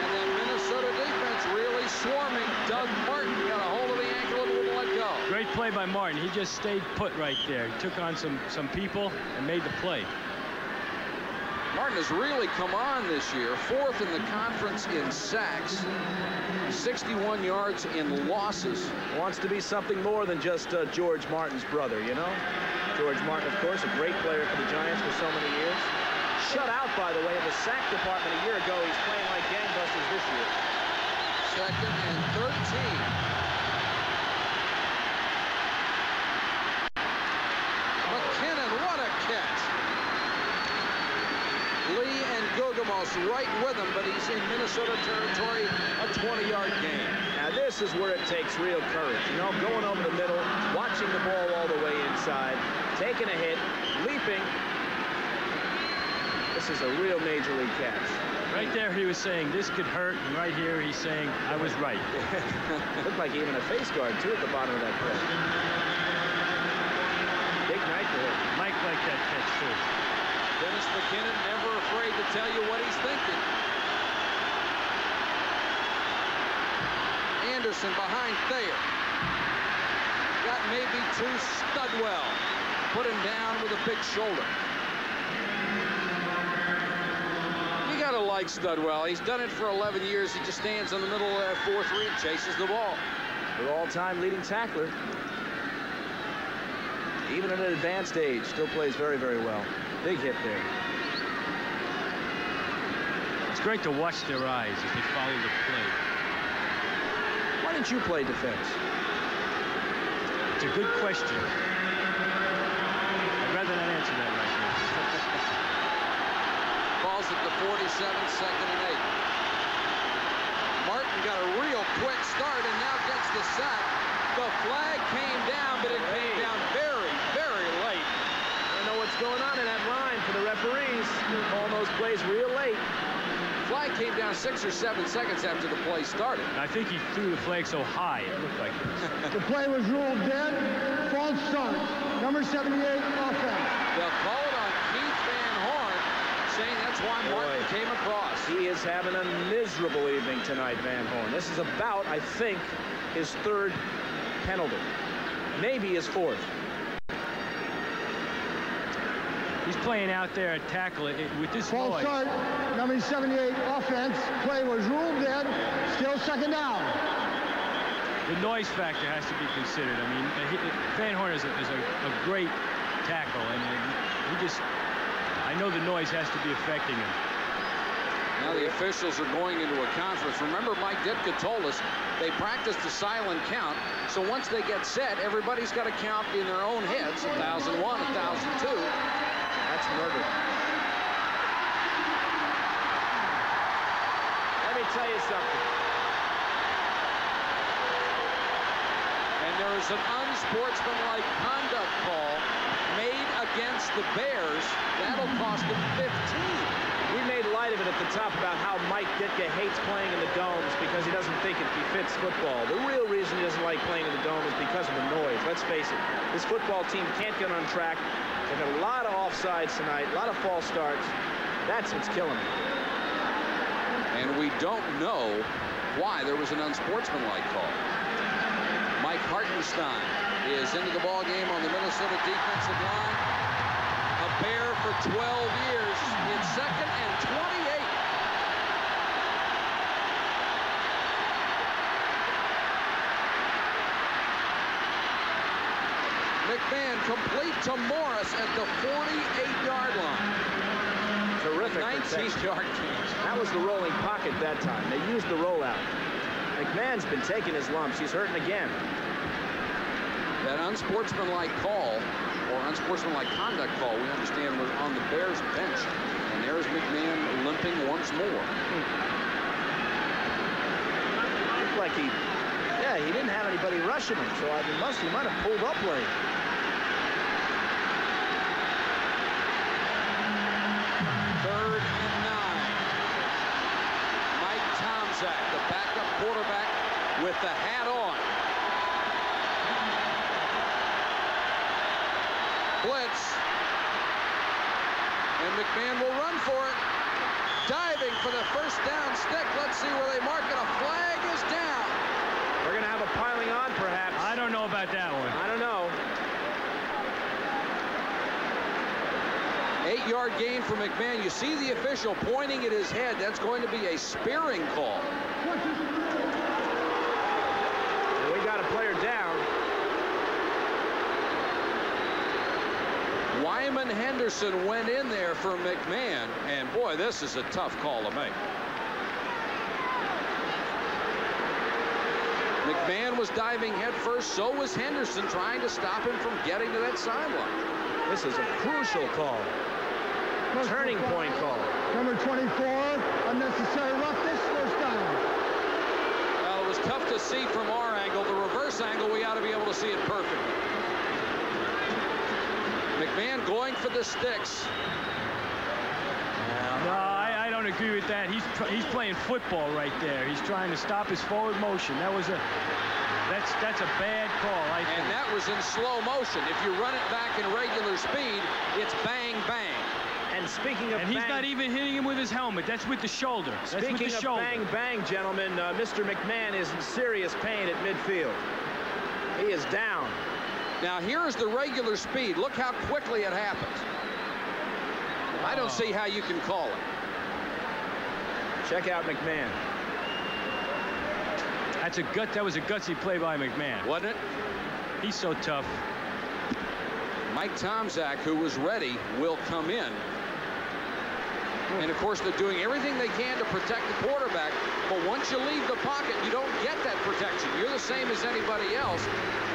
And then Minnesota defense really swarming. Doug Martin got a hold of the ankle and wouldn't let go. Great play by Martin. He just stayed put right there. He took on some, some people and made the play. Martin has really come on this year. Fourth in the conference in sacks. 61 yards in losses. Wants to be something more than just uh, George Martin's brother, you know? George Martin, of course, a great player for the Giants for so many years shut out, by the way, in the sack department a year ago. He's playing like gangbusters this year. Second and 13. McKinnon, what a catch. Lee right with him, but he's in Minnesota territory, a 20-yard gain. Now, this is where it takes real courage. You know, going over the middle, watching the ball all the way inside, taking a hit, leaping, this is a real major league catch. Right there, he was saying this could hurt, and right here, he's saying I was right. Looked like even a face guard too at the bottom of that play. Big night for him. Mike liked that catch too. Dennis McKinnon never afraid to tell you what he's thinking. Anderson behind Thayer. Got maybe two Studwell. Put him down with a big shoulder. You got to like Studwell. He's done it for 11 years. He just stands in the middle of that 4-3 and chases the ball. The all-time leading tackler. even at an advanced age, still plays very, very well. Big hit there. It's great to watch their eyes as they follow the play. Why didn't you play defense? It's a good question. I'd rather not answer that right now. Balls at the 47, second and eight. Martin got a real quick start and now gets the sack. The flag came down, but it came down very, very late. I don't know what's going on in that line for the referees. They're calling those plays real late. Flag came down six or seven seconds after the play started. I think he threw the flag so high, it looked like this. The play was ruled dead. False start. Number 78, offense. They'll call it on Keith Van Horn, saying that's why Martin Boy. came across. He is having a miserable evening tonight, Van Horn. This is about, I think, his third penalty. Maybe his fourth. He's playing out there at tackle it, it- with this False noise. start. Number 78, offense. Play was ruled dead. Still second down. The noise factor has to be considered. I mean, uh, he, Van Horn is, a, is a, a great tackle, and uh, he just, I know the noise has to be affecting him. Now the officials are going into a conference. Remember, Mike Ditka told us they practice the silent count. So once they get set, everybody's got to count in their own heads. 1,001, 1,002. Let me tell you something. And there is an unsportsmanlike conduct call made against the Bears. That'll cost them 15. We made light of it at the top about how Mike Ditka hates playing in the domes because he doesn't think it befits football. The real reason he doesn't like playing in the dome is because of the noise. Let's face it, this football team can't get on track. They've got a lot of offsides tonight, a lot of false starts. That's what's killing them. And we don't know why there was an unsportsmanlike call. Mike Hartenstine is into the ball game on the Minnesota defensive line. A Bear for 12 years in second and 28. McMahon complete to Morris at the 48-yard line. Terrific 19-yard gain. That was the rolling pocket that time. They used the rollout. McMahon's been taking his lumps. He's hurting again. That unsportsmanlike call, or unsportsmanlike conduct call, we understand was on the Bears bench. And there's McMahon limping once more. Looked like he, yeah, he didn't have anybody rushing him, so I, he must, he might have pulled up late. Third and nine. Mike Tomczak, the backup quarterback, with the hat on. Blitz. And McMahon will run for it. Diving for the first down stick. Let's see where they mark it. A flag is down. We're going to have a piling on, perhaps. I don't know about that one. I don't know. Eight-yard gain for McMahon. You see the official pointing at his head. That's going to be a spearing call. We got a player down. Wymon Henderson went in there for McMahon, and boy, this is a tough call to make. McMahon was diving headfirst, so was Henderson trying to stop him from getting to that sideline. This is a crucial call. Turning point call. Number 24, unnecessary roughness, first down. Well, it was tough to see from our angle. The reverse angle, we ought to be able to see it perfectly. McMahon going for the sticks. No, I, I don't agree with that. He's he's playing football right there. He's trying to stop his forward motion. That was a that's that's a bad call. I think. And that was in slow motion. If you run it back in regular speed, it's bang, bang. And speaking of bang. and he's bang, not even hitting him with his helmet. That's with the shoulder. That's with speaking the of shoulder. bang bang, gentlemen, uh, Mr. McMahon is in serious pain at midfield. He is down. Now here's the regular speed. Look how quickly it happens. I don't see how you can call it. Check out McMahon. That's a gut. That was a gutsy play by McMahon. Wasn't it? He's so tough. Mike Tomczak, who was ready, will come in. And of course, they're doing everything they can to protect the quarterback. But once you leave the pocket, you don't get that protection. You're the same as anybody else.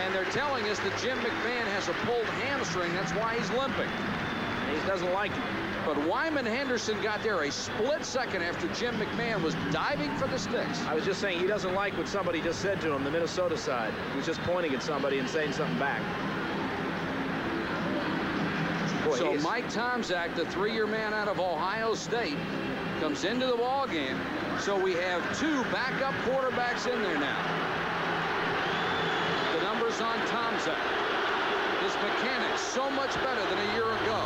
And they're telling us that Jim McMahon has a pulled hamstring. That's why he's limping. He doesn't like it. But Wymon Henderson got there a split second after Jim McMahon was diving for the sticks. I was just saying he doesn't like what somebody just said to him, the Minnesota side. He was just pointing at somebody and saying something back. Boy, so Mike Tomczak, the three-year man out of Ohio State, comes into the ball game. So we have two backup quarterbacks in there now. The numbers on Tomczak. His mechanics so much better than a year ago.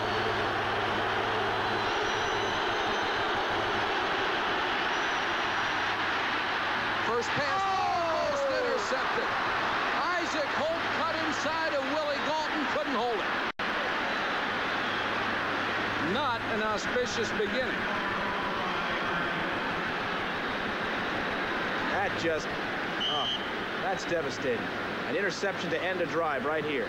First pass, almost intercepted. Isaac Holt cut inside of Willie Galton, couldn't hold it. Not an auspicious beginning. That just, oh, that's devastating. An interception to end a drive right here.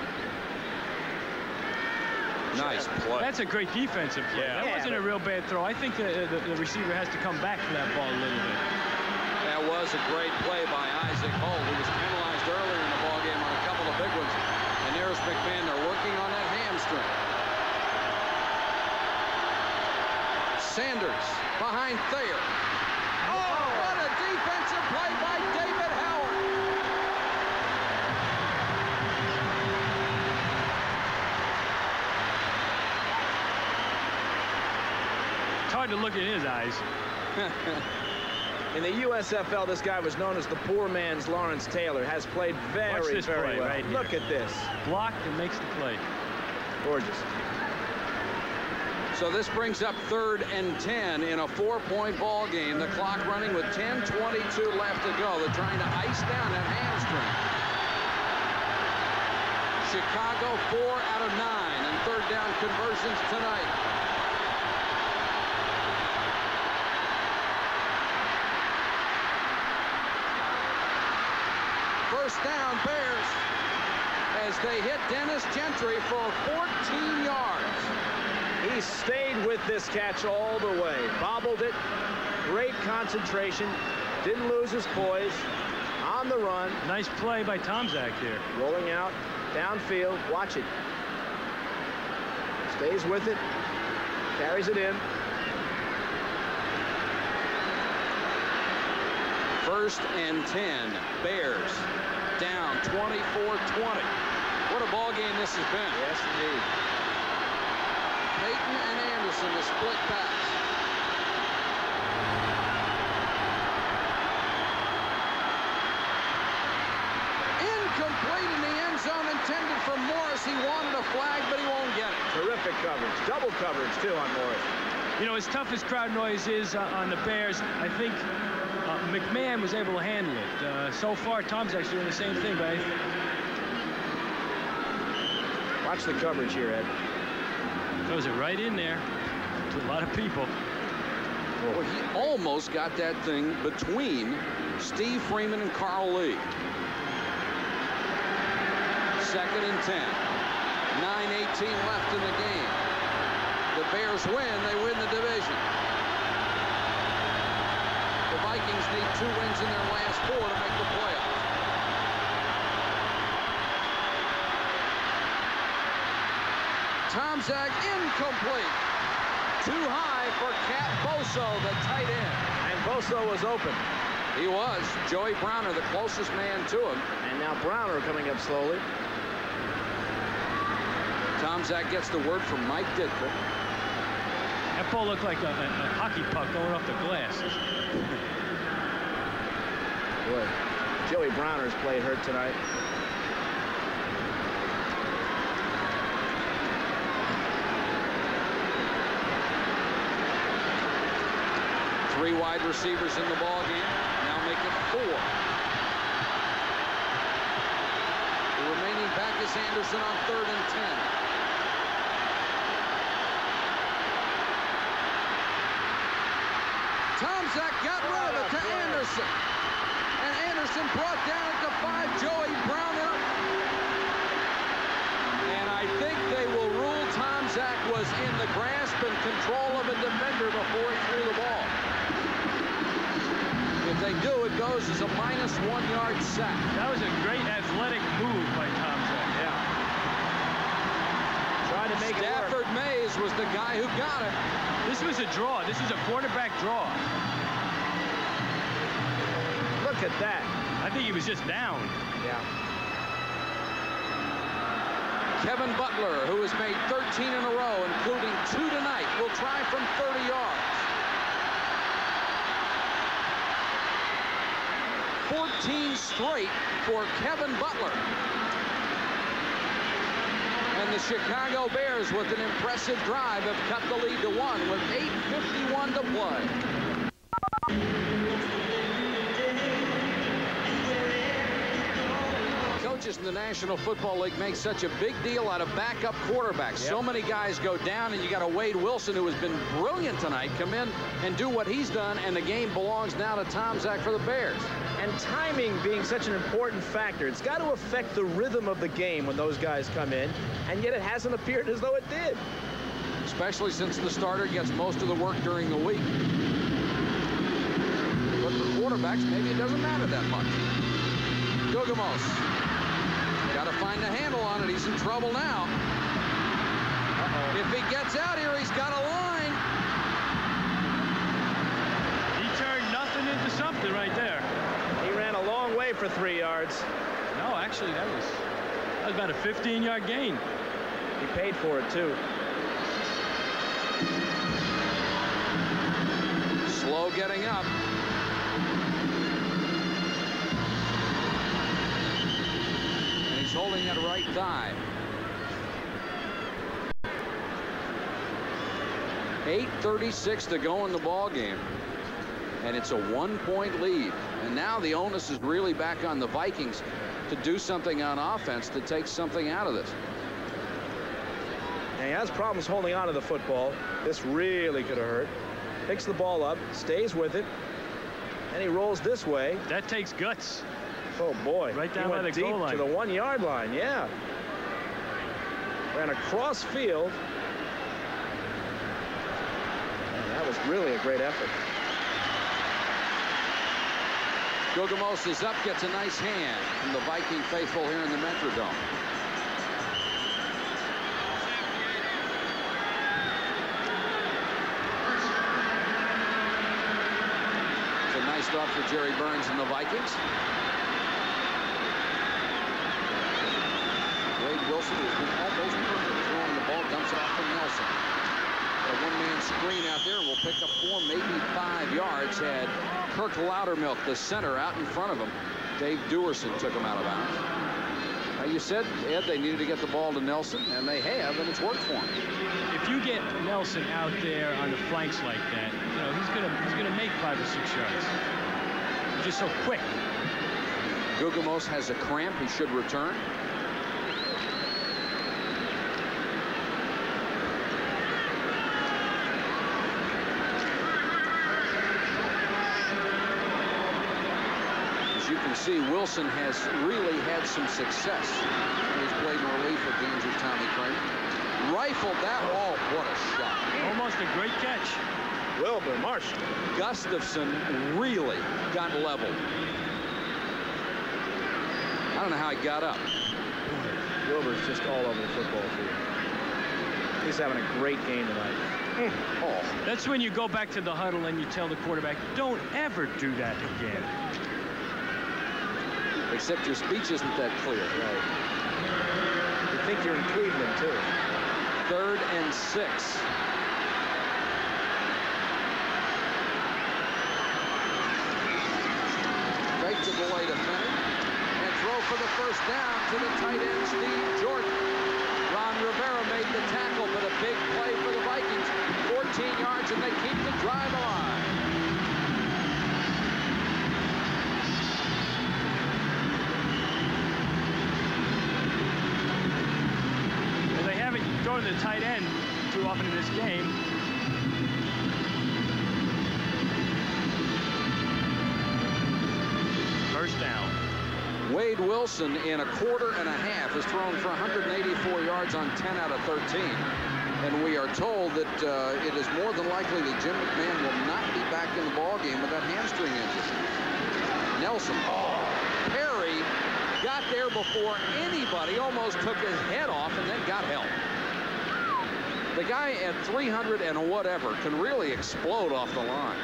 Nice play. That's a great defensive play. Yeah. That yeah, wasn't a real bad throw. I think the, the, the receiver has to come back for that ball a little bit. That was a great play by Isaac Holt, who was penalized earlier in the ballgame on a couple of big ones. And there's McMahon. They're working on that hamstring. Sanders behind Thayer. Oh, what a defensive play by David Howard. It's hard to look in his eyes. In the USFL, this guy was known as the poor man's Lawrence Taylor. Has played very, very well. Right Look at this. Blocked and makes the play. Gorgeous. So this brings up third and 10 in a four-point ball game. The clock running with 10:22 left to go. They're trying to ice down that hamstring. Chicago four out of nine and third down conversions tonight. First down, Bears, as they hit Dennis Gentry for 14 yards. He stayed with this catch all the way. Bobbled it. Great concentration. Didn't lose his poise. On the run. Nice play by Tomczak here. Rolling out downfield. Watch it. Stays with it. Carries it in. First and 10. Bears down 24-20. What a ball game this has been. Yes, indeed. Payton and Anderson, the split pass. Incomplete in the end zone intended for Morris. He wanted a flag, but he won't get it. Terrific coverage. Double coverage, too, on Morris. You know, as tough as crowd noise is uh, on the Bears, I think McMahon was able to handle it. Uh, so far, Tom's actually doing the same thing, but Watch the coverage here, Ed. Throws it right in there to a lot of people. Well, he almost got that thing between Steve Freeman and Carl Lee. Second and 10. 9-18 left in the game. The Bears win. They win the division. The Vikings need two wins in their last four to make the playoffs. Tomczak incomplete. Too high for Cap Boso, the tight end. And Boso was open. He was. Joey Browner, the closest man to him. And now Browner coming up slowly. Tomczak gets the word from Mike Ditka. That ball looked like a, a, a hockey puck going off the glass. Boy, Joey Browner's played hurt tonight. Three wide receivers in the ball game. Now make it four. The remaining back is Anderson on third and ten. Tomczak got rid of it to Anderson. And Anderson brought down at the five. Joey Browner. And I think they will rule Tomczak was in the grasp and control of a defender before he threw the ball. If they do, it goes as a minus one yard sack. That was a great athletic move by Tomczak. Yeah. Trying to make Stafford it work. Mays was the guy who got it. This was a draw. This is a quarterback draw. Look at that. I think he was just down. Yeah. Kevin Butler, who has made 13 in a row, including two tonight, will try from 30 yards. 14 straight for Kevin Butler. And the Chicago Bears, with an impressive drive, have cut the lead to one with 8.51 to play. Coaches in the National Football League make such a big deal out of backup quarterbacks. So many guys go down, and you got a Wade Wilson who has been brilliant tonight come in and do what he's done, and the game belongs now to Tomczak for the Bears. And timing being such an important factor, it's got to affect the rhythm of the game when those guys come in, and yet it hasn't appeared as though it did. especially since the starter gets most of the work during the week. But for quarterbacks, maybe it doesn't matter that much. Guggemos. Got to find the handle on it. He's in trouble now. If he gets out here, he's got a line. He turned nothing into something right there. He ran a long way for three yards. No, actually, that was that was about a 15-yard gain. He paid for it, too. Slow getting up. And he's holding that right thigh. 8.36 to go in the ball game. And it's a one-point lead. And now the onus is really back on the Vikings to do something on offense to take something out of this. And he has problems holding on to the football. This really could have hurt. Picks the ball up, stays with it, and he rolls this way. That takes guts. Oh boy! Right down he by the deep goal line. to the one-yard line. Yeah. Ran across field. And that was really a great effort. Guggemos is up, gets a nice hand from the Viking faithful here in the Metrodome. It's a nice start for Jerry Burns and the Vikings. Wade Wilson, who's been almost perfect throwing the ball, dumps it off to Nelson. A one-man screen out there and will pick up four, maybe five yards. Had Kirk Lowdermilk, the center, out in front of him. Dave Duerson took him out of bounds. Now you said, Ed, they needed to get the ball to Nelson, and they have, and it's worked for them. If you get Nelson out there on the flanks like that, you know he's gonna he's gonna make five or six yards. He's just so quick. Guggemos has a cramp. He should return. See, Wilson has really had some success. He's played in relief with the injured Tommy Kramer. Rifled that. Oh, what a shot. Almost a great catch. Wilber Marshall. Gustafson really got leveled. I don't know how he got up. Wilber's just all over the football field. He's having a great game tonight. Hmm. Oh, That's when you go back to the huddle and you tell the quarterback, don't ever do that again. Except your speech isn't that clear. Right. You think you're in Cleveland, too. Third and six. Fake to delay defender. And throw for the first down to the tight end, Steve Jordan. Ron Rivera made the tackle, but a big play for the Vikings. 14 yards, and they keep the drive alive. They to the tight end too often in this game. First down. Wade Wilson, in a quarter and a half, has thrown for 184 yards on 10 out of 13. And we are told that uh, it is more than likely that Jim McMahon will not be back in the ball game with that hamstring injury. Nelson. Oh, Perry got there before anybody, almost took his head off and then got help. The guy at 300 and whatever can really explode off the line.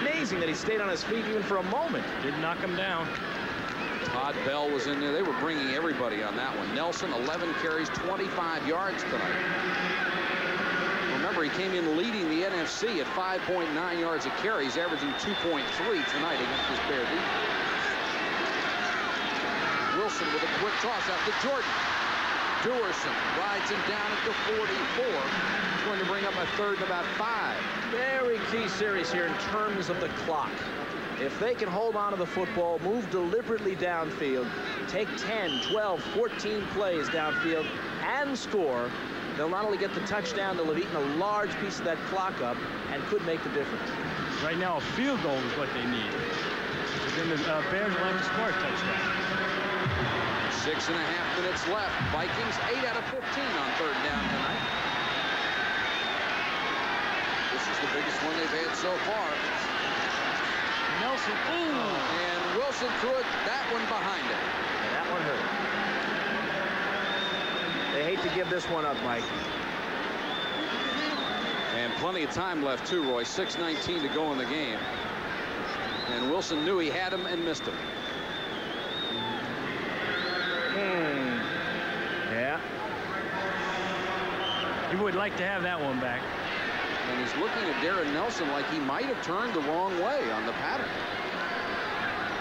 Amazing that he stayed on his feet even for a moment. Didn't knock him down. Todd Bell was in there. They were bringing everybody on that one. Nelson, 11 carries, 25 yards tonight. Remember, he came in leading the NFC at 5.9 yards a carry. He's averaging 2.3 tonight against this Bear defense. Wilson with a quick toss out to Jordan. Duerson rides him down at the 44. He's going to bring up a third and about five. Very key series here in terms of the clock. If they can hold on to the football, move deliberately downfield, take 10, 12, 14 plays downfield, and score, they'll not only get the touchdown, they'll have eaten a large piece of that clock up and could make the difference. Right now, a field goal is what they need. But then the uh, Bears will have to score a touchdown. Six and a half minutes left. Vikings 8 out of 15 on third down tonight. This is the biggest one they've had so far. Nelson, ooh! And Wilson threw it, that one behind it. That one hurt. They hate to give this one up, Mike. And plenty of time left too, Roy. 6.19 to go in the game. And Wilson knew he had him and missed him. Hmm. Yeah. He would like to have that one back. And he's looking at Darrin Nelson like he might have turned the wrong way on the pattern.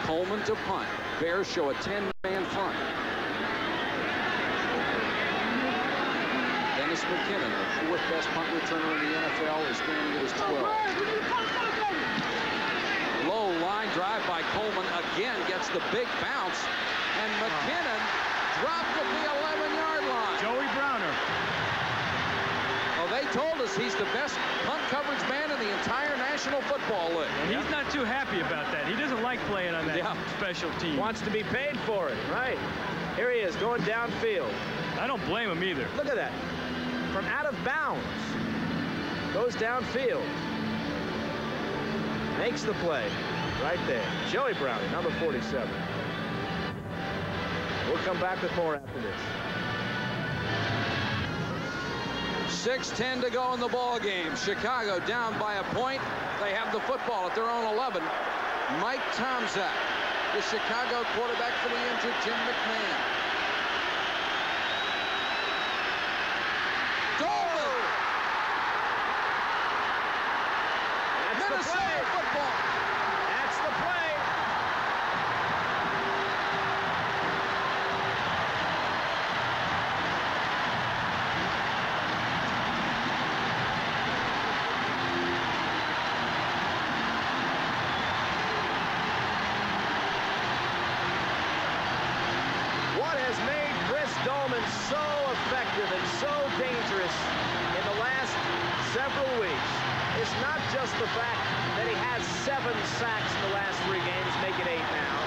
Coleman to punt. Bears show a 10-man front. Dennis McKinnon, the fourth best punt returner in the NFL, is standing at his 12. Low line drive by Coleman again gets the big bounce. And McKinnon dropped at the 11-yard line. Joey Browner. Well, they told us he's the best punt coverage man in the entire National Football League. And he's not too happy about that. He doesn't like playing on that Yeah. special team. Wants to be paid for it, right? Here he is going downfield. I don't blame him either. Look at that. From out of bounds. Goes downfield. Makes the play. Right there. Joey Browner, number 47. We'll come back with more after this. 6-10 to go in the ball game. Chicago down by a point. They have the football at their own 11. Mike Tomczak, the Chicago quarterback for the injured Jim McMahon. Goal! That's the Minnesota play. football. That's the play. What has made Chris Doleman so effective and so dangerous in the last several weeks is not just the fact that he has seven sacks in the last three games, make it eight now,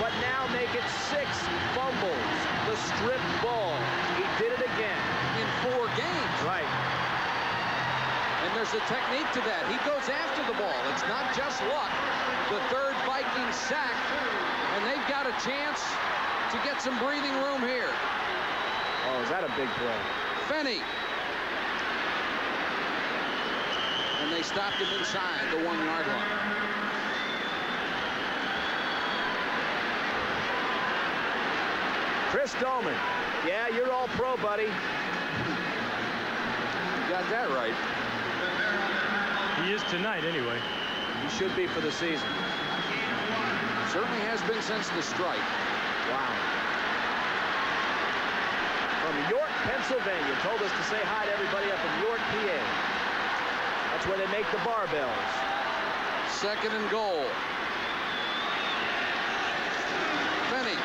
but now make it six fumbles, the strip ball. He did it again. in four games. Right. And there's a technique to that. He goes after the ball. It's not just luck. The third Viking sack, and they've got a chance to get some breathing room here. Oh, is that a big play? Fenney. And they stopped him inside the one-yard line. Chris Doleman. Yeah, you're all pro, buddy. You got that right. He is tonight, anyway. He should be for the season. Certainly has been since the strike. Wow. From York, Pennsylvania. Told us to say hi to everybody up in York, PA. That's where they make the barbells. Second and goal. Fenney.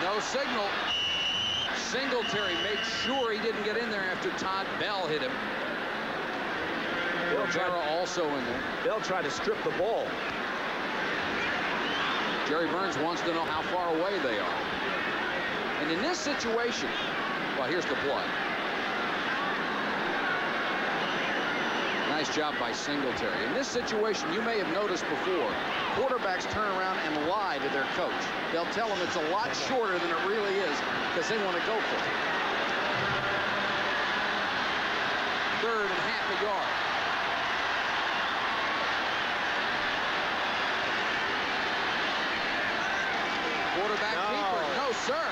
No signal. Singletary made sure he didn't get in there after Todd Bell hit him. Rivera also in there. Bill tried to strip the ball. Jerry Burns wants to know how far away they are. And in this situation, well, here's the play. Nice job by Singletary. In this situation, you may have noticed before, quarterbacks turn around and lie to their coach. They'll tell them it's a lot shorter than it really is because they want to go for it. Third and half a yard. Quarterback No. keeper. No, sir.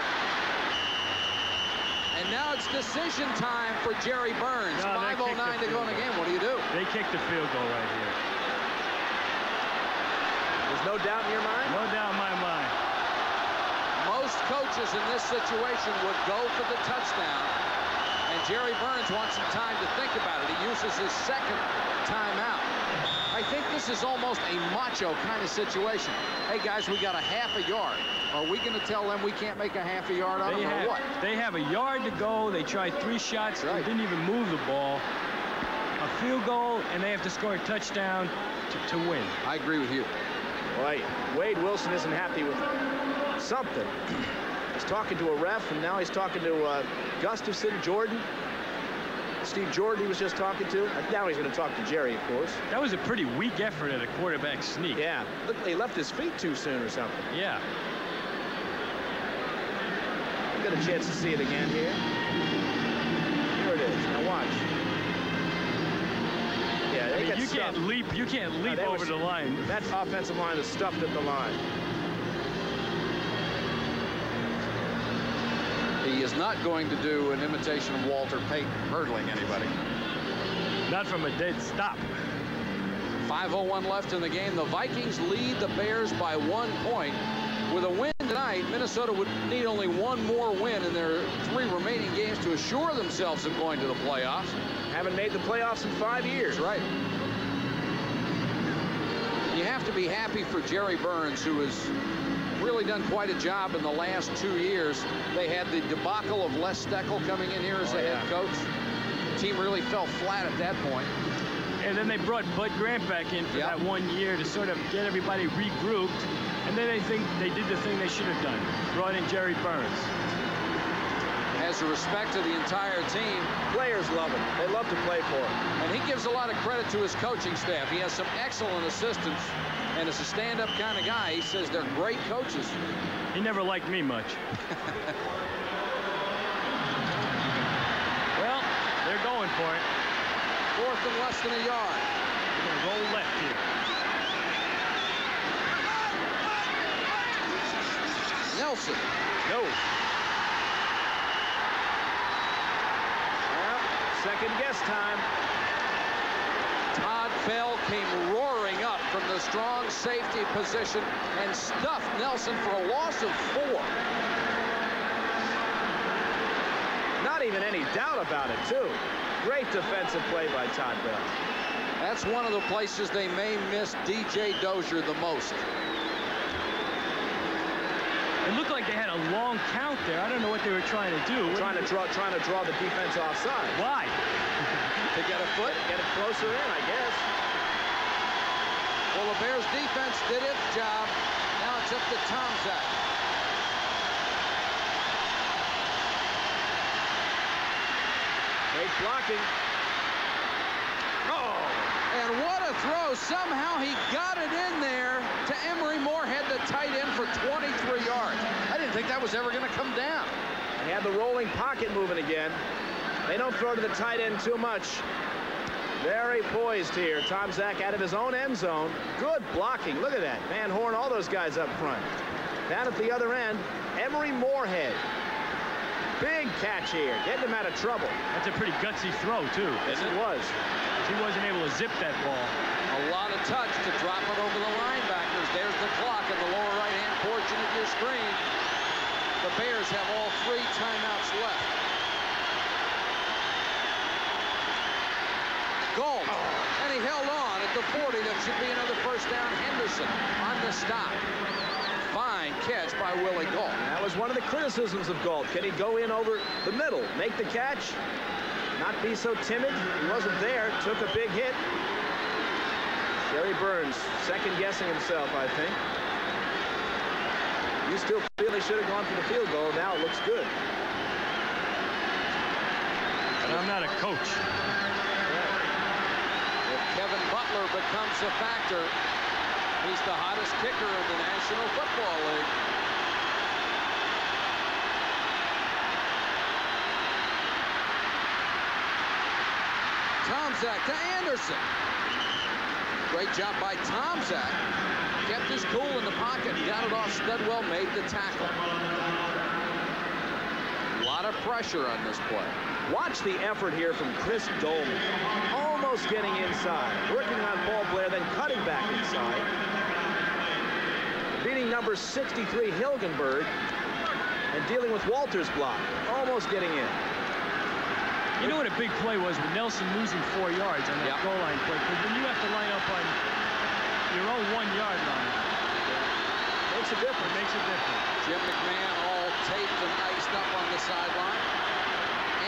And now it's decision time for Jerry Burns. No, 5.09 to go in the field game. What do you do? They kicked the field goal right here. There's no doubt in your mind? No doubt in my mind. Most coaches in this situation would go for the touchdown. And Jerry Burns wants some time to think about it. He uses his second timeout. I think this is almost a macho kind of situation. Hey, guys, we got a half a yard. Are we going to tell them we can't make a half a yard on They them or what? they have a yard to go. They tried three shots. Right. They didn't even move the ball. A field goal, and they have to score a touchdown to, to win. I agree with you. Boy, Wade Wilson isn't happy with something. He's talking to a ref, and now he's talking to uh, Gustafson, Jordan. Steve Jordan he was just talking to. And Now he's going to talk to Jerry, of course. That was a pretty weak effort at a quarterback sneak. Yeah, look, he left his feet too soon or something. Yeah. We'll get a chance to see it again here. Here it is. Now watch. Yeah, I mean, got you stuffed. can't leap. You can't leap they over was- the line. That offensive line is stuffed at the line. He is not going to do an imitation of Walter Payton hurdling anybody. Not from a dead stop. 5.01 left in the game. The Vikings lead the Bears by one point. With a win tonight, Minnesota would need only one more win in their three remaining games to assure themselves of going to the playoffs. Haven't made the playoffs in five years. That's right. You have to be happy for Jerry Burns, who has really done quite a job in the last two years. They had the debacle of Les Steckel coming in here as Oh, the yeah. head coach. The team really fell flat at that point. And then they brought Bud Grant back in for Yep. that one year to sort of get everybody regrouped. And then they think they did the thing they should have done. Brought in Jerry Burns. Has a respect to the entire team. Players love him. They love to play for him. And he gives a lot of credit to his coaching staff. He has some excellent assistants. And as a stand-up kind of guy, he says they're great coaches. He never liked me much. well, they're going for it. Fourth and less than a yard. They're going to roll left here. Nelson. No. Well, second guess time. Todd Bell came roaring up from the strong safety position and stuffed Nelson for a loss of four. Not even any doubt about it, too. Great defensive play by Todd Bell. That's one of the places they may miss DJ Dozier the most. It looked like they had a long count there. I don't know what they were trying to do. Trying to draw, trying to draw the defense offside. Why? To get a foot. Get it closer in, I guess. Well, the Bears defense did its job. Now it's up to Tomczak. Great blocking. Oh, And what a throw. Somehow he got it in there to Emery Moorehead, the tight end, for 23 yards. I didn't think that was ever going to come down. he had the rolling pocket moving again. They don't throw to the tight end too much. Very poised here. Tomczak out of his own end zone. Good blocking. Look at that. Van Horne, all those guys up front. Down at the other end, Emery Moorehead. Big catch here. Getting him out of trouble. That's a pretty gutsy throw, too. Yes, it was. He wasn't able to zip that ball. A lot of touch to drop it over the linebackers. There's the clock in the lower right-hand portion of your screen. Have all three timeouts left. Gault. And he held on at the 40. That should be another first down. Henderson on the stop. Fine catch by Willie Gault. That was one of the criticisms of Gault. Can he go in over the middle, make the catch? not be so timid. He wasn't there, took a big hit. Jerry Burns second guessing himself, I think. You still feel they should have gone for the field goal. Now it looks good. And I'm not a coach. If Kevin Butler becomes a factor, he's the hottest kicker in the National Football League. Tomczak to Anderson. Great job by Tomczak. Kept his cool in the pocket, got it off Studwell, made the tackle. A lot of pressure on this play. Watch the effort here from Chris Doleman. Almost getting inside. Working on Paul Blair, then cutting back inside. Beating number 63, Hilgenberg. And dealing with Walter's block. Almost getting in. You know what a big play was with Nelson losing four yards on that Yep. goal line play? Because when you have to line up on your own one-yard line, Makes a difference. it makes a difference. Jim McMahon all taped and iced up on the sideline.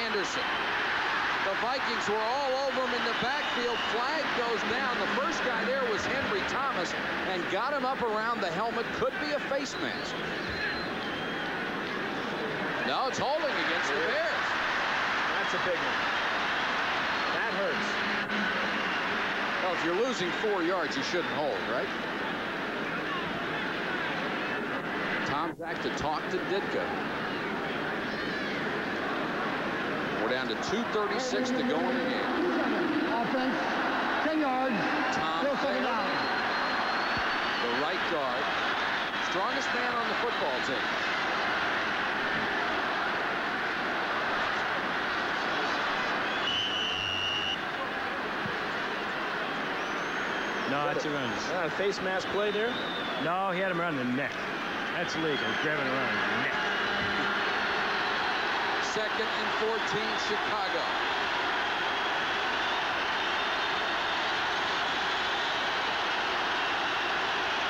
Anderson. The Vikings were all over him in the backfield. Flag goes down. The first guy there was Henry Thomas and got him up around the helmet. Could be a face mask. No, it's holding against the Bears. That's a big one. That hurts. Well, if you're losing four yards, you shouldn't hold, right? Tom back to talk to Ditka. We're down to 2.36 to go in the game. Offense, 10 yards, Tom still down. the right guard, strongest man on the football team. No, that's around. Uh, a face mask play there. No, he had him around the neck. That's legal. Grabbing around the neck. Second and 14, Chicago.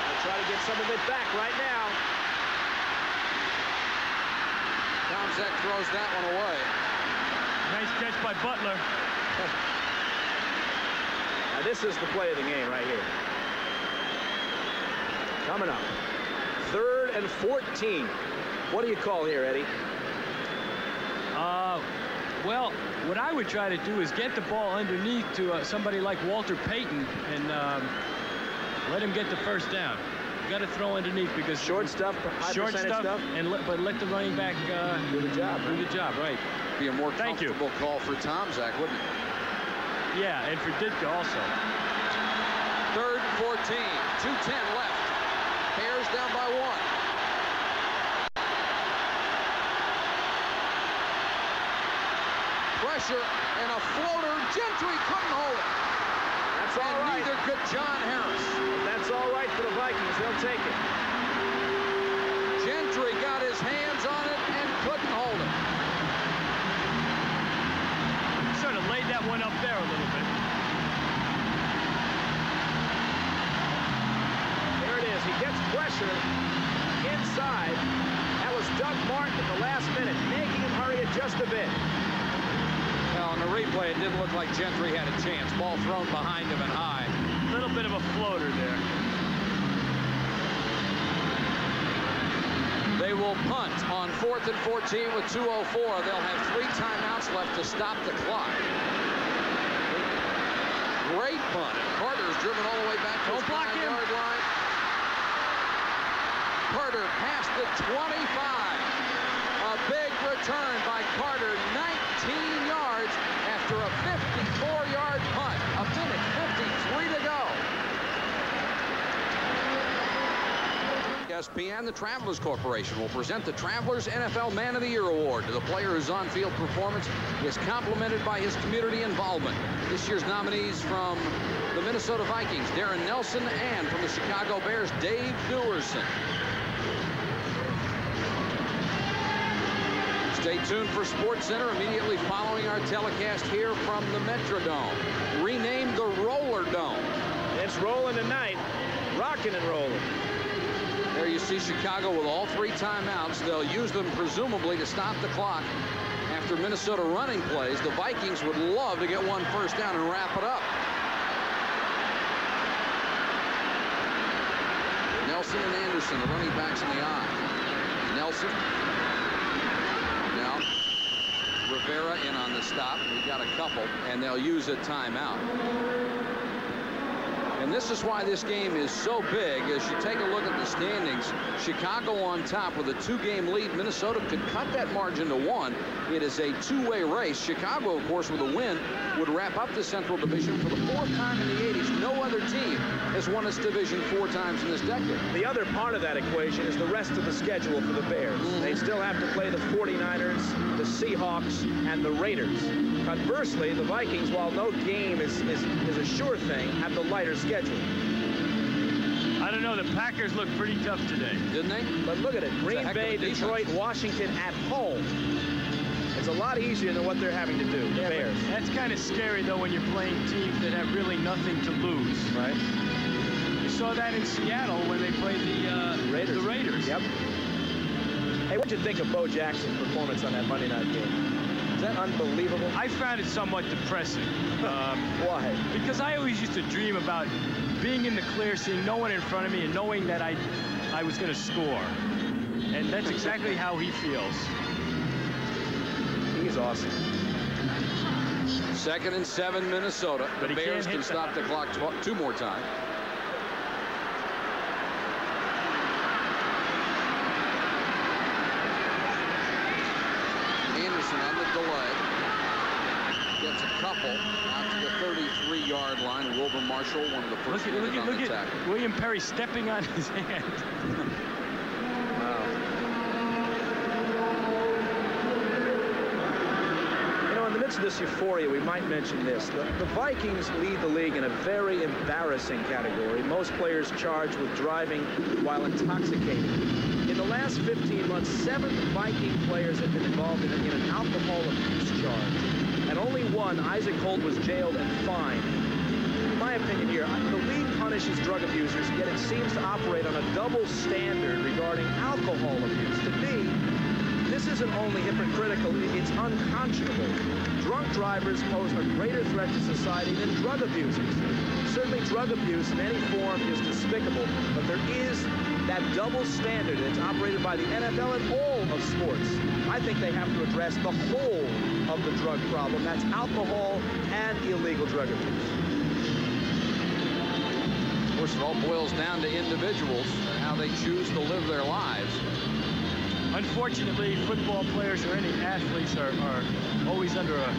They'll try to get some of it back right now. Tomczak throws that one away. Nice catch by Butler. Now this is the play of the game right here. Coming up. Third and 14. What do you call here, Eddie? Uh, well, what I would try to do is get the ball underneath to uh, somebody like Walter Payton and um, let him get the first down. You got to throw underneath because Short stuff, high short stuff, stuff. and let, but let the running back uh, Do the job. do the job, right? Be a more Thank you. comfortable call for Tomczak, wouldn't it? Yeah, and for Ditka also. Third and 14, 210 left. Bears down by one. Pressure and a floater. Gentry couldn't hold it. That's all and right. neither could John Harris. That's all right for the Vikings. They'll take it. Gentry got his hands on it and couldn't hold it. That one up there a little bit. There it is. He gets pressure inside. That was Doug Martin at the last minute, making him hurry it just a bit. Well, on the replay, it didn't look like Gentry had a chance. Ball thrown behind him and high. A little bit of a floater there. They will punt on fourth and 14 with 2.04. They'll have three timeouts left to stop the clock. Great punt. Carter's driven all the way back to Don't his block him. nine-yard line. Carter past the 25. A big return by Carter, 19 yards after a 54-yard punt. A minute 53 to go. ESPN, the Travelers Corporation will present the Travelers NFL Man of the Year Award to the player whose on-field performance is complemented by his community involvement. This year's nominees from the Minnesota Vikings, Darrin Nelson, and from the Chicago Bears, Dave Duerson. Stay tuned for Sports Center immediately following our telecast here from the Metrodome, renamed the Roller Dome. It's rolling tonight. Rocking and rolling. There you see Chicago with all three timeouts. They'll use them presumably to stop the clock after Minnesota running plays, the Vikings would love to get one first down and wrap it up. Nelson and Anderson, the running backs in the eye. Nelson. Now, Rivera in on the stop. We got a couple, and they'll use a timeout. And this is why this game is so big. As you take a look at the standings, Chicago on top with a two-game lead. Minnesota could cut that margin to one. It is a two-way race. Chicago, of course, with a win, would wrap up the Central Division for the fourth time in the 80s. No other team has won its division four times in this decade. The other part of that equation is the rest of the schedule for the Bears. Mm -hmm. They still have to play the 49ers, the Seahawks, and the Raiders. Conversely, the Vikings, while no game is, is, is a sure thing, have the lighter schedule. I don't know. The Packers look pretty tough today. Didn't they? But look at it. Green Bay, Detroit, Washington at home. It's a lot easier than what they're having to do. Yeah, Bears. That's kind of scary, though, when you're playing teams that have really nothing to lose. Right. You saw that in Seattle when they played the, uh, Raiders. the Raiders. Yep. Hey, what'd you think of Bo Jackson's performance on that Monday night game? Is that unbelievable? I found it somewhat depressing. Um, Why? Because I always used to dream about being in the clear, seeing no one in front of me, and knowing that I, I was going to score. And that's exactly how he feels. He's awesome. Second and seven, Minnesota. The Bears can stop the clock two more times. delay. Gets a couple out to the 33-yard line. Wilber Marshall, one of the first look at, look at, look at tackle. William Perry stepping on his hand. Wow. You know, in the midst of this euphoria, we might mention this. The, the, Vikings lead the league in a very embarrassing category. Most players charged with driving while intoxicated. In the last 15 months, seven Viking players have been involved in, in an alcohol abuse charge. And only one, Isaac Holt, was jailed and fined. In my opinion here, the league punishes drug abusers, yet it seems to operate on a double standard regarding alcohol abuse. To me, this isn't only hypocritical, it's unconscionable. Drunk drivers pose a greater threat to society than drug abusers. Certainly drug abuse in any form is despicable, but there is that double standard that's operated by the NFL and all of sports. I think they have to address the whole of the drug problem. That's alcohol and illegal drug abuse. Of course, it all boils down to individuals and how they choose to live their lives. Unfortunately, football players or any athletes are, are always under a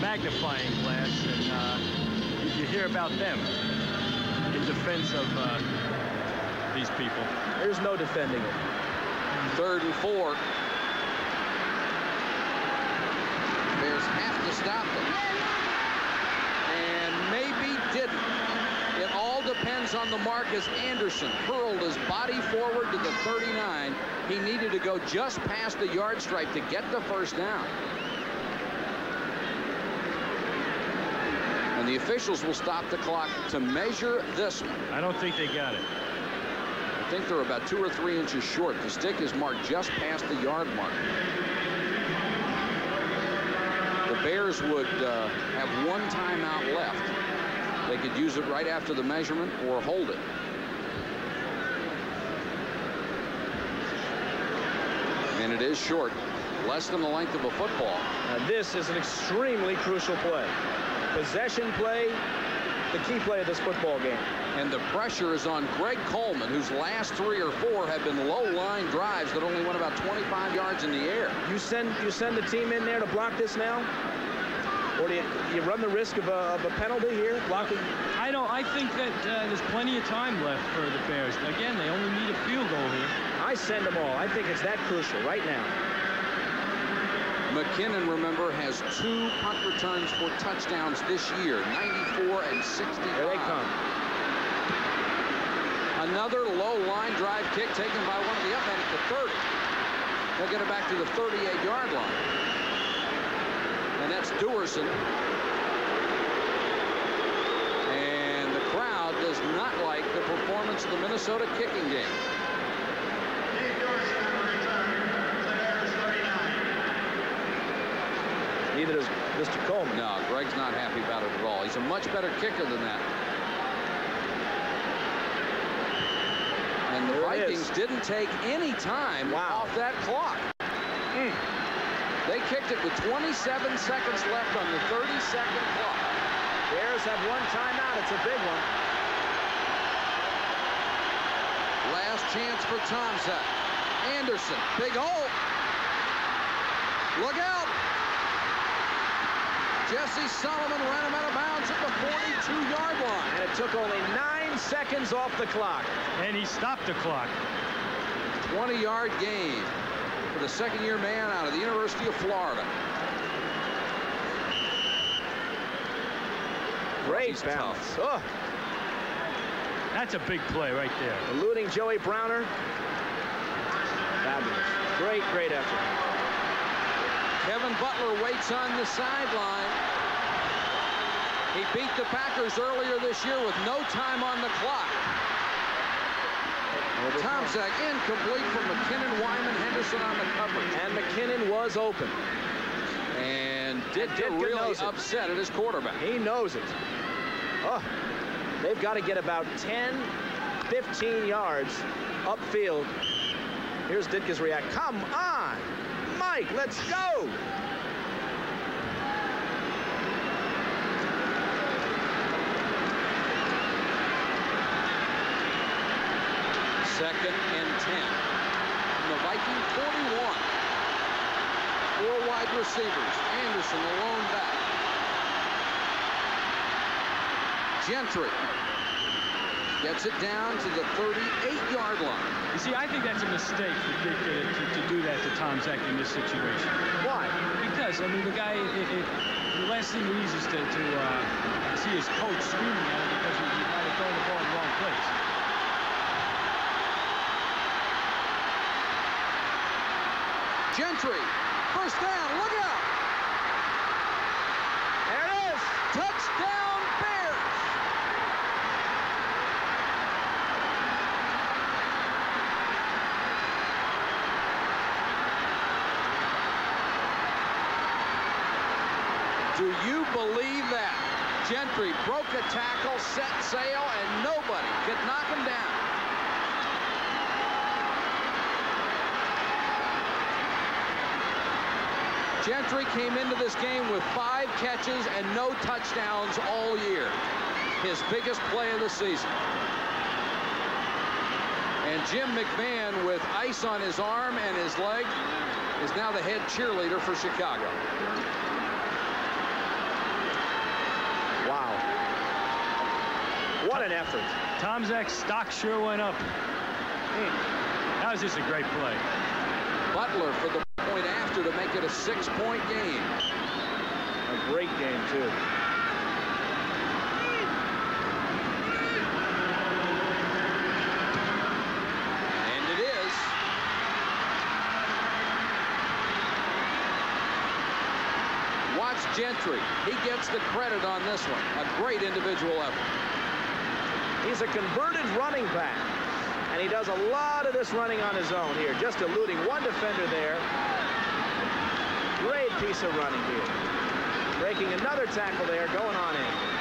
magnifying glass, and uh, you hear about them in defense of uh, these people. There's no defending it. Third and four. Have to stop them. And maybe didn't. It all depends on the mark as Anderson hurled his body forward to the 39. He needed to go just past the yard stripe to get the first down. And the officials will stop the clock to measure this one. I don't think they got it. I think they're about two or three inches short. The stick is marked just past the yard mark. Bears would uh, have one timeout left. They could use it right after the measurement or hold it. And it is short, less than the length of a football. Now this is an extremely crucial play. Possession play, the key play of this football game. And the pressure is on Greg Coleman, whose last three or four have been low-line drives that only went about 25 yards in the air. You send you send the team in there to block this now? Or do you, you run the risk of a, of a, penalty here, blocking? I don't. I think that uh, there's plenty of time left for the Bears. Again, they only need a field goal here. I send them all. I think it's that crucial right now. McKinnon, remember, has two punt returns for touchdowns this year, 94 and 65. Here they come. Another low line drive kick taken by one of the up men at the 30. They'll get it back to the 38-yard line. And that's Duerson. And the crowd does not like the performance of the Minnesota kicking game. Neither does Mr. Coleman. No, Greg's not happy about it at all. He's a much better kicker than that. And the There Vikings didn't take any time Wow. off that clock. Mm. They kicked it with 27 seconds left on the 30-second clock. Bears have one timeout. It's a big one. Last chance for Tomczak. Anderson, big hole. Look out. Jesse Solomon ran him out of bounds at the 42-yard line. And it took only nine seconds off the clock. And he stopped the clock. 20-yard gain for the second-year man out of the University of Florida. Great He's balance. tough. Oh, That's a big play right there. eluding Joey Browner. Fabulous. Great, great effort. Kevin Butler waits on the sideline. He beat the Packers earlier this year with no time on the clock. Tomczak incomplete from McKinnon, Wymon, Henderson on the coverage. And McKinnon was open. And Ditka Ditka really upset at his quarterback. He knows it. Oh, they've got to get about 10, 15 yards upfield. Here's Ditka's react. Come on, Mike, let's go. Second and 10. From the Viking 41. Four wide receivers. Anderson alone back. Gentry gets it down to the 38-yard line. You see, I think that's a mistake Ditka, to, to do that to Tomczak in this situation. Why? Because, I mean, the guy, it, it, the last thing he needs is to, to uh, see his coach screaming at him because he, he might have thrown the ball in the wrong place. Gentry, first down, look out! There it is. Touchdown Bears! Do you believe that? Gentry broke a tackle, set sail, and nobody could knock him down. Gentry came into this game with five catches and no touchdowns all year. His biggest play of the season. And Jim McMahon, with ice on his arm and his leg, is now the head cheerleader for Chicago. What an effort. Tomczak's stock sure went up. That was just a great play. Butler for the point after to make it a six-point game. A great game, too. And it is. Watch Gentry. He gets the credit on this one. A great individual effort. He's a converted running back. And he does a lot of this running on his own here, just eluding one defender there. Great piece of running here. Breaking another tackle there, going on in.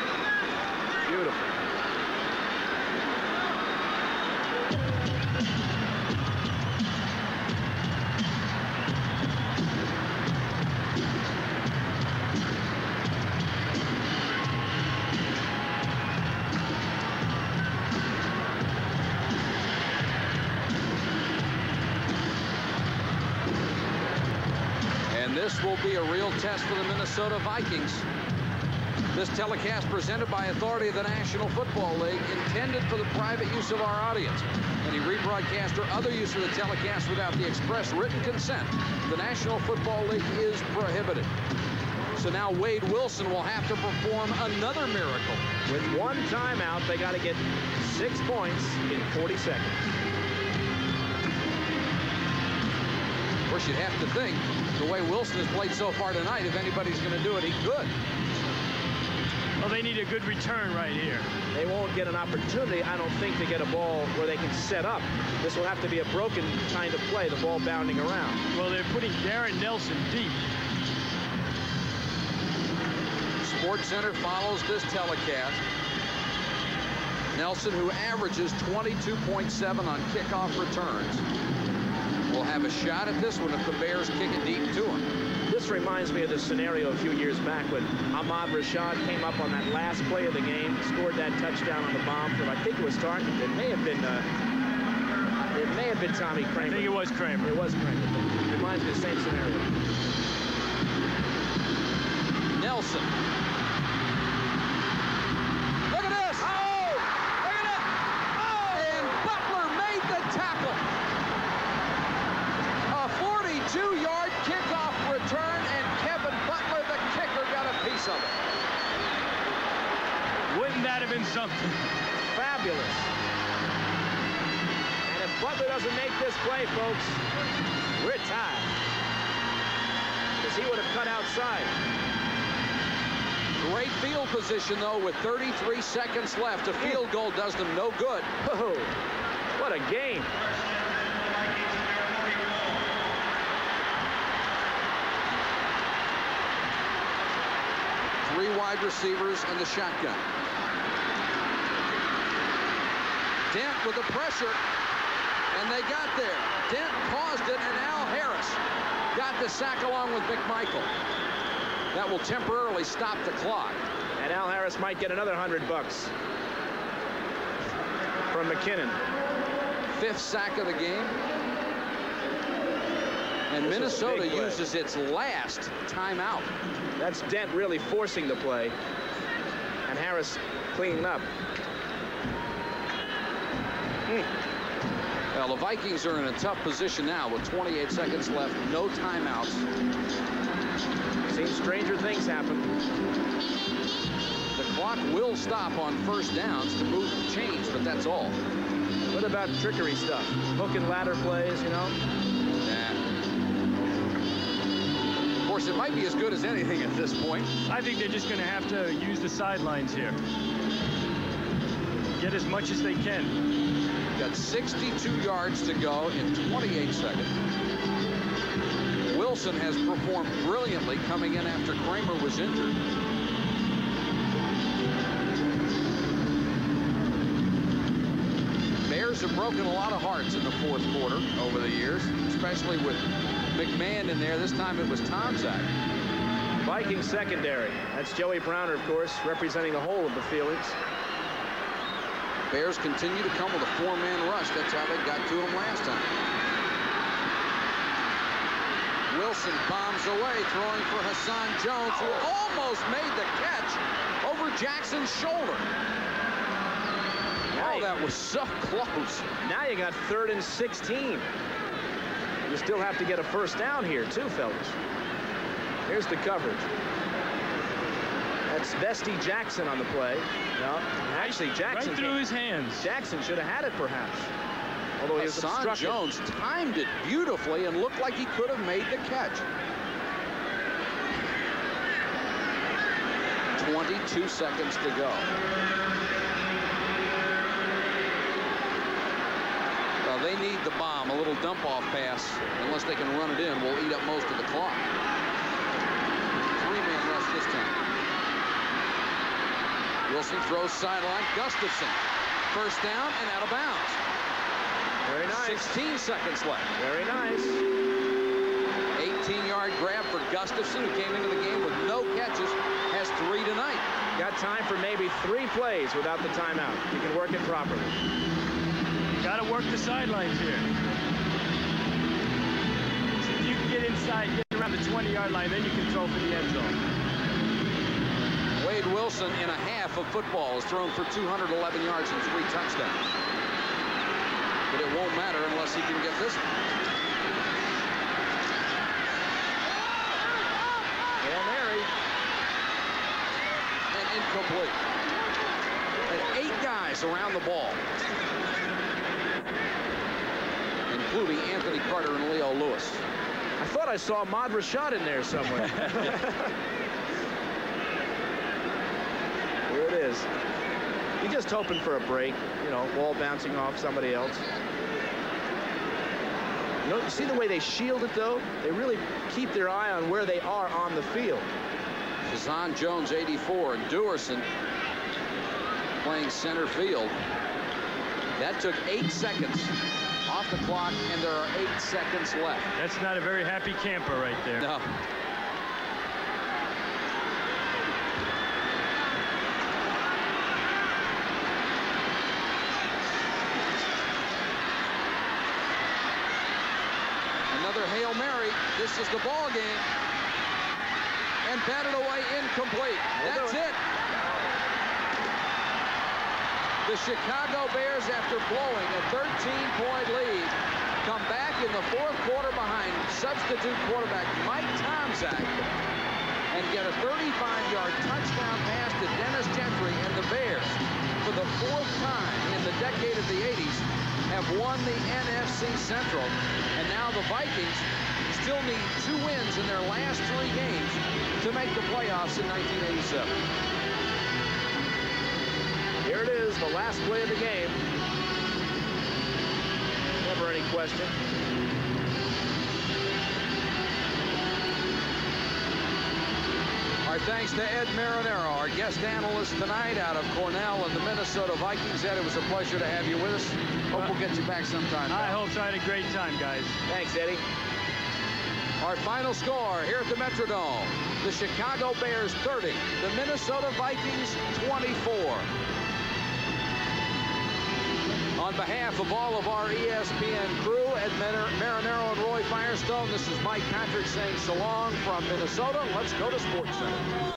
For the Minnesota Vikings. This telecast presented by authority of the National Football League, intended for the private use of our audience. Any rebroadcast or other use of the telecast without the express written consent of the National Football League is prohibited. So now Wade Wilson will have to perform another miracle. With one timeout, they got to get six points in 40 seconds. Course, you'd have to think the way Wilson has played so far tonight, if anybody's going to do it, he could. Well, they need a good return right here. They won't get an opportunity, I don't think, to get a ball where they can set up. This will have to be a broken kind of play, the ball bounding around. Well, they're putting Darrin Nelson deep. Sports Center follows this telecast. Nelson, who averages 22.7 on kickoff returns, will have a shot at this one if the Bears kick it deep to him. This reminds me of the scenario a few years back when Ahmad Rashad came up on that last play of the game, scored that touchdown on the bomb from, I think it was Tarkenton. It may have been, uh, it may have been Tommy Kramer. I think it was Kramer. It was Kramer. It reminds me of the same scenario. Nelson. Look at this. Oh! Look at it. Oh! And Butler made the tackle. A 42-yard kickoff return, and Kevin Butler, the kicker, got a piece of it. Wouldn't that have been something? Fabulous. And if Butler doesn't make this play, folks, we're tied. Because he would have cut outside. Great field position, though, with 33 seconds left. A field goal does them no good. Oh, what a game. Three wide receivers and the shotgun. Dent with the pressure, and they got there. Dent paused it, and Al Harris got the sack along with McMichael. That will temporarily stop the clock. And Al Harris might get another 100 bucks from McKinnon. Fifth sack of the game. And This Minnesota uses its last timeout. That's Dent really forcing the play. And Harris cleaning up. Well, the Vikings are in a tough position now with 28 seconds left, no timeouts. Seems stranger things happen. The clock will stop on first downs to move the chains, but that's all. What about trickery stuff? Hook and ladder plays, you know? Nah. Of course, it might be as good as anything at this point. I think they're just going to have to use the sidelines here. Get as much as they can. Got 62 yards to go in 28 seconds. Wilson has performed brilliantly coming in after Kramer was injured. Bears have broken a lot of hearts in the fourth quarter over the years, especially with McMahon in there. This time it was Tomczak. Viking secondary. That's Joey Browner, of course, representing the whole of the Felix. Bears continue to come with a four-man rush. That's how they got to him last time. Wilson bombs away, throwing for Hassan Jones, who almost made the catch over Jackson's shoulder. Oh, that was so close. Now you got third and 16. You still have to get a first down here, too, fellas. Here's the coverage. That's Vestee Jackson on the play. No, actually, Jackson. Right through his hands. Jackson should have had it, perhaps. Although he was Hassan obstructed. Jones timed it beautifully and looked like he could have made the catch. 22 seconds to go. Well, they need the bomb. A little dump-off pass, unless they can run it in, will eat up most of the clock. Three-man rush this time. Wilson throws sideline. Gustafson. First down and out of bounds. Very nice. 16 seconds left. Very nice. 18-yard grab for Gustafson, who came into the game with no catches, has three tonight. Got time for maybe three plays without the timeout. You can work it properly. Got to work the sidelines here. See if you can get inside, get around the 20-yard line, then you can throw for the end zone. Wade Wilson, in a half of football, has thrown for 211 yards and three touchdowns. But it won't matter unless he can get this one. Hail Mary. And incomplete. And eight guys around the ball. Including Anthony Carter and Leo Lewis. I thought I saw Ahmad Rashad in there somewhere. Here it is. You're just hoping for a break, you know, ball bouncing off somebody else. You, know, you see the way they shield it, though? They really keep their eye on where they are on the field. Hassan Jones 84 and Duerson playing center field. That took eight seconds off the clock, and there are eight seconds left. That's not a very happy camper right there. No. Another Hail Mary. This is the ball game. And batted away incomplete. That's it. The Chicago Bears, after blowing a 13-point lead, come back in the fourth quarter behind substitute quarterback Mike Tomczak and get a 35-yard touchdown pass to Dennis Gentry and the Bears for the fourth time in the decade of the 80s have won the NFC Central and now the Vikings still need two wins in their last three games to make the playoffs in 1987. Here it is, the last play of the game. Never any question. Our thanks to Ed Marinaro, our guest analyst tonight out of Cornell and the Minnesota Vikings. Ed, it was a pleasure to have you with us. Hope we'll get you back sometime. I hope so. I had a great time, guys. Thanks, Eddie. Our final score here at the Metrodome. The Chicago Bears 30, the Minnesota Vikings 24. On behalf of all of our ESPN crew, Ed Marinaro and Roy Firestone, this is Mike Patrick saying so long from Minnesota. Let's go to SportsCenter.